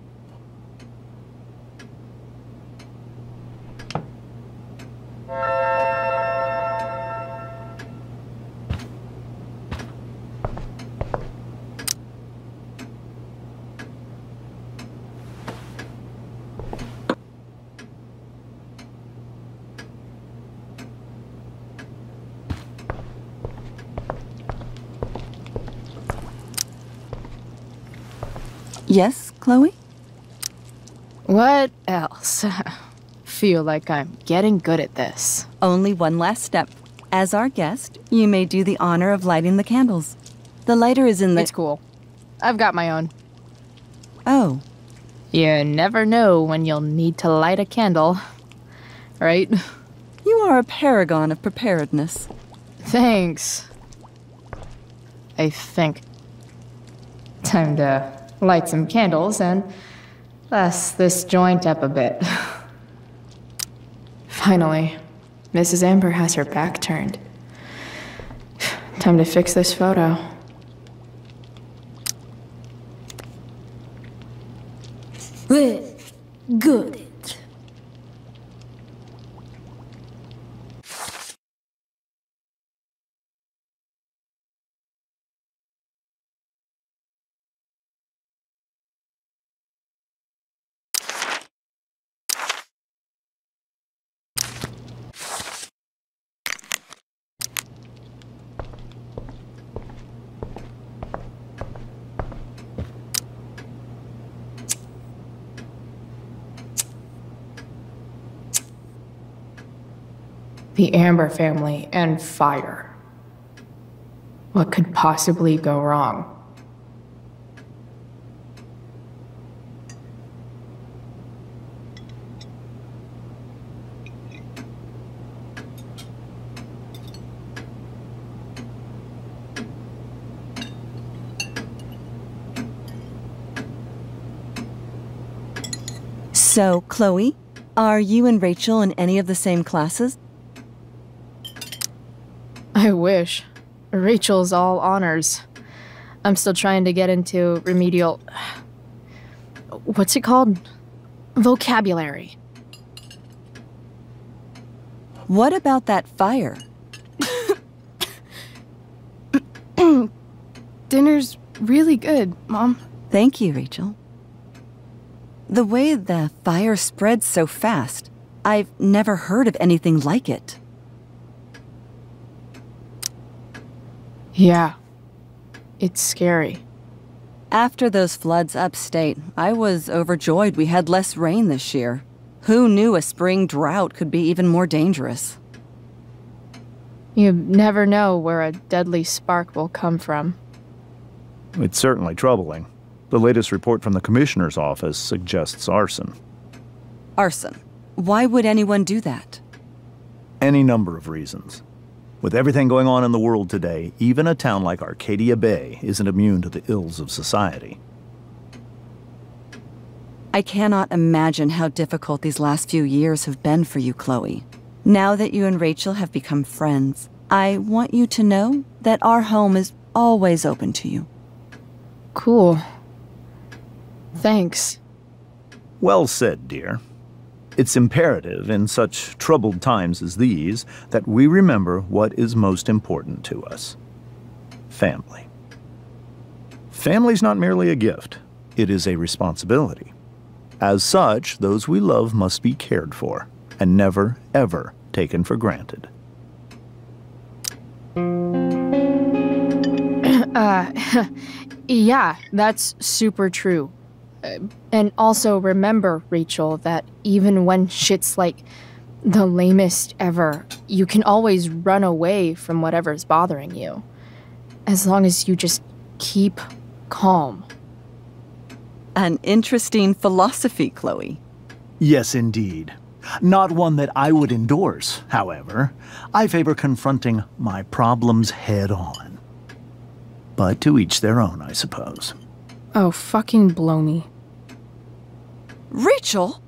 Yes, Chloe? What else? Feel like I'm getting good at this. Only one last step. As our guest, you may do the honor of lighting the candles. The lighter is in the. It's cool. I've got my own. Oh. You never know when you'll need to light a candle. Right? You are a paragon of preparedness. Thanks. I think. Time to light some candles and bless this joint up a bit. Finally, Mrs. Amber has her back turned. Time to fix this photo. Well, good. The Amber family and fire. What could possibly go wrong? So, Chloe, are you and Rachel in any of the same classes? I wish. Rachel's all honors. I'm still trying to get into remedial. What's it called? Vocabulary. What about that fire? Dinner's really good, Mom. Thank you, Rachel. The way the fire spreads so fast, I've never heard of anything like it. Yeah. It's scary. After those floods upstate, I was overjoyed we had less rain this year. Who knew a spring drought could be even more dangerous? You never know where a deadly spark will come from. It's certainly troubling. The latest report from the Commissioner's office suggests arson. Arson. Why would anyone do that? Any number of reasons. With everything going on in the world today, even a town like Arcadia Bay isn't immune to the ills of society. I cannot imagine how difficult these last few years have been for you, Chloe. Now that you and Rachel have become friends, I want you to know that our home is always open to you. Cool. Thanks. Well said, dear. It's imperative in such troubled times as these that we remember what is most important to us family. Family's not merely a gift, it is a responsibility. As such, those we love must be cared for and never, ever taken for granted. uh, yeah, that's super true. And also remember, Rachel, that even when shit's like the lamest ever, you can always run away from whatever's bothering you. As long as you just keep calm. An interesting philosophy, Chloe. Yes, indeed. Not one that I would endorse, however. I favor confronting my problems head on. But to each their own, I suppose. Oh, fucking blow me. Rachel?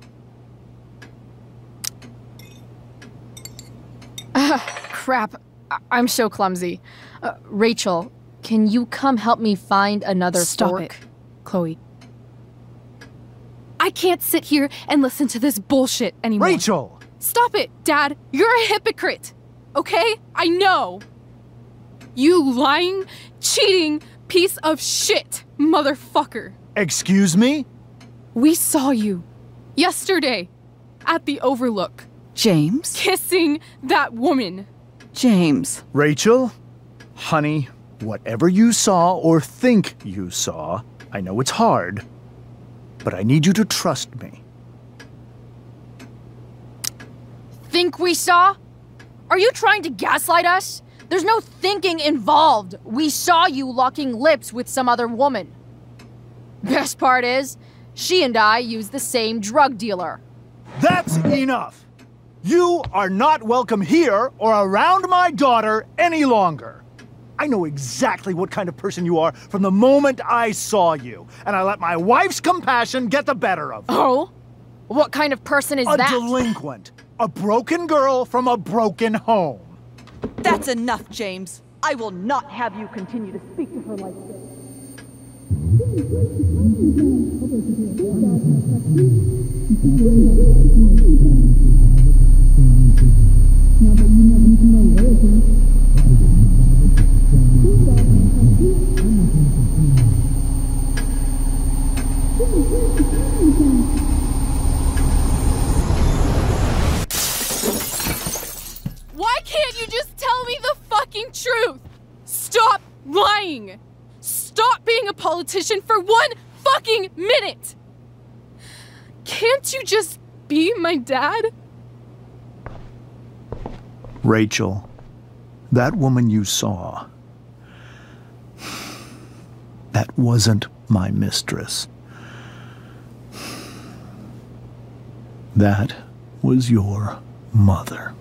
Ah, crap. I- I'm so clumsy. Uh, Rachel, can you come help me find another Stop fork? it, Chloe. I can't sit here and listen to this bullshit anymore. Rachel! Stop it, Dad. You're a hypocrite. Okay? I know. You lying, cheating piece of shit, motherfucker. Excuse me? We saw you yesterday at the Overlook. James? Kissing that woman. James. Rachel? Honey, whatever you saw or think you saw, I know it's hard, but I need you to trust me. Think we saw? Are you trying to gaslight us? There's no thinking involved. We saw you locking lips with some other woman. Best part is, she and I use the same drug dealer. That's enough! You are not welcome here or around my daughter any longer. I know exactly what kind of person you are from the moment I saw you, and I let my wife's compassion get the better of me. Oh? What kind of person is a that? delinquent. A broken girl from a broken home. That's enough, James. I will not have you continue to speak to her like this. Why can't you just tell me the fucking truth? Stop lying! stop being a politician for one fucking minute? Can't you just be my dad? Rachel, that woman you saw, that wasn't my mistress. That was your mother.